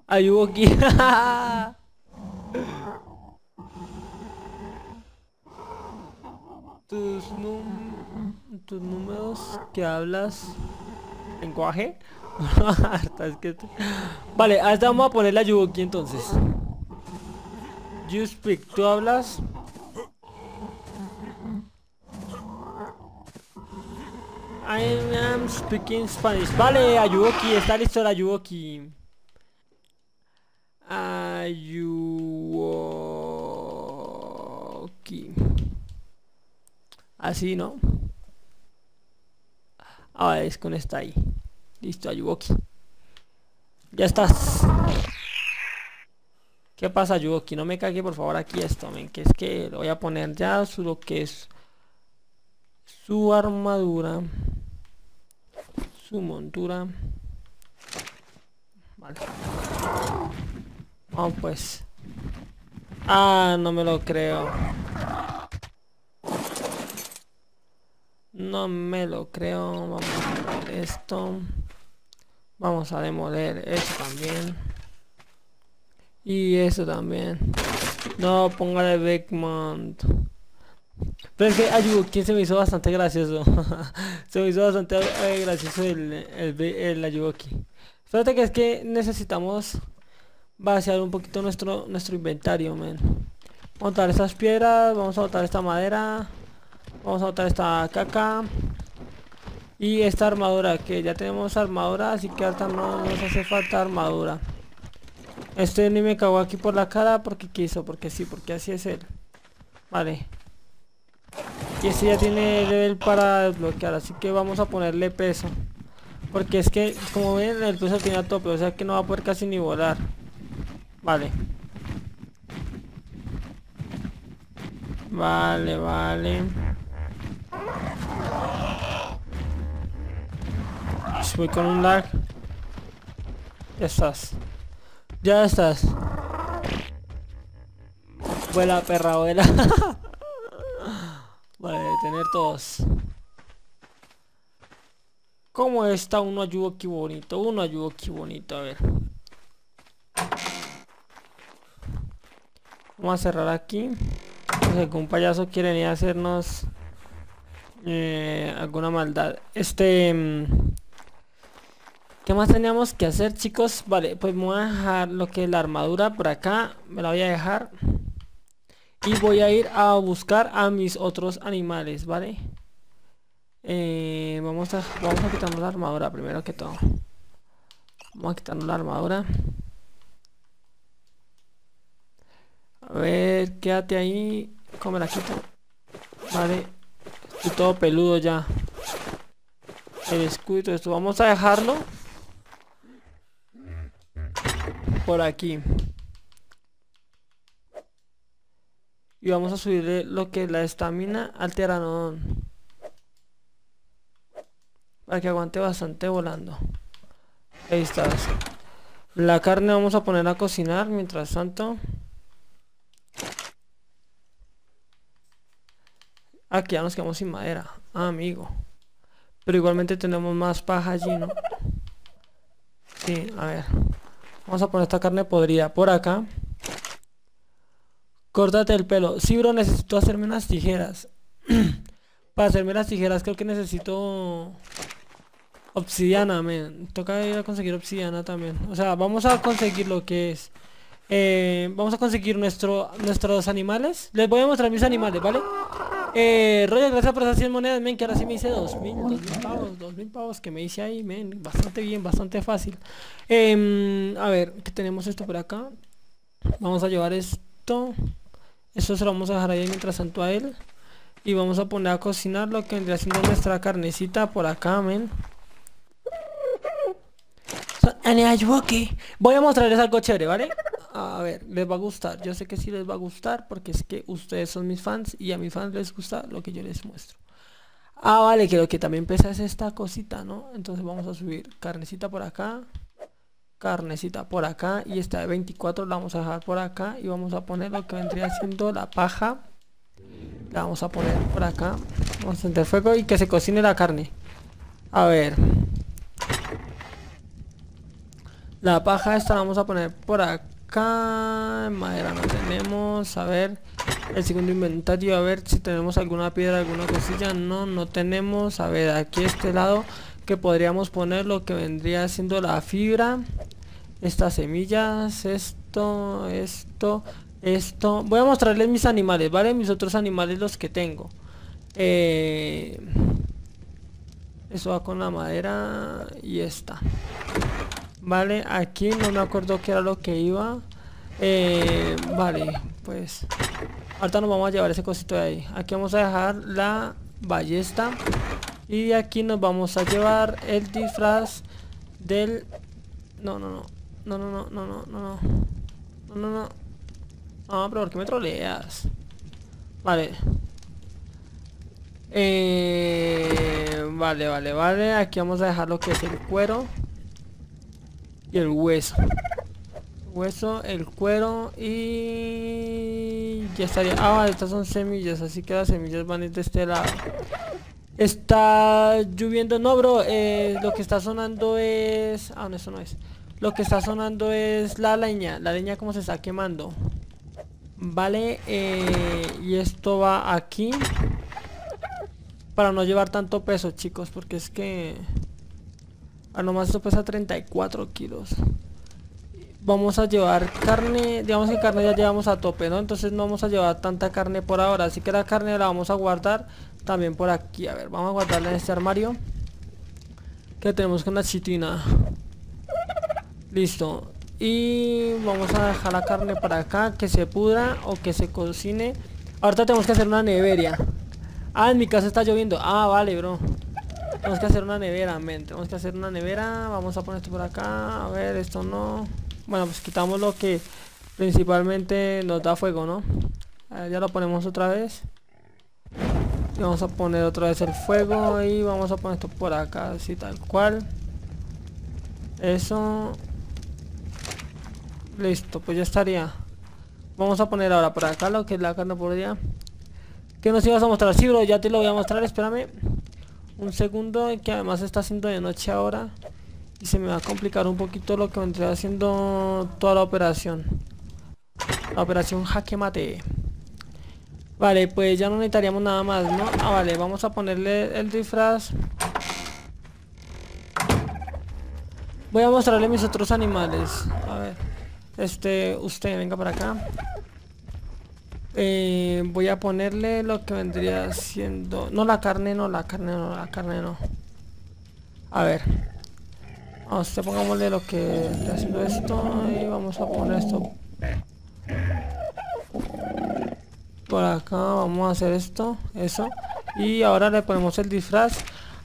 aquí. (laughs) tus, tus números que hablas lenguaje (laughs) vale hasta vamos a poner la aquí entonces you speak tú hablas I am speaking Spanish. Vale, Ayuoki, está listo el Ayuoki. Ayuoki. Así, ¿no? Ah, es con esta ahí. Listo, Ayuoki. Ya estás. ¿Qué pasa, Ayuoki? No me cague por favor aquí esto, men, que es que lo voy a poner ya su lo que es su armadura su montura vale vamos pues ah no me lo creo no me lo creo vamos a ver esto Vamos a demoler eso también. Y eso también. No, póngale Beckmont. Pero es que Ayuki se me hizo bastante gracioso. (laughs) se me hizo bastante eh, gracioso el, el, el Ayuki. Fíjate que es que necesitamos vaciar un poquito nuestro nuestro inventario, men. Vamos a piedras, vamos a botar esta madera, vamos a botar esta caca. Y esta armadura, que ya tenemos armadura, así que ahorita no nos hace falta armadura. Este ni me cagó aquí por la cara porque quiso, porque sí, porque así es él. Vale. Y este ya tiene level para desbloquear, así que vamos a ponerle peso. Porque es que, como ven, el peso tiene a tope, o sea que no va a poder casi ni volar. Vale. Vale, vale. Voy con un lag. Ya estás. Ya estás. Vuela, perra, vuela. (laughs) vale, tener todos. ¿Cómo está uno ayudo aquí bonito? Uno ayudo aquí bonito, a ver. Vamos a cerrar aquí. Sé, un payaso quiere venir a hacernos eh, alguna maldad. Este... Mm, ¿Qué más teníamos que hacer, chicos? Vale, pues voy a dejar lo que es la armadura por acá. Me la voy a dejar. Y voy a ir a buscar a mis otros animales, ¿vale? Eh, vamos, a, vamos a quitarnos la armadura primero que todo. Vamos a quitarnos la armadura. A ver, quédate ahí. ¿Cómo la quito? Vale. Todo peludo ya. El escudo esto. Vamos a dejarlo por aquí. Y vamos a subirle lo que la estamina al teranodón. Para que aguante bastante volando. Ahí está. La carne vamos a poner a cocinar mientras tanto. Aquí ya nos quedamos sin madera. Ah, amigo. Pero igualmente tenemos más paja allí, ¿no? Sí, a ver. Vamos a poner esta carne podrida por acá. Córtate el pelo. Sí, bro, necesito hacerme unas tijeras. (clears throat) Para hacerme las tijeras creo que necesito... Obsidiana, men. Toca ir a conseguir obsidiana también. O sea, vamos a conseguir lo que es... Eh, vamos a conseguir nuestro, nuestros animales. Les voy a mostrar mis animales, ¿vale? Eh, Roger, gracias por esas 100 monedas, men, que ahora sí me hice 2000, 2000 pavos, 2000 pavos que me hice ahí, men, bastante bien, bastante fácil. Em, a ver, que tenemos esto por acá. Vamos a llevar esto. Esto se lo vamos a dejar ahí mientras tanto a él. Y vamos a poner a cocinar lo que vendría siendo nuestra carnecita por acá, men. Voy a mostrarles algo chévere, ¿vale? A ver, les va a gustar. Yo sé que sí les va a gustar porque es que ustedes son mis fans y a mis fans les gusta lo que yo les muestro. Ah, vale, que lo que también pesa es esta cosita, ¿no? Entonces vamos a subir carnecita por acá. Carnecita por acá. Y esta de 24 la vamos a dejar por acá. Y vamos a poner lo que vendría siendo la paja. La vamos a poner por acá. Vamos a encender fuego y que se cocine la carne. A ver. La paja esta la vamos a poner por acá acá madera no tenemos a ver el segundo inventario a ver si tenemos alguna piedra alguna cosilla no no tenemos a ver aquí este lado que podríamos poner lo que vendría siendo la fibra estas semillas esto esto esto voy a mostrarles mis animales vale mis otros animales los que tengo eh, eso va con la madera y esta Vale, aquí no me acuerdo qué era lo que iba. Eh, vale, pues... Ahorita nos vamos a llevar ese cosito de ahí. Aquí vamos a dejar la ballesta. Y aquí nos vamos a llevar el disfraz del... No, no, no. No, no, no, no, no, no, no. No, no. No, pero ¿por qué me troleas? Vale. Eh, vale, vale, vale. Aquí vamos a dejar lo que es el cuero y el hueso. Hueso, el cuero y ya estaría. Ah, estas son semillas, así que las semillas van a ir de este lado. Está lloviendo, no bro, eh, lo que está sonando es... Ah, no, eso no es. Lo que está sonando es la leña, la leña como se está quemando. Vale, eh, y esto va aquí. Para no llevar tanto peso, chicos, porque es que... Ah, nomás esto pesa 34 kilos. Vamos a llevar carne, digamos que carne ya llevamos a tope, ¿no? Entonces no vamos a llevar tanta carne por ahora, así que la carne la vamos a guardar también por aquí. A ver, vamos a guardarla en este armario. Que tenemos con la chitina. Listo. Y vamos a dejar la carne para acá, que se pudra o que se cocine. Ahorita tenemos que hacer una nevera. Ah, en mi casa está lloviendo. Ah, vale, bro. Tenemos que hacer una nevera, men. Tenemos que hacer una nevera. Vamos a poner esto por acá. A ver, esto no. Bueno, pues quitamos lo que principalmente nos da fuego, ¿no? ya lo ponemos otra vez vamos a poner otra vez el fuego y vamos a poner esto por acá así tal cual eso listo pues ya estaría vamos a poner ahora por acá lo que es la carne por día que nos ibas a mostrar sí bro ya te lo voy a mostrar espérame un segundo que además está haciendo de noche ahora y se me va a complicar un poquito lo que vendría haciendo toda la operación la operación jaque mate Vale, pues ya no necesitaríamos nada más, ¿no? Ah, vale, vamos a ponerle el disfraz. Voy a mostrarle mis otros animales. A ver. Este, usted, venga para acá. Eh, voy a ponerle lo que vendría siendo... No, la carne no, la carne no, la carne no. A ver. A usted pongámosle lo que está haciendo esto y vamos a poner esto. Por acá vamos a hacer esto eso. Y ahora le ponemos el disfraz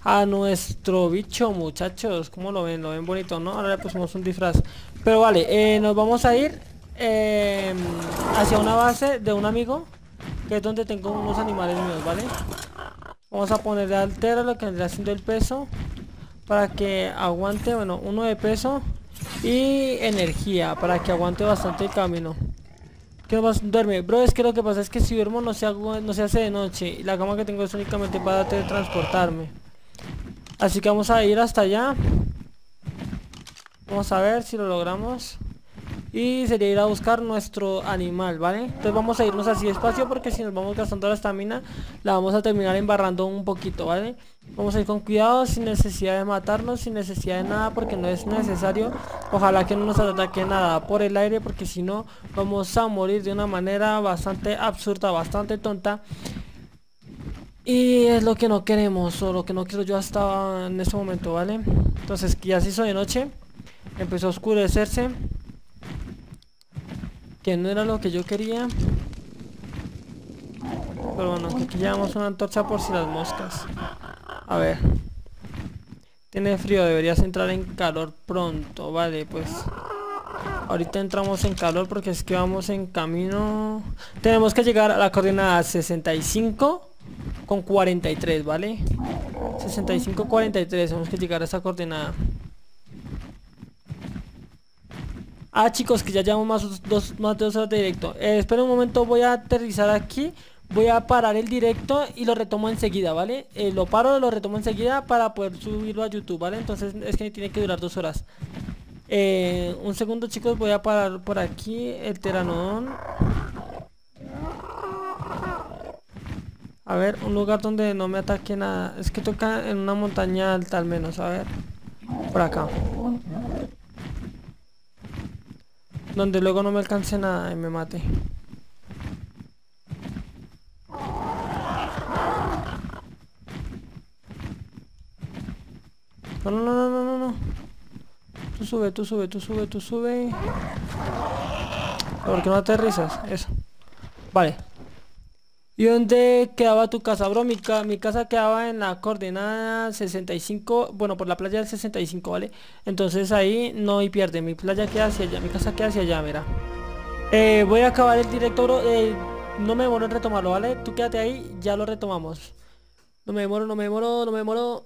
a nuestro bicho muchachos. Como lo ven lo ven bonito no ahora le pusimos un disfraz. Pero vale eh, nos vamos a ir em, hacia una base de un amigo que es donde tengo unos animales míos vale vamos a ponerle altera lo que vendría haciendo el peso para que aguante bueno uno de peso y energía para que aguante bastante el camino ¿Qué más? Duerme. Bro, es que lo que pasa es que si duermo no se, no se hace de noche. Y la cama que tengo es únicamente para transportarme. Así que vamos a ir hasta allá. Vamos a ver si lo logramos. Y sería ir a buscar nuestro animal, ¿vale? Entonces vamos a irnos así despacio porque si nos vamos gastando la estamina La vamos a terminar embarrando un poquito, ¿vale? Vamos a ir con cuidado, sin necesidad de matarnos, sin necesidad de nada porque no es necesario Ojalá que no nos ataque nada por el aire porque si no vamos a morir de una manera bastante absurda, bastante tonta y es lo que no queremos, o lo que no quiero yo hasta en este momento, ¿vale? Entonces ya se hizo de noche Empezó a oscurecerse no era lo que yo quería. Pero bueno, aquí llevamos una antorcha por si las moscas. A ver. Tiene frío, deberías entrar en calor pronto. Vale, pues... Ahorita entramos en calor porque es que vamos en camino... Tenemos que llegar a la coordenada 65 con 43, ¿vale? 65, 43, tenemos que llegar a esa coordenada. Ah, chicos, que ya llevamos más, dos, más de dos horas de directo. Eh, espera un momento, voy a aterrizar aquí. Voy a parar el directo y lo retomo enseguida, ¿vale? Eh, lo paro, lo retomo enseguida para poder subirlo a YouTube, ¿vale? Entonces es que tiene que durar dos horas. Eh, un segundo, chicos, voy a parar por aquí el teranodón. A ver, un lugar donde no me ataque nada. Es que toca en una montaña alta al menos, a ver. Por acá donde luego no me alcance nada y me mate. No, no, no, no, no, no. Tú sube, tú sube, tú sube, tú sube. ¿Por qué no aterrizas? Eso. Vale. ¿Y dónde quedaba tu casa, bro? Mi, casa quedaba en la coordenada 65, bueno, por la playa del 65, ¿vale? Entonces ahí no hay pierde, mi playa queda hacia allá, mi casa queda hacia allá, mira. Eh, voy a acabar el directo, bro. Eh, no me demoro en retomarlo, ¿vale? Tú quédate ahí, ya lo retomamos. No me demoro, no me demoro, no me demoro.